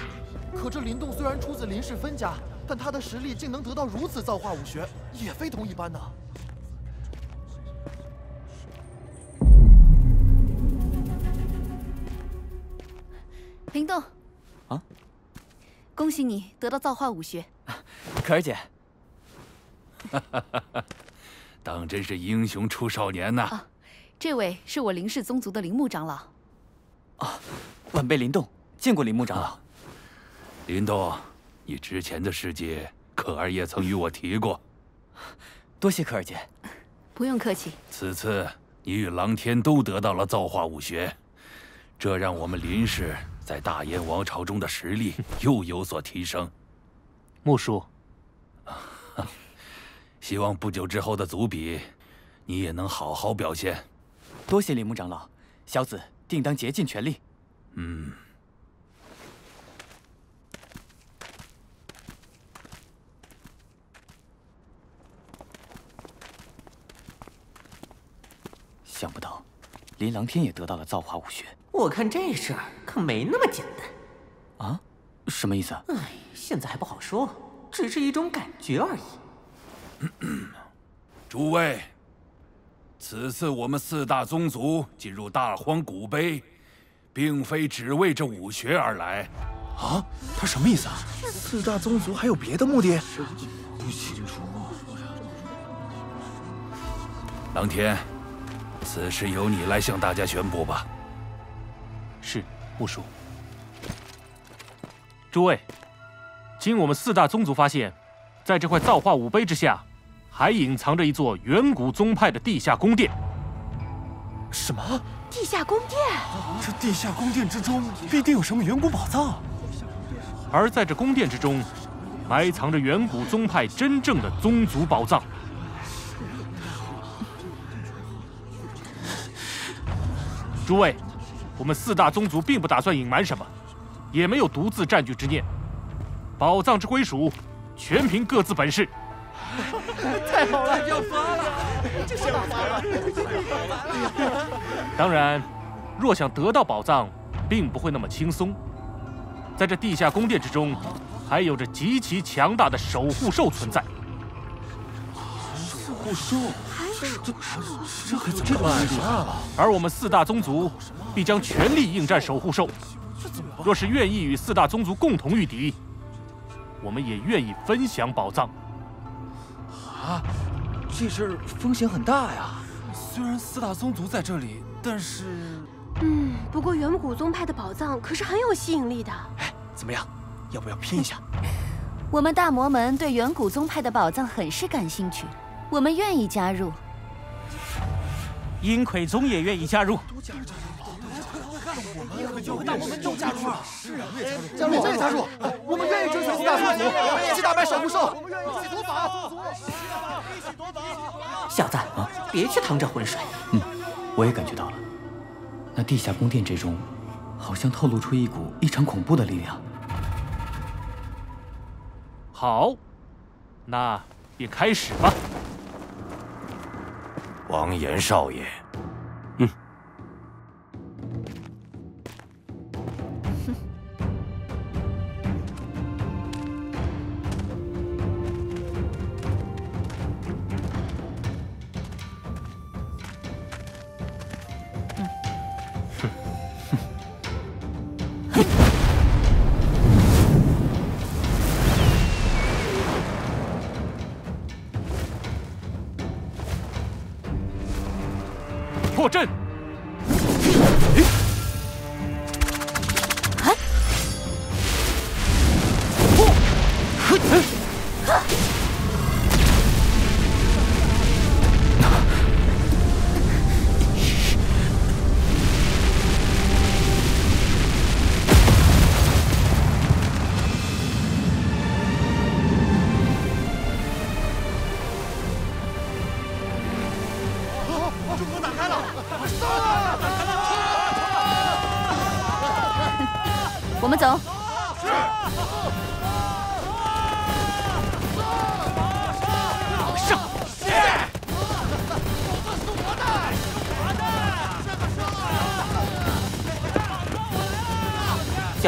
可这林动虽然出自林氏分家，但他的实力竟能得到如此造化武学，也非同一般呐。林动，啊，恭喜你得到造化武学。可儿姐，当真是英雄出少年呐！啊，这位是我林氏宗族的林木长老。啊，晚辈林动见过林木长老。林动，你之前的事迹，可儿也曾与我提过。多谢可儿姐。不用客气。此次你与狼天都得到了造化武学，这让我们林氏在大燕王朝中的实力又有所提升。木叔，希望不久之后的族比，你也能好好表现。多谢林木长老，小子定当竭尽全力。嗯。想不到，林琅天也得到了造化武学。我看这事儿可没那么简单。啊？什么意思？哎，现在还不好说，只是一种感觉而已。诸位，此次我们四大宗族进入大荒古碑，并非只为这武学而来。啊？他什么意思啊？四大宗族还有别的目的？不清楚。狼天。此事由你来向大家宣布吧。是，木叔。诸位，经我们四大宗族发现，在这块造化武碑之下，还隐藏着一座远古宗派的地下宫殿。什么？地下宫殿？这地下宫殿之中必定有什么远古宝藏。而在这宫殿之中，埋藏着远古宗派真正的宗族宝藏。诸位，我们四大宗族并不打算隐瞒什么，也没有独自占据之念。宝藏之归属，全凭各自本事。太好了，要发了！这是要发了！当然，若想得到宝藏，并不会那么轻松。在这地下宫殿之中，还有着极其强大的守护兽存在。守护兽？这这可怎么办？而我们四大宗族必将全力应战守护兽。若是愿意与四大宗族共同御敌，我们也愿意分享宝藏。啊，这事风险很大呀！虽然四大宗族在这里，但是……嗯，不过远古宗派的宝藏可是很有吸引力的。哎，怎么样？要不要拼一下？我们大魔门对远古宗派的宝藏很是感兴趣，我们愿意加入。阴魁宗也愿意加入。大魔门都加入，是啊，加入，加入，我们愿意追随四大宗族，一起打败守护兽。我们愿意一起夺宝。一起夺宝。小子，别去趟这浑水。嗯，我也感觉到了，那地下宫殿之中，好像透露出一股异常恐怖的力量。好，那便开始吧。王岩少爷，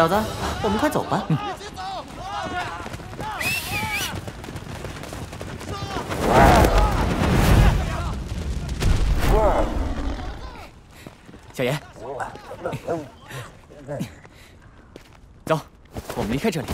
小子，我们快走吧。小严，走，我们离开这里。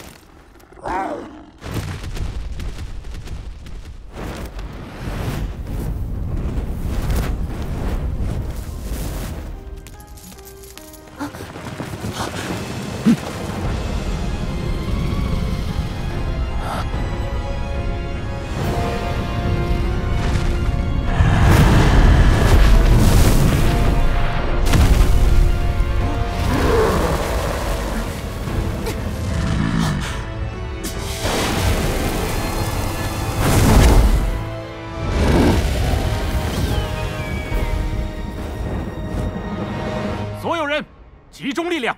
集中力量，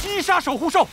击杀守护兽！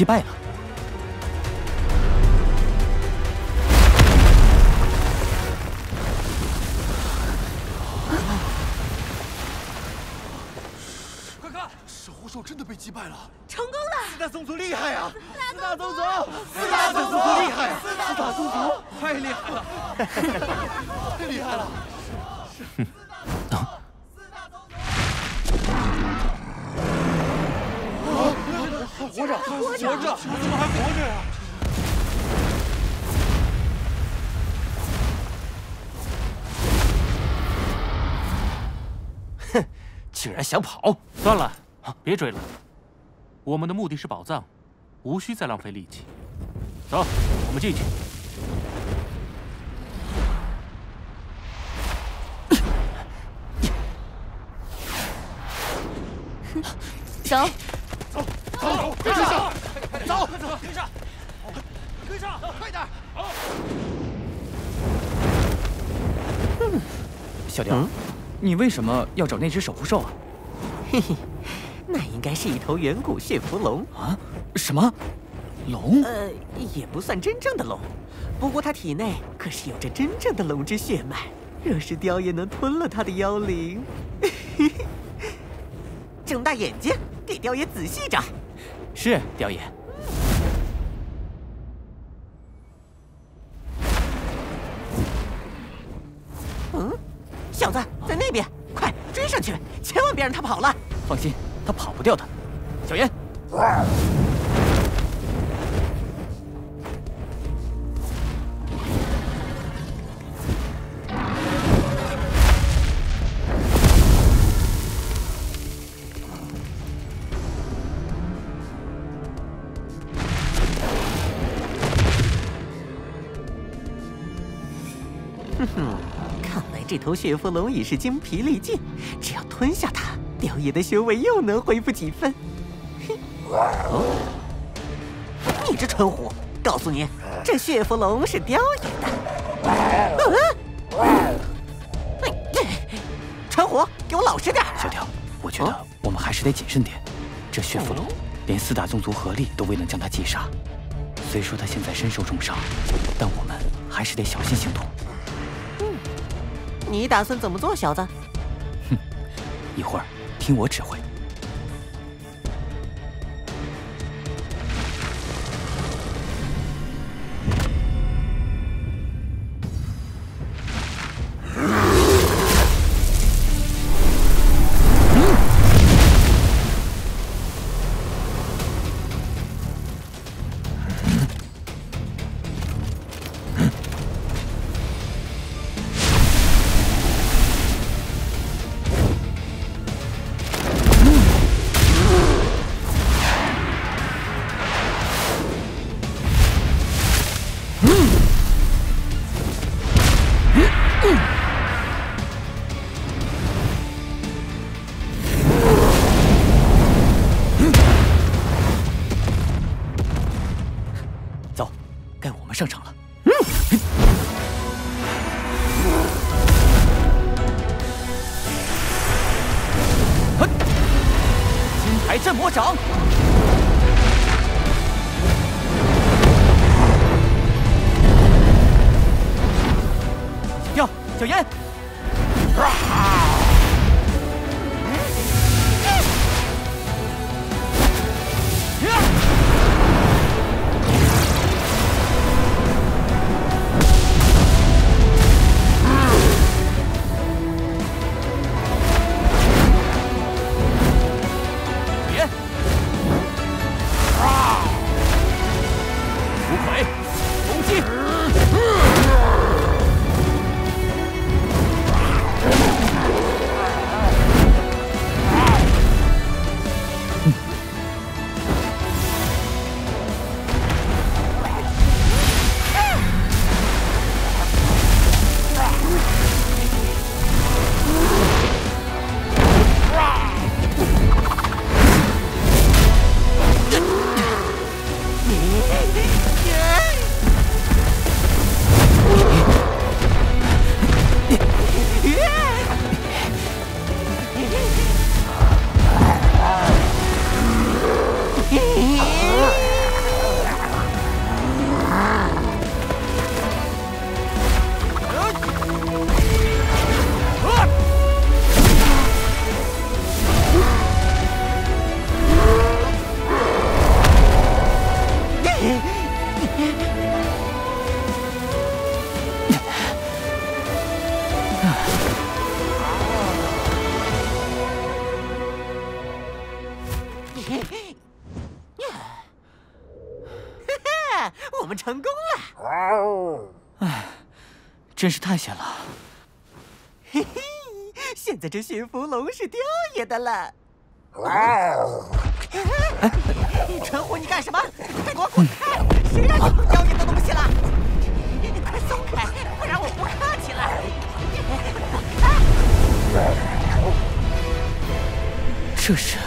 击败了？想跑！算了，别追了。我们的目的是宝藏，无需再浪费力气。走，我们进去。走。走，走，跟上，走，跟上，跟上，快点！小雕，你为什么要找那只守护兽啊？嘿嘿，那应该是一头远古血蝠龙啊？什么？龙？呃，也不算真正的龙，不过它体内可是有着真正的龙之血脉。若是雕爷能吞了它的妖灵，睁大眼睛，给雕爷仔细找。是，雕爷。嗯，小子在那边，快追上去，千万别让他跑了。他跑不掉的，小严。哼哼，看来这头雪佛龙已是精疲力尽，只要吞下它。雕爷的修为又能恢复几分。哦，你这蠢虎，告诉你，这血符龙是雕爷的。蠢虎，给我老实点！小条，我觉得我们还是得谨慎点。这血符龙连四大宗族合力都未能将他击杀，虽说他现在身受重伤，但我们还是得小心行动。嗯，你打算怎么做，小子？哼，一会儿听我指挥。真是太险了。嘿嘿，现在这驯服龙是雕爷的了。蠢虎，你干什么？快给我滚开！谁让你碰雕爷的东西了？快松开，不然我不客气了！这是。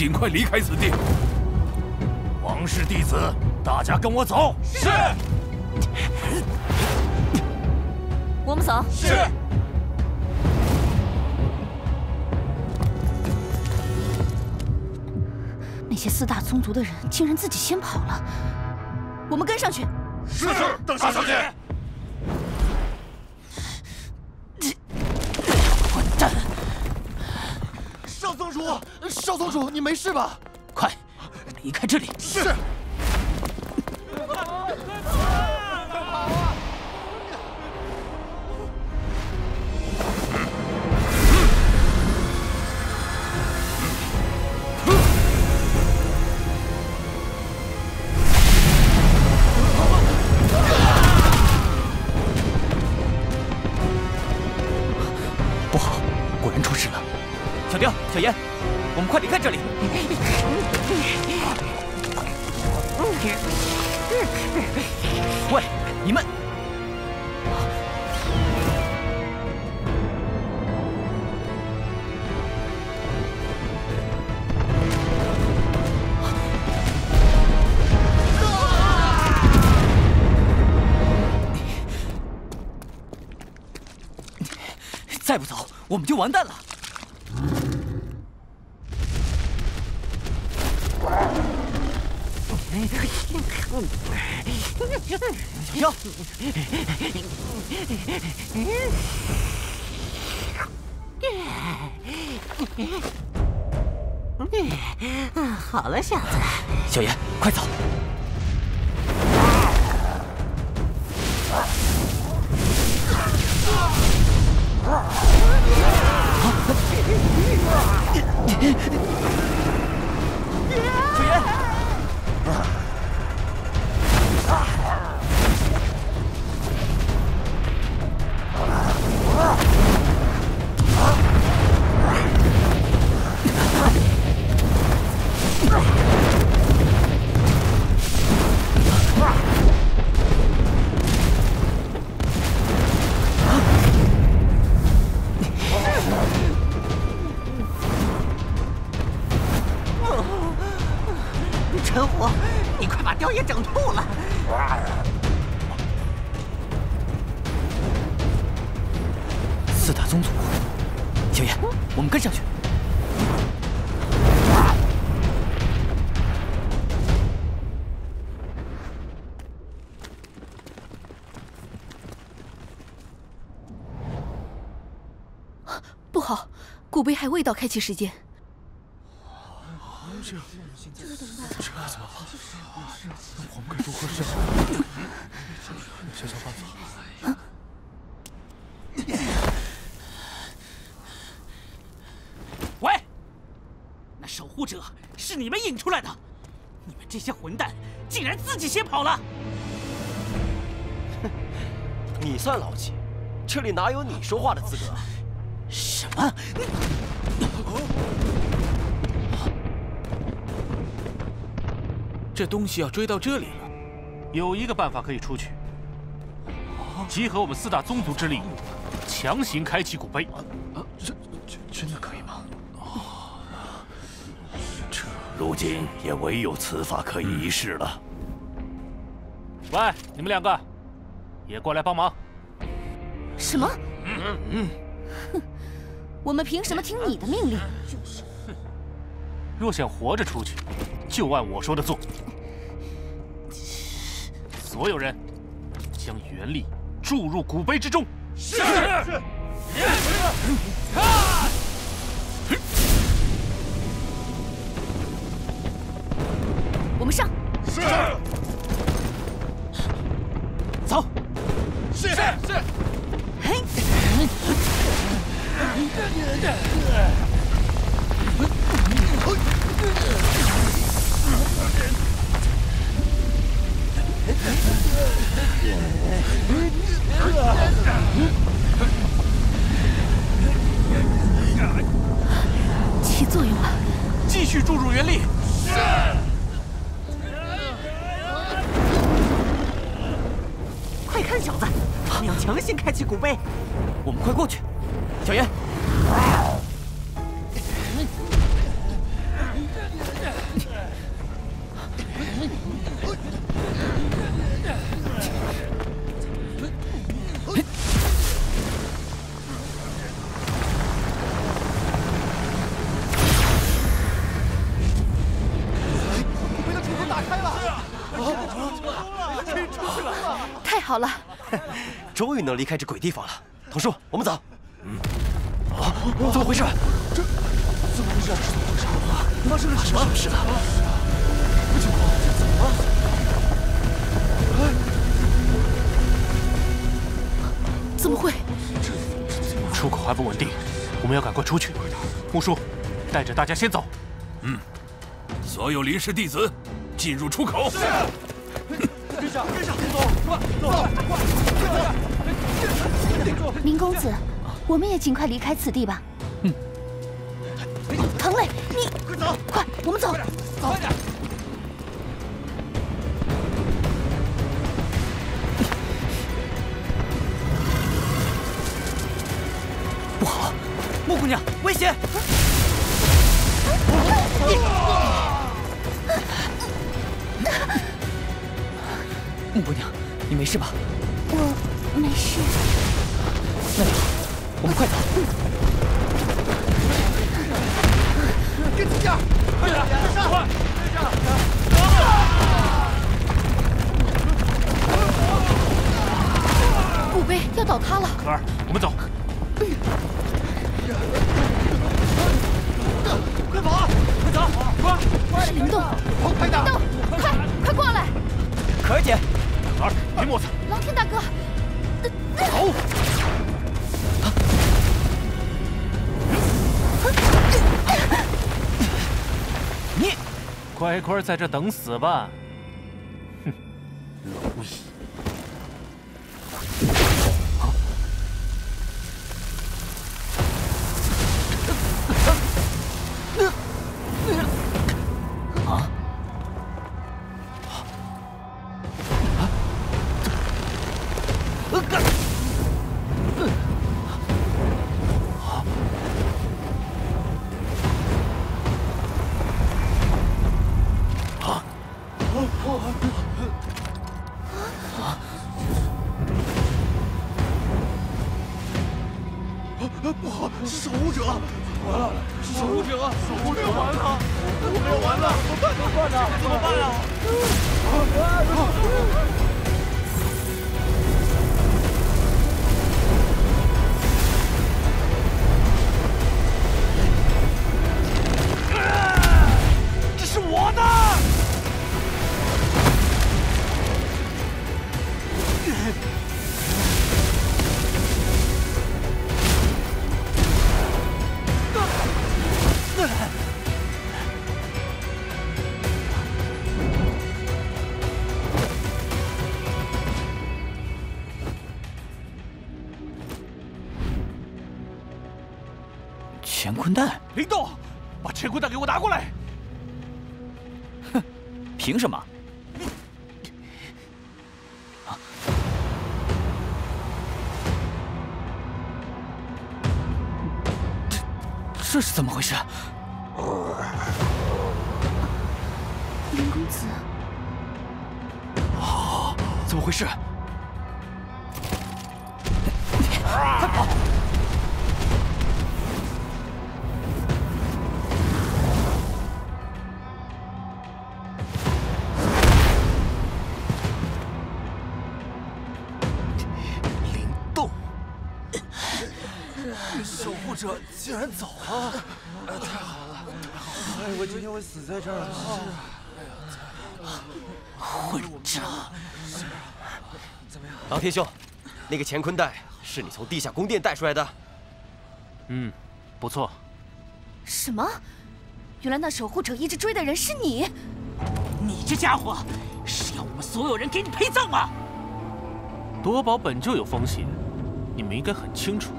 尽快离开此地。王室弟子，大家跟我走。是。我们走。是。那些四大宗族的人竟然自己先跑了，我们跟上去。是是，邓大小姐。混蛋！少宗主，少宗主，你没事吧？快离开这里！是。我们就完蛋了！小好了，小子，小严，快走！还未到开启时间。这这怎么办？这怎么办？我们该如何是好？想想办法。喂，那守护者是你们引出来的，你们这些混蛋竟然自己先跑了！你算老几？这里哪有你说话的资格？什么？这东西要追到这里了，有一个办法可以出去，集合我们四大宗族之力，强行开启古碑。啊，这这真的可以吗？这如今也唯有此法可以一试了。喂，你们两个，也过来帮忙。什么？嗯嗯。哼，我们凭什么听你的命令？就是。若想活着出去，就按我说的做。所有人将元力注入古碑之中。是。我们上。是。走。是是是。嘿。起作用了，继续注入元力。是。快看，小子，他们要强行开启古碑，我们快过去。小妍。被他出口打开了！可以出去了！太好了，终于能离开这鬼地方了。童叔，我们走。怎么回事？这怎么回事？怎么回事？发生了什么？事了。什么情况？怎么了？怎么会？出口还不稳定，我们要赶快出去。木叔，带着大家先走。嗯，所有临时弟子进入出口。跟上，跟上，走，快走，快，快点！林公子，我们也尽快离开此地吧。在这等死吧！在这儿了。混账！老天兄，那个乾坤袋是你从地下宫殿带出来的？嗯，不错。什么？原来那守护者一直追的人是你！你这家伙是要我们所有人给你陪葬吗？夺宝本就有风险，你们应该很清楚。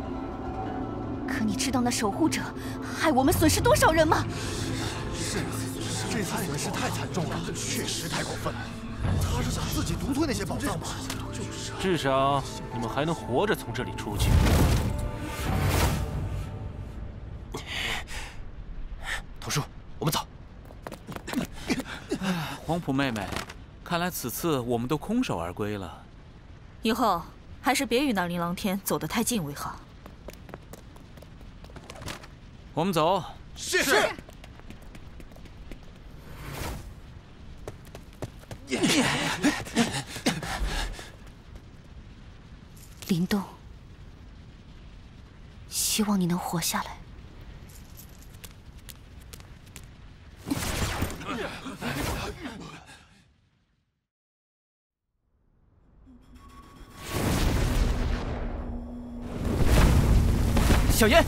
可你知道那守护者害我们损失多少人吗？损失太惨重了，确实太过分了。他是想自己独吞那些宝藏吗？就是。至少你们还能活着从这里出去。童叔，我们走。黄浦妹妹，看来此次我们都空手而归了。以后还是别与那琳琅天走得太近为好。我们走。是。林动，希望你能活下来。小烟。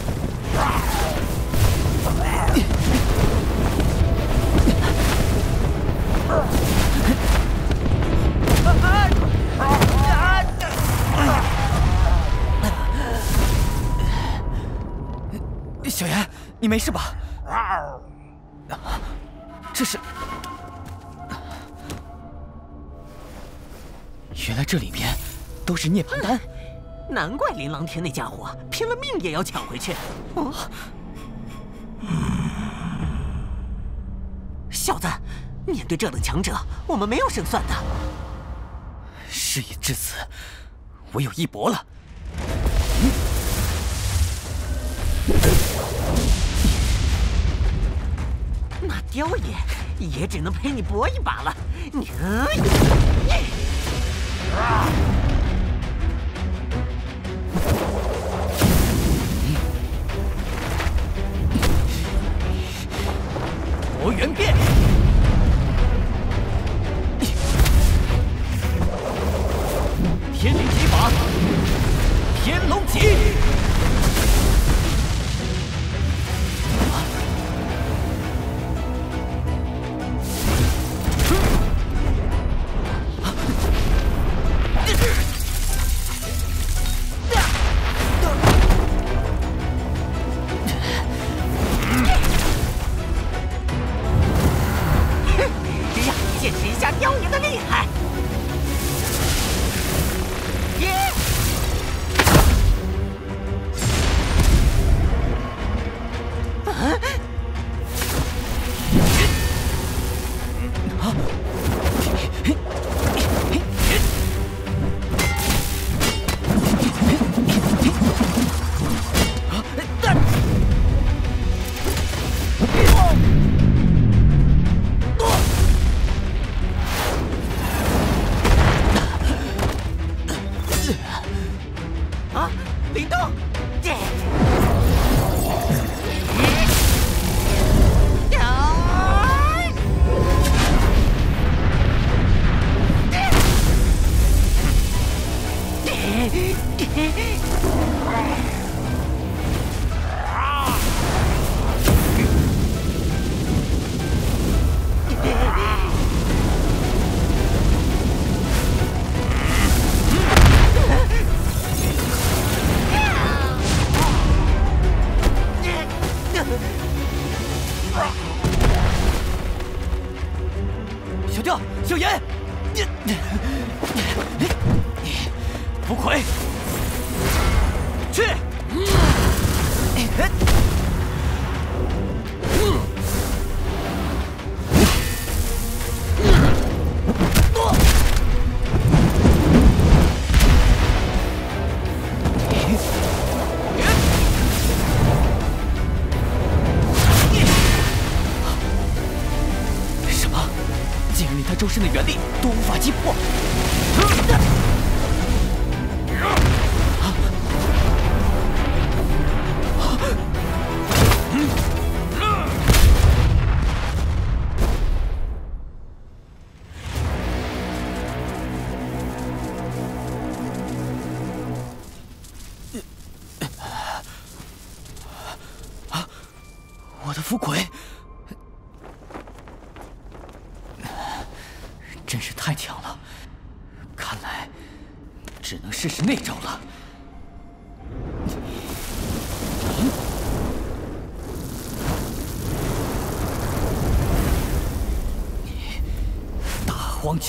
小严，你没事吧？这是……原来这里面都是涅槃丹，难怪琳琅天那家伙拼了命也要抢回去。哦，小子，面对这等强者，我们没有胜算的。事已至此，唯有一搏了。那雕爷也只能陪你搏一把了。你，魔元变，天灵体法，天龙戟。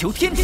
求天旨！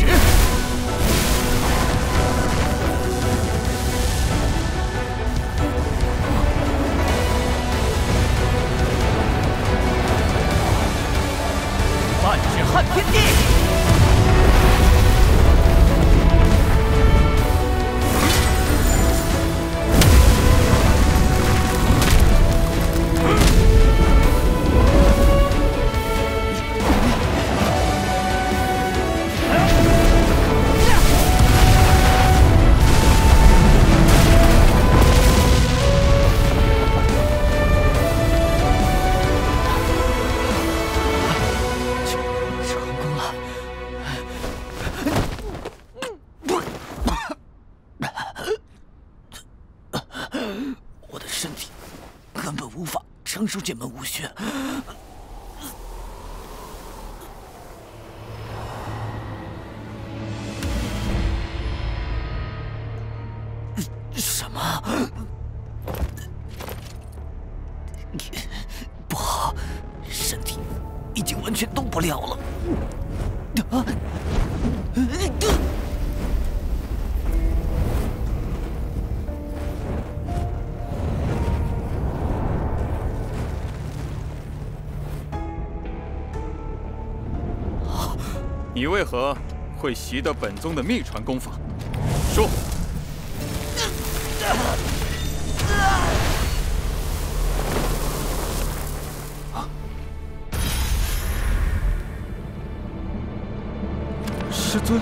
法承受这门何会习得本宗的秘传功法？说。师尊，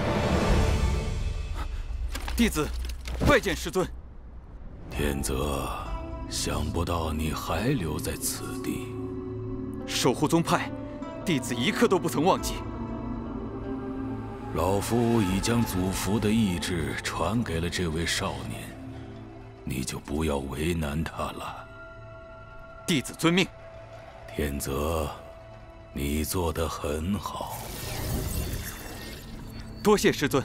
弟子拜见师尊。天泽，想不到你还留在此地，守护宗派，弟子一刻都不曾忘记。老夫已将祖符的意志传给了这位少年，你就不要为难他了。弟子遵命。天泽，你做得很好。多谢师尊。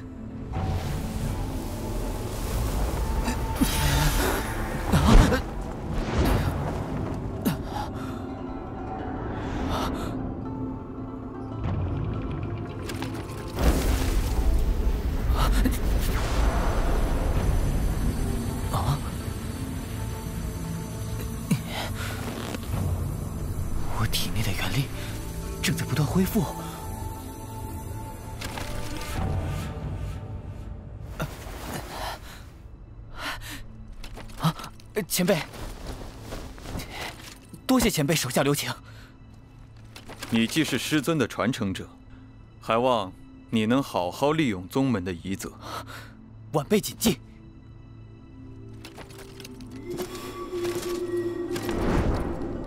前辈，多谢前辈手下留情。你既是师尊的传承者，还望你能好好利用宗门的遗泽。晚辈谨记。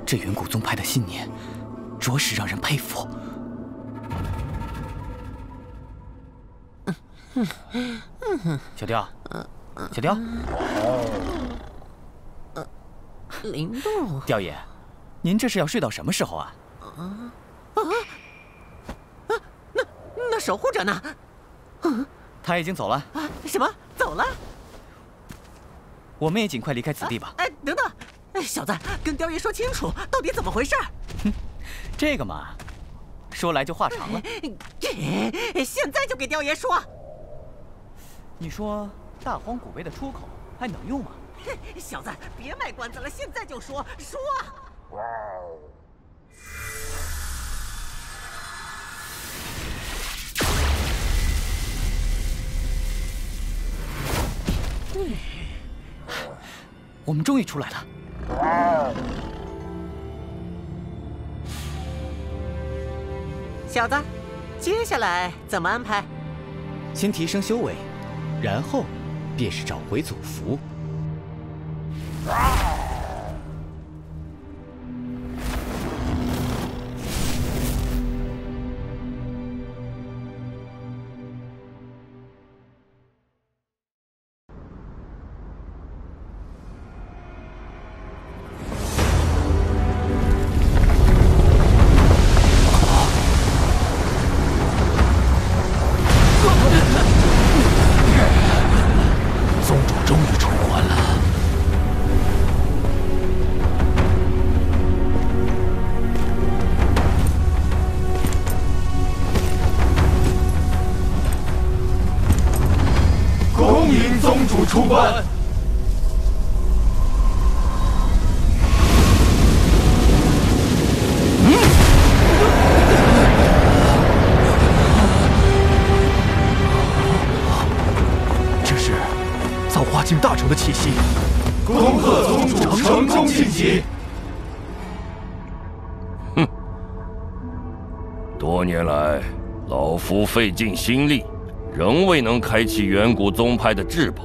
这远古宗派的信念，着实让人佩服。小雕，小雕。灵动，雕爷，您这是要睡到什么时候啊？啊啊啊！那那守护者呢？他已经走了。啊？什么？走了？我们也尽快离开此地吧。哎，等等，哎小子，跟雕爷说清楚，到底怎么回事？哼，这个嘛，说来就话长了。现在就给雕爷说。你说大荒古碑的出口还能用吗？小子，别卖关子了，现在就说说。我们终于出来了。小子，接下来怎么安排？先提升修为，然后便是找回祖符。Rawr! 费尽心力，仍未能开启远古宗派的至宝。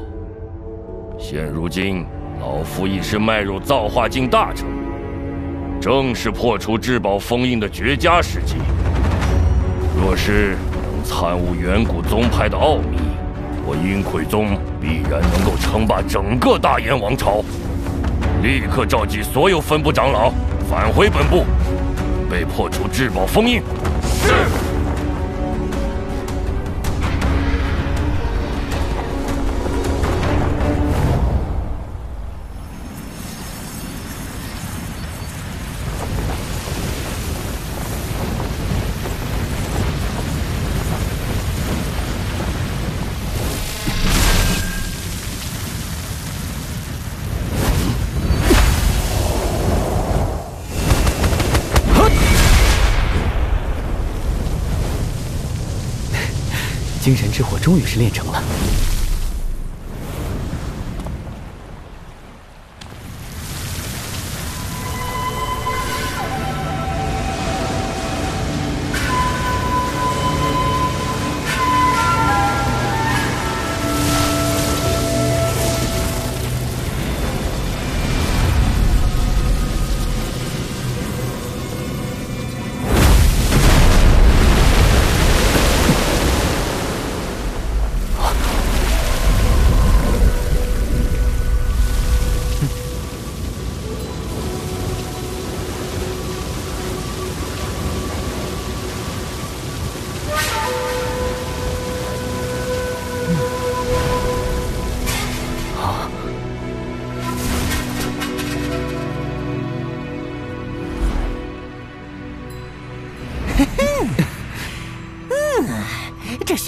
现如今，老夫已是迈入造化境大成，正是破除至宝封印的绝佳时机。若是能参悟远古宗派的奥秘，我阴魁宗必然能够称霸整个大燕王朝。立刻召集所有分部长老返回本部，备破除至宝封印。是。精神之火终于是炼成了。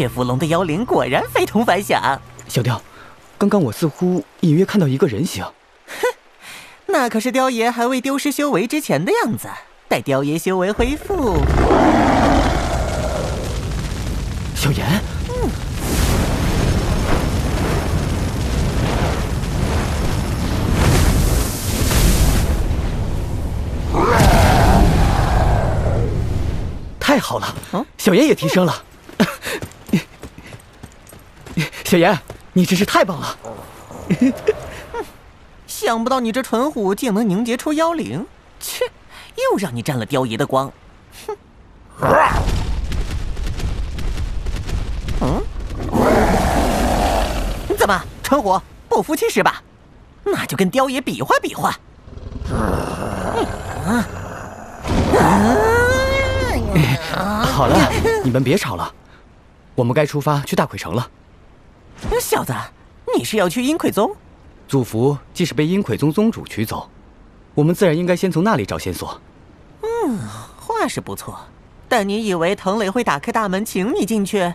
这血符龙的妖灵果然非同凡响。小雕，刚刚我似乎隐约看到一个人形。哼，那可是雕爷还未丢失修为之前的样子。待雕爷修为恢复，小妍。嗯。太好了，小妍也提升了。小妍，你真是太棒了！想不到你这蠢虎竟能凝结出妖灵，切，又让你沾了雕爷的光。哼！嗯？怎么，蠢虎不服气是吧？那就跟雕爷比划比划。好了，你们别吵了，我们该出发去大鬼城了。小子，你是要去阴魁宗？祖符既是被阴魁宗宗主取走，我们自然应该先从那里找线索。嗯，话是不错，但你以为藤磊会打开大门请你进去？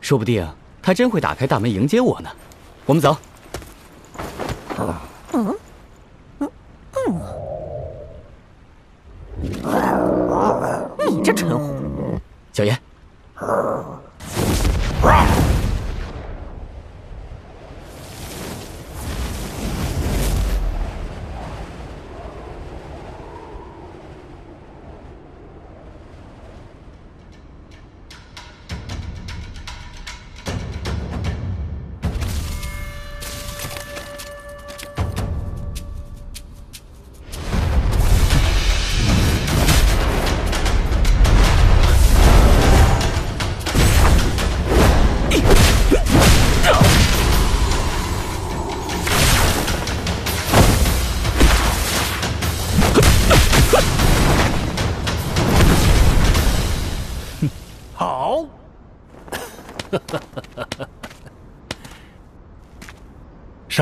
说不定他真会打开大门迎接我呢。我们走。嗯嗯嗯，你这蠢货，小严。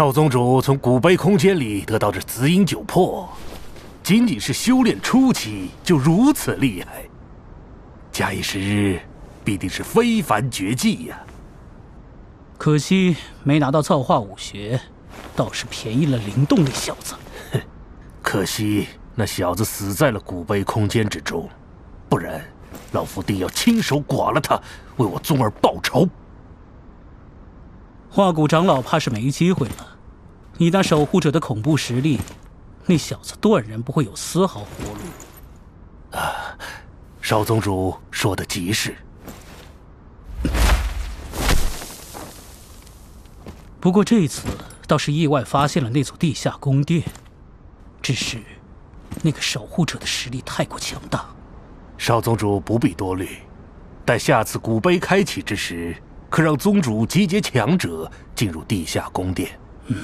少宗主从古碑空间里得到这紫影九魄，仅仅是修炼初期就如此厉害，假以时日，必定是非凡绝技呀。可惜没拿到造化武学，倒是便宜了灵动那小子。哼，可惜那小子死在了古碑空间之中，不然老夫定要亲手剐了他，为我宗儿报仇。化骨长老怕是没机会了。以那守护者的恐怖实力，那小子断然不会有丝毫活路。啊，少宗主说的极是。不过这次倒是意外发现了那座地下宫殿，只是那个守护者的实力太过强大。少宗主不必多虑，待下次古碑开启之时。可让宗主集结强者进入地下宫殿。嗯，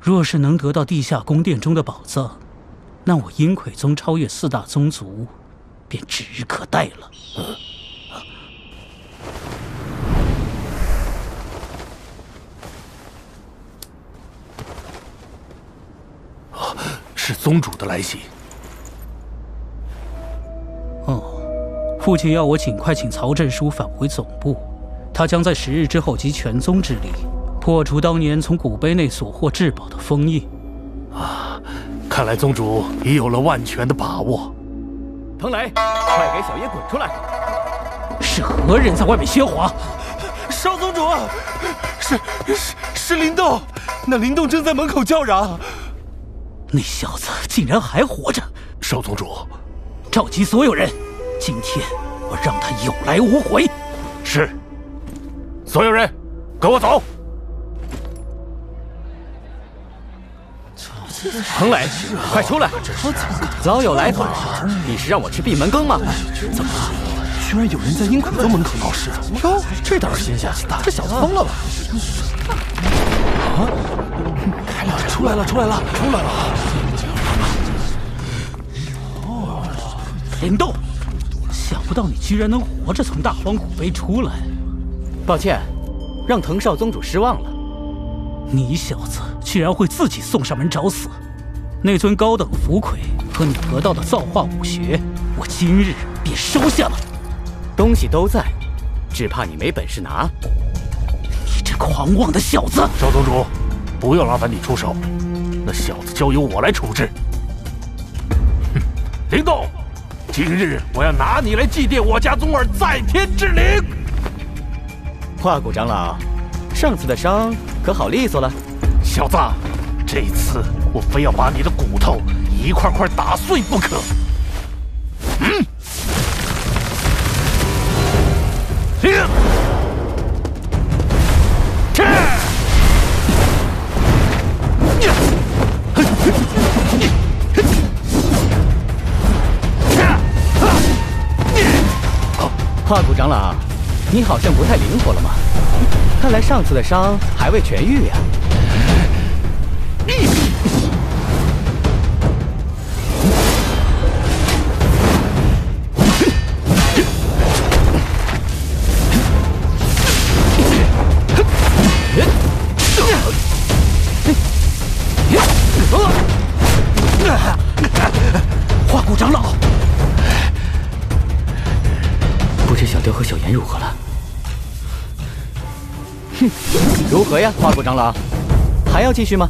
若是能得到地下宫殿中的宝藏，那我阴魁宗超越四大宗族，便指日可待了。是宗主的来信。哦，父亲要我尽快请曹振书返回总部，他将在十日之后集全宗之力，破除当年从古碑内所获至宝的封印。啊，看来宗主已有了万全的把握。彭雷，快给小爷滚出来！是何人在外面喧哗？少宗主，是是是林动，那林动正在门口叫嚷。那小子竟然还活着！少宗主，召集所有人，今天我让他有来无回。是。所有人，跟我走。彭磊，快出来！早有来法，你是让我吃闭门羹吗？怎么了，居然有人在阴魁宗门口闹事？哟，这倒是新鲜，这小子疯了吧？啊！出来了，出来了，出来了！哦，林动，想不到你居然能活着从大荒古碑出来。抱歉，让藤少宗主失望了。你小子居然会自己送上门找死！那尊高等符魁和你得到的造化武学，我今日便收下了。东西都在，只怕你没本事拿。你这狂妄的小子！少宗主，不要劳烦你出手，那小子交由我来处置。哼，灵动，今日我要拿你来祭奠我家宗儿在天之灵。华谷长老，上次的伤可好利索了？小子，这次我非要把你的骨头一块块打碎不可。嗯。华谷长老，你好像不太灵活了嘛？看来上次的伤还未痊愈呀。华谷长老，不知小雕和小妍如何了？哼，如何呀，花果长老？还要继续吗？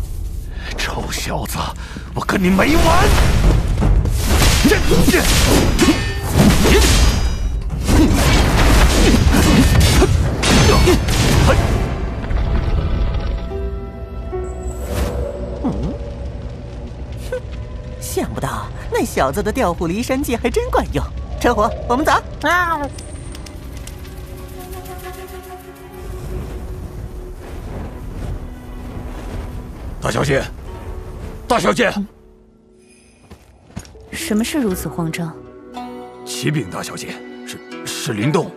臭小子，我跟你没完！嗯，哼，想不到那小子的调虎离山计还真管用。陈虎，我们走。啊！大小姐，大小姐，什么事如此慌张？启禀大小姐，是是林动。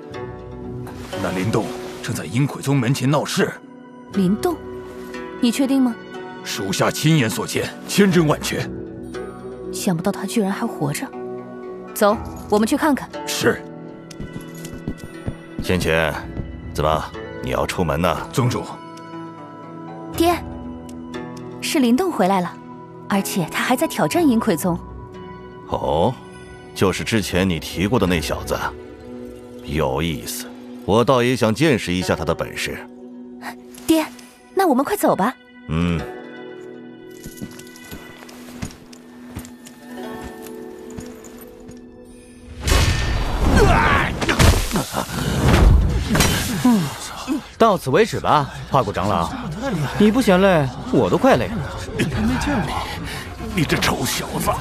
那林动正在阴魁宗门前闹事。林动，你确定吗？属下亲眼所见，千真万确。想不到他居然还活着。走，我们去看看。是。先前，怎么你要出门呢？宗主。爹。是林动回来了，而且他还在挑战阴魁宗。哦，就是之前你提过的那小子，有意思。我倒也想见识一下他的本事。爹，那我们快走吧。嗯。到此为止吧，化骨长老。你不嫌累，我都快累了。还没见过你，这臭小子！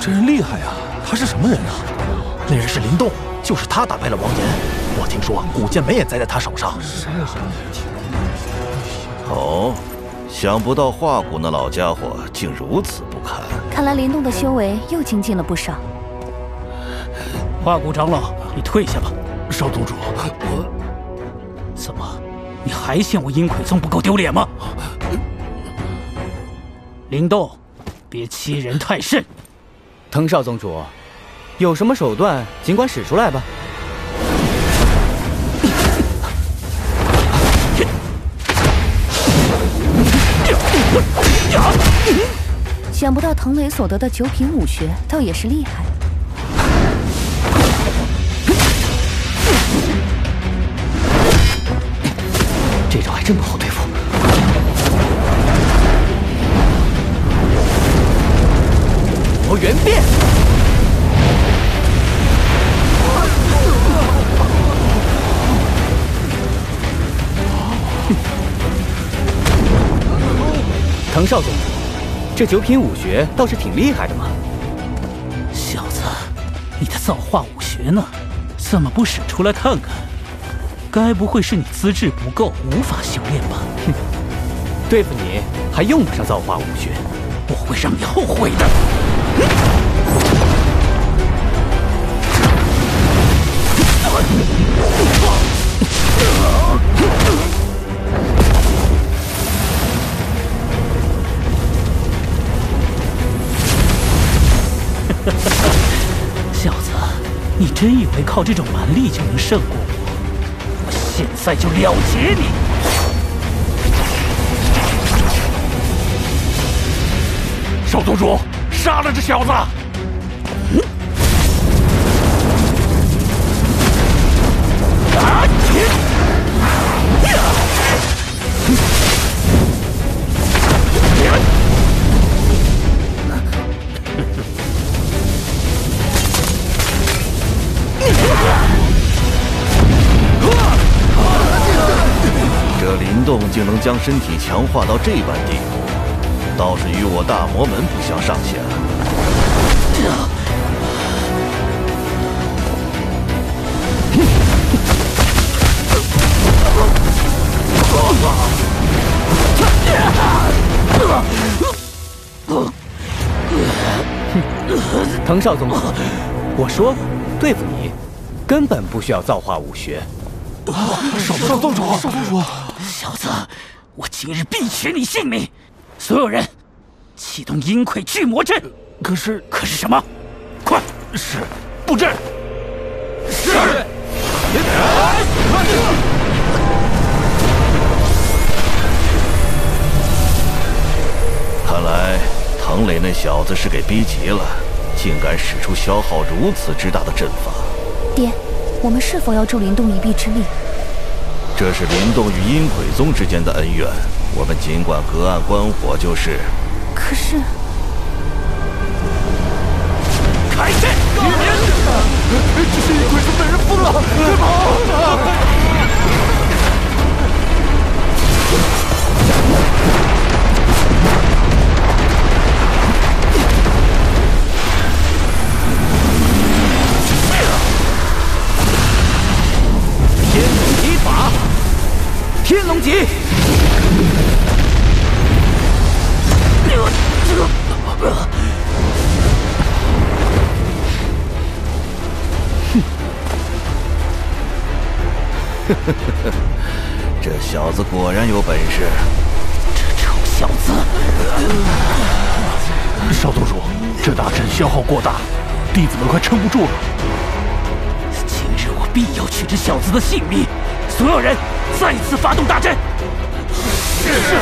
这人厉害呀，他是什么人啊？那人是林动，就是他打败了王岩。我听说古剑梅也栽在他手上。哦，想不到化骨那老家伙竟如此不堪。看来林动的修为又精进了不少。化骨长老，你退下吧。少宗主，我。怎么，你还嫌我阴魁宗不够丢脸吗？灵动，别欺人太甚。藤少宗主，有什么手段尽管使出来吧。想不到藤雷所得的九品武学，倒也是厉害。真不好对付。魔元变！唐少宗，这九品武学倒是挺厉害的嘛。小子，你的造化武学呢？怎么不使出来看看？该不会是你资质不够，无法修炼吧？哼，对付你还用不上造化武学，我会让你后悔的。小子，你真以为靠这种蛮力就能胜过我？现在就了结你！少宗主，杀了这小子！竟能将身体强化到这般地步，倒是与我大魔门不相上下。藤少宗主，我说了，对付你根本不需要造化武学。少少宗主，少宗主，小子，我今日必取你性命！所有人，启动阴魁巨魔阵。可是，可是什么？快！是，布阵。是。看来唐磊那小子是给逼急了，竟敢使出消耗如此之大的阵法。爹，我们是否要助林动一臂之力？这是林动与阴鬼宗之间的恩怨，我们尽管隔岸观火就是。可是，开阵！这是阴鬼宗被人封了，快跑！天龙级！哼，这小子果然有本事。这臭小子！少宗主，这大阵消耗过大，弟子们快撑不住了。今日我必要取这小子的性命！所有人，再次发动大阵！是是。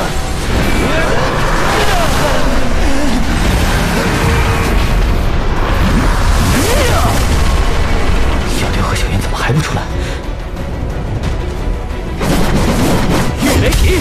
小六和小云怎么还不出来？御雷劈！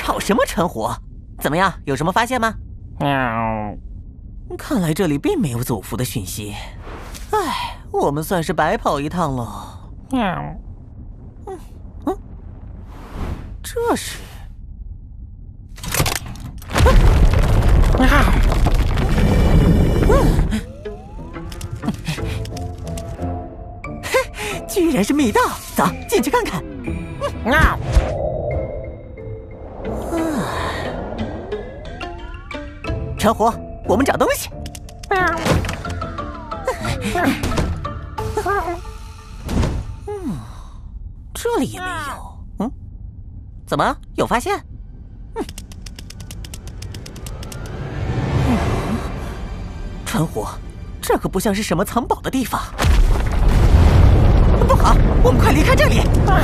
吵什么陈虎？怎么样，有什么发现吗？喵。看来这里并没有祖父的讯息。唉，我们算是白跑一趟了。喵。嗯嗯。这是。啊！嗯。嘿，居然是密道，走进去看看。喵。陈虎，我们找东西。这里也没有。嗯，怎么有发现？嗯，陈虎，这可不像是什么藏宝的地方。不好，我们快离开这里！啊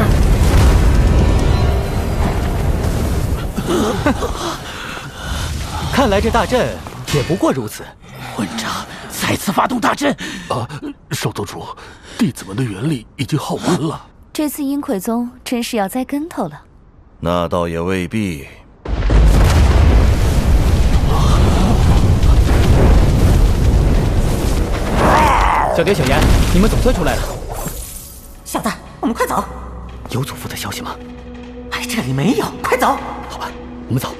看来这大阵也不过如此。混账！再次发动大阵！啊，少宗主，弟子们的元力已经耗完了。这次阴魁宗真是要栽跟头了。那倒也未必。小蝶、小妍，你们总算出来了。小子，我们快走！有祖父的消息吗？哎，这里没有，快走！好吧，我们走。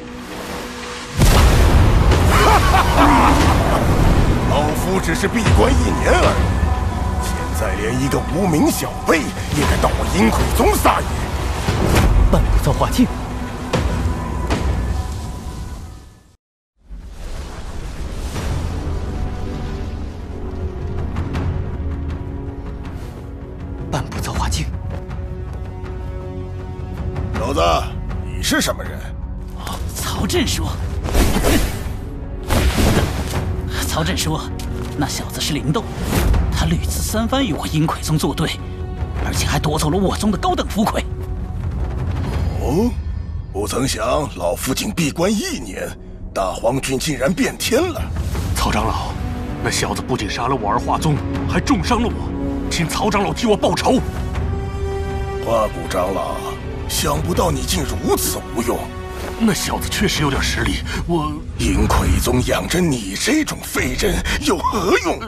夫只是闭关一年而已，现在连一个无名小辈也敢到我阴鬼宗撒野，半步造化境。半步造化境。小子，你是什么人？曹振说。曹振说：“ 那小子是灵动，他屡次三番与我阴魁宗作对，而且还夺走了我宗的高等符魁。”哦，不曾想老夫仅闭关一年，大皇君竟然变天了。曹长老，那小子不仅杀了我儿华宗，还重伤了我，请曹长老替我报仇。花谷长老，想不到你竟如此无用。那小子确实有点实力，我银魁宗养着你这种废人有何用？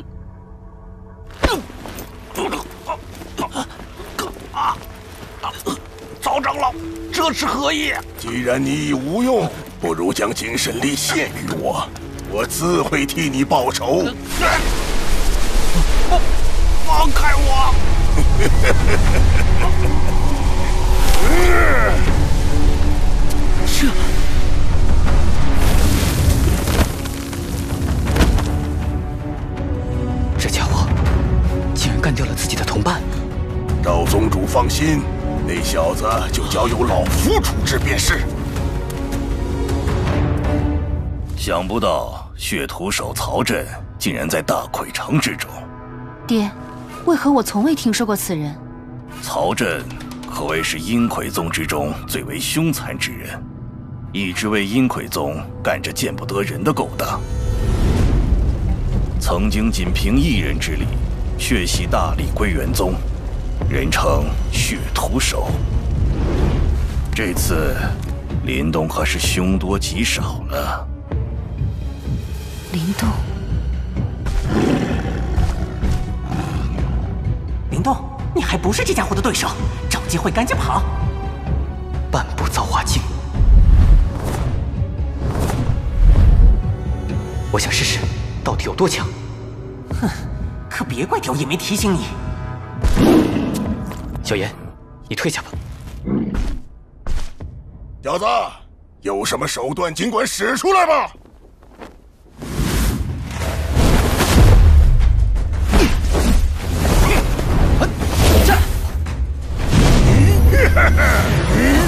曹长老，这是何意？既然你已无用，不如将精神力献于我，我自会替你报仇。放放开我！这，这家伙竟然干掉了自己的同伴。赵宗主放心，那小子就交由老夫处置便是。想不到血屠手曹震竟然在大溃城之中。爹，为何我从未听说过此人？曹震可谓是阴魁宗之中最为凶残之人。一直为阴魁宗干着见不得人的勾当，曾经仅凭一人之力血洗大力归元宗，人称血屠手。这次林动可是凶多吉少了。林动，林动，你还不是这家伙的对手，找机会赶紧跑！半步造化境。我想试试，到底有多强。哼，可别怪雕爷没提醒你。小严，你退下吧。小子，有什么手段尽管使出来吧。金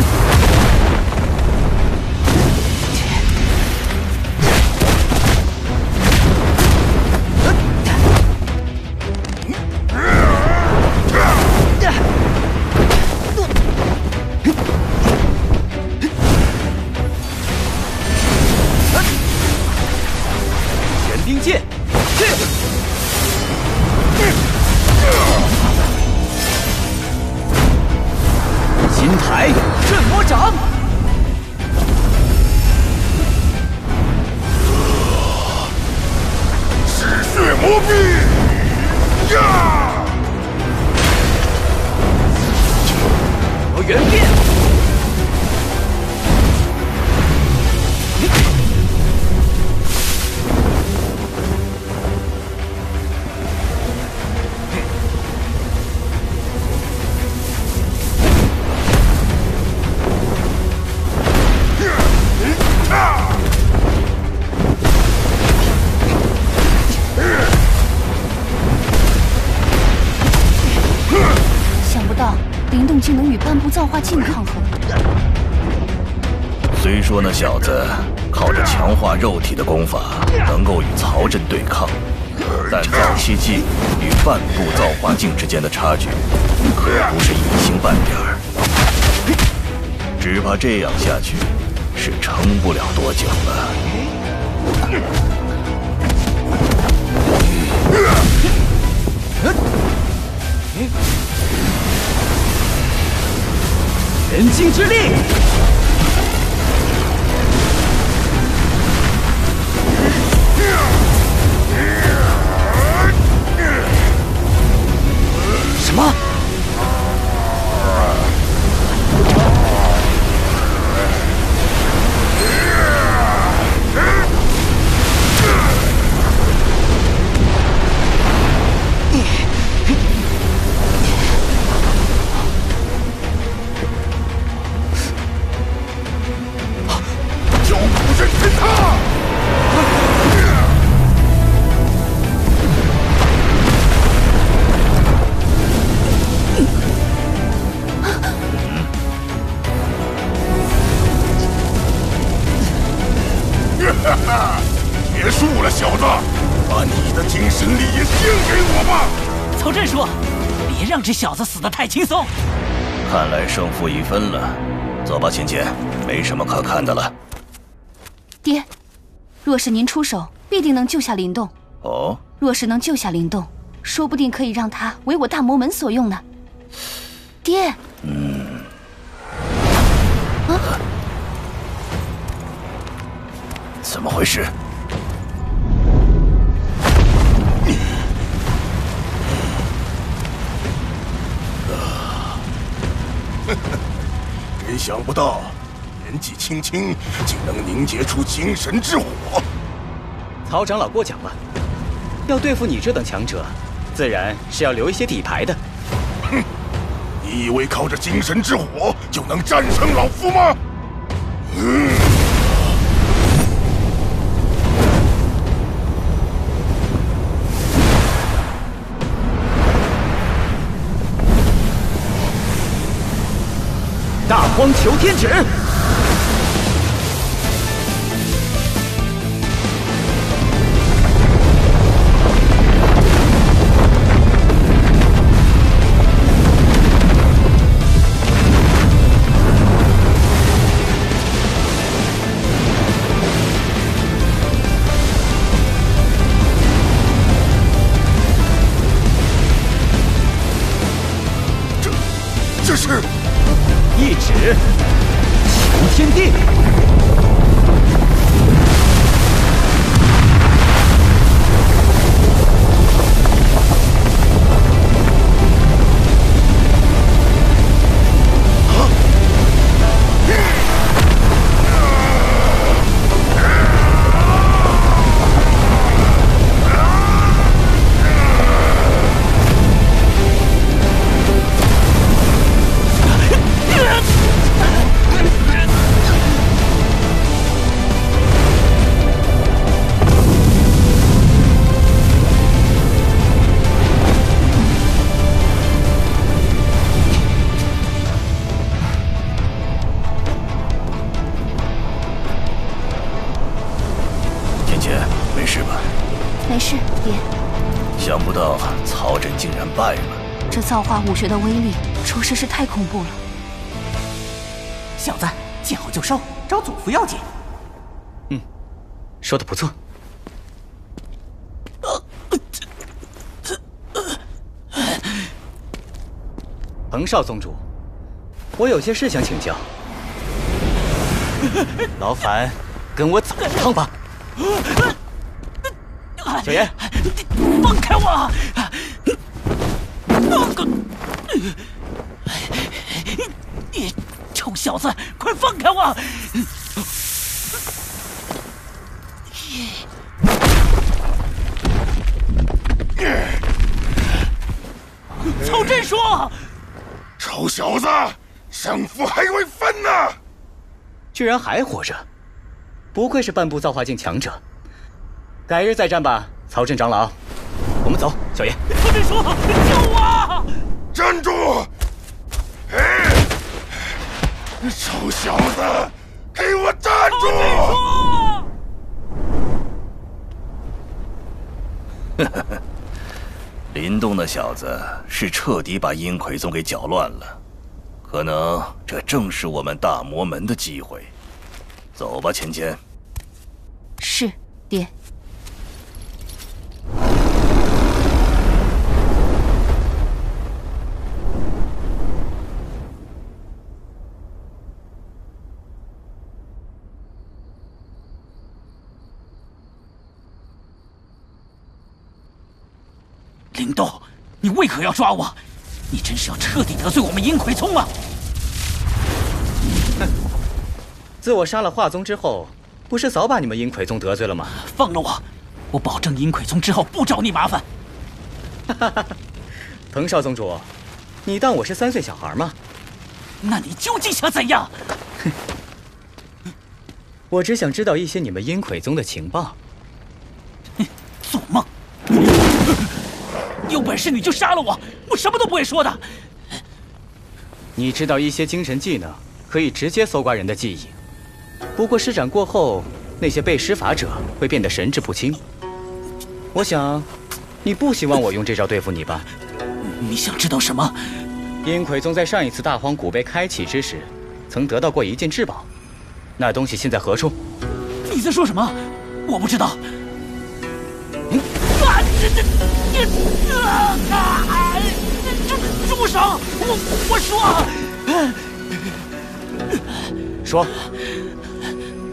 这样下去。太轻松。”看来胜负已分了，走吧，芊芊，没什么可看的了。爹，若是您出手，必定能救下林动。哦，若是能救下林动，说不定可以让他为我大魔门所用呢。爹，年纪轻轻竟能凝结出精神之火。曹长老过奖了，要对付你这等强者，自然是要留一些底牌的。哼，你以为靠着精神之火就能战胜老夫吗？嗯。大荒求天指！一指求天地。造化武学的威力，着实是太恐怖了。小子，见好就收，找祖父要紧。嗯说的不错。彭少宗主，我有些事想请教，劳烦跟我走一趟吧。小严，放开我！你臭小子，快放开我！曹震说臭小子，胜负还未分呢！居然还活着，不愧是半步造化境强者。改日再战吧，曹震长老。我们走，小严。曹震说：“救我！”站住！哎！臭小子，给我站住！林动那小子是彻底把阴魁宗给搅乱了，可能这正是我们大魔门的机会。走吧，芊芊。是，爹。林动，你为何要抓我？你真是要彻底得罪我们阴魁宗吗？哼！自我杀了华宗之后，不是早把你们阴魁宗得罪了吗？放了我！我保证阴魁宗之后不找你麻烦。哈哈哈！藤少宗主，你当我是三岁小孩吗？那你究竟想怎样？哼！我只想知道一些你们阴魁宗的情报。哼做梦！有本事你就杀了我，我什么都不会说的。你知道一些精神技能可以直接搜刮人的记忆，不过施展过后，那些被施法者会变得神志不清。我想，你不希望我用这招对付你吧？你想知道什么？阴魁宗在上一次大荒古碑开启之时，曾得到过一件至宝，那东西现在何处？你在说什么？我不知道。啊！这这这啊！住住手！我我说，说，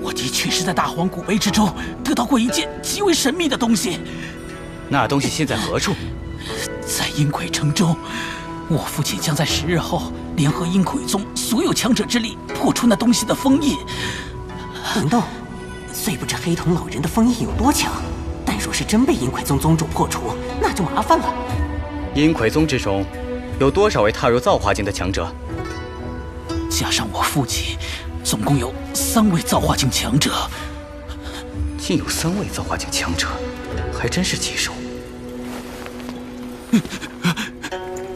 我的确是在大荒古碑之中得到过一件极为神秘的东西。那东西现在何处？在阴鬼城中。我父亲将在十日后联合阴鬼宗所有强者之力破除那东西的封印。等等，虽不知黑瞳老人的封印有多强。但若是真被阴魁宗宗主破除，那就麻烦了。阴魁宗之中，有多少位踏入造化境的强者？加上我父亲，总共有三位造化境强者。竟有三位造化境强者，还真是棘手。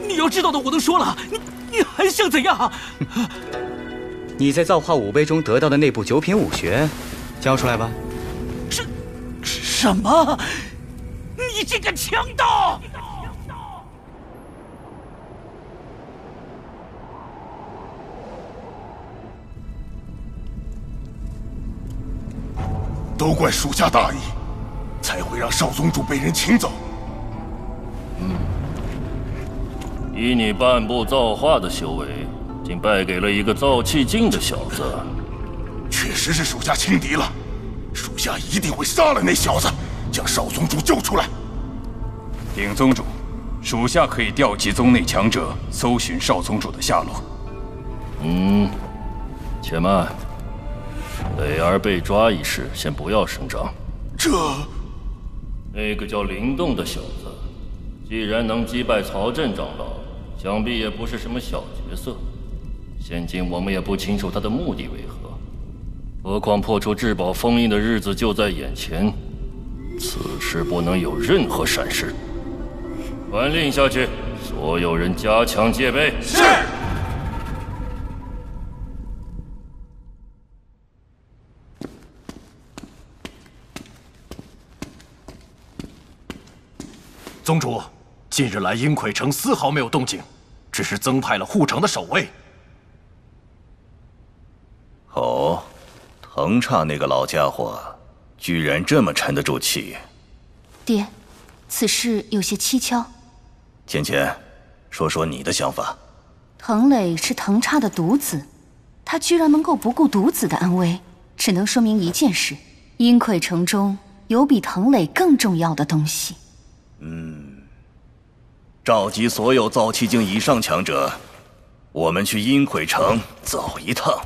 你要知道的我都说了，你你还想怎样？你在造化武碑中得到的那部九品武学，交出来吧。什么？你这个强盗！都怪属下大意，才会让少宗主被人请走。嗯，以你半步造化的修为，竟败给了一个造气境的小子，确实是属下轻敌了。属下一定会杀了那小子，将少宗主救出来。禀宗主，属下可以调集宗内强者，搜寻少宗主的下落。嗯，且慢。磊儿被抓一事，先不要声张。这……那个叫灵动的小子，既然能击败曹镇长老，想必也不是什么小角色。现今我们也不清楚他的目的为何。何况破除至宝封印的日子就在眼前，此事不能有任何闪失。传令下去，所有人加强戒备。是。宗主，近日来阴魁城丝毫没有动静，只是增派了护城的守卫。哦。藤差那个老家伙，居然这么沉得住气。爹，此事有些蹊跷。芊芊，说说你的想法。藤磊是藤差的独子，他居然能够不顾独子的安危，只能说明一件事：阴魁城中有比藤磊更重要的东西。嗯，召集所有造气境以上强者，我们去阴魁城走一趟。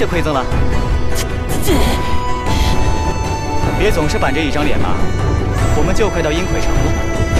谢馈赠了。别总是板着一张脸嘛，我们就快到阴魁城了。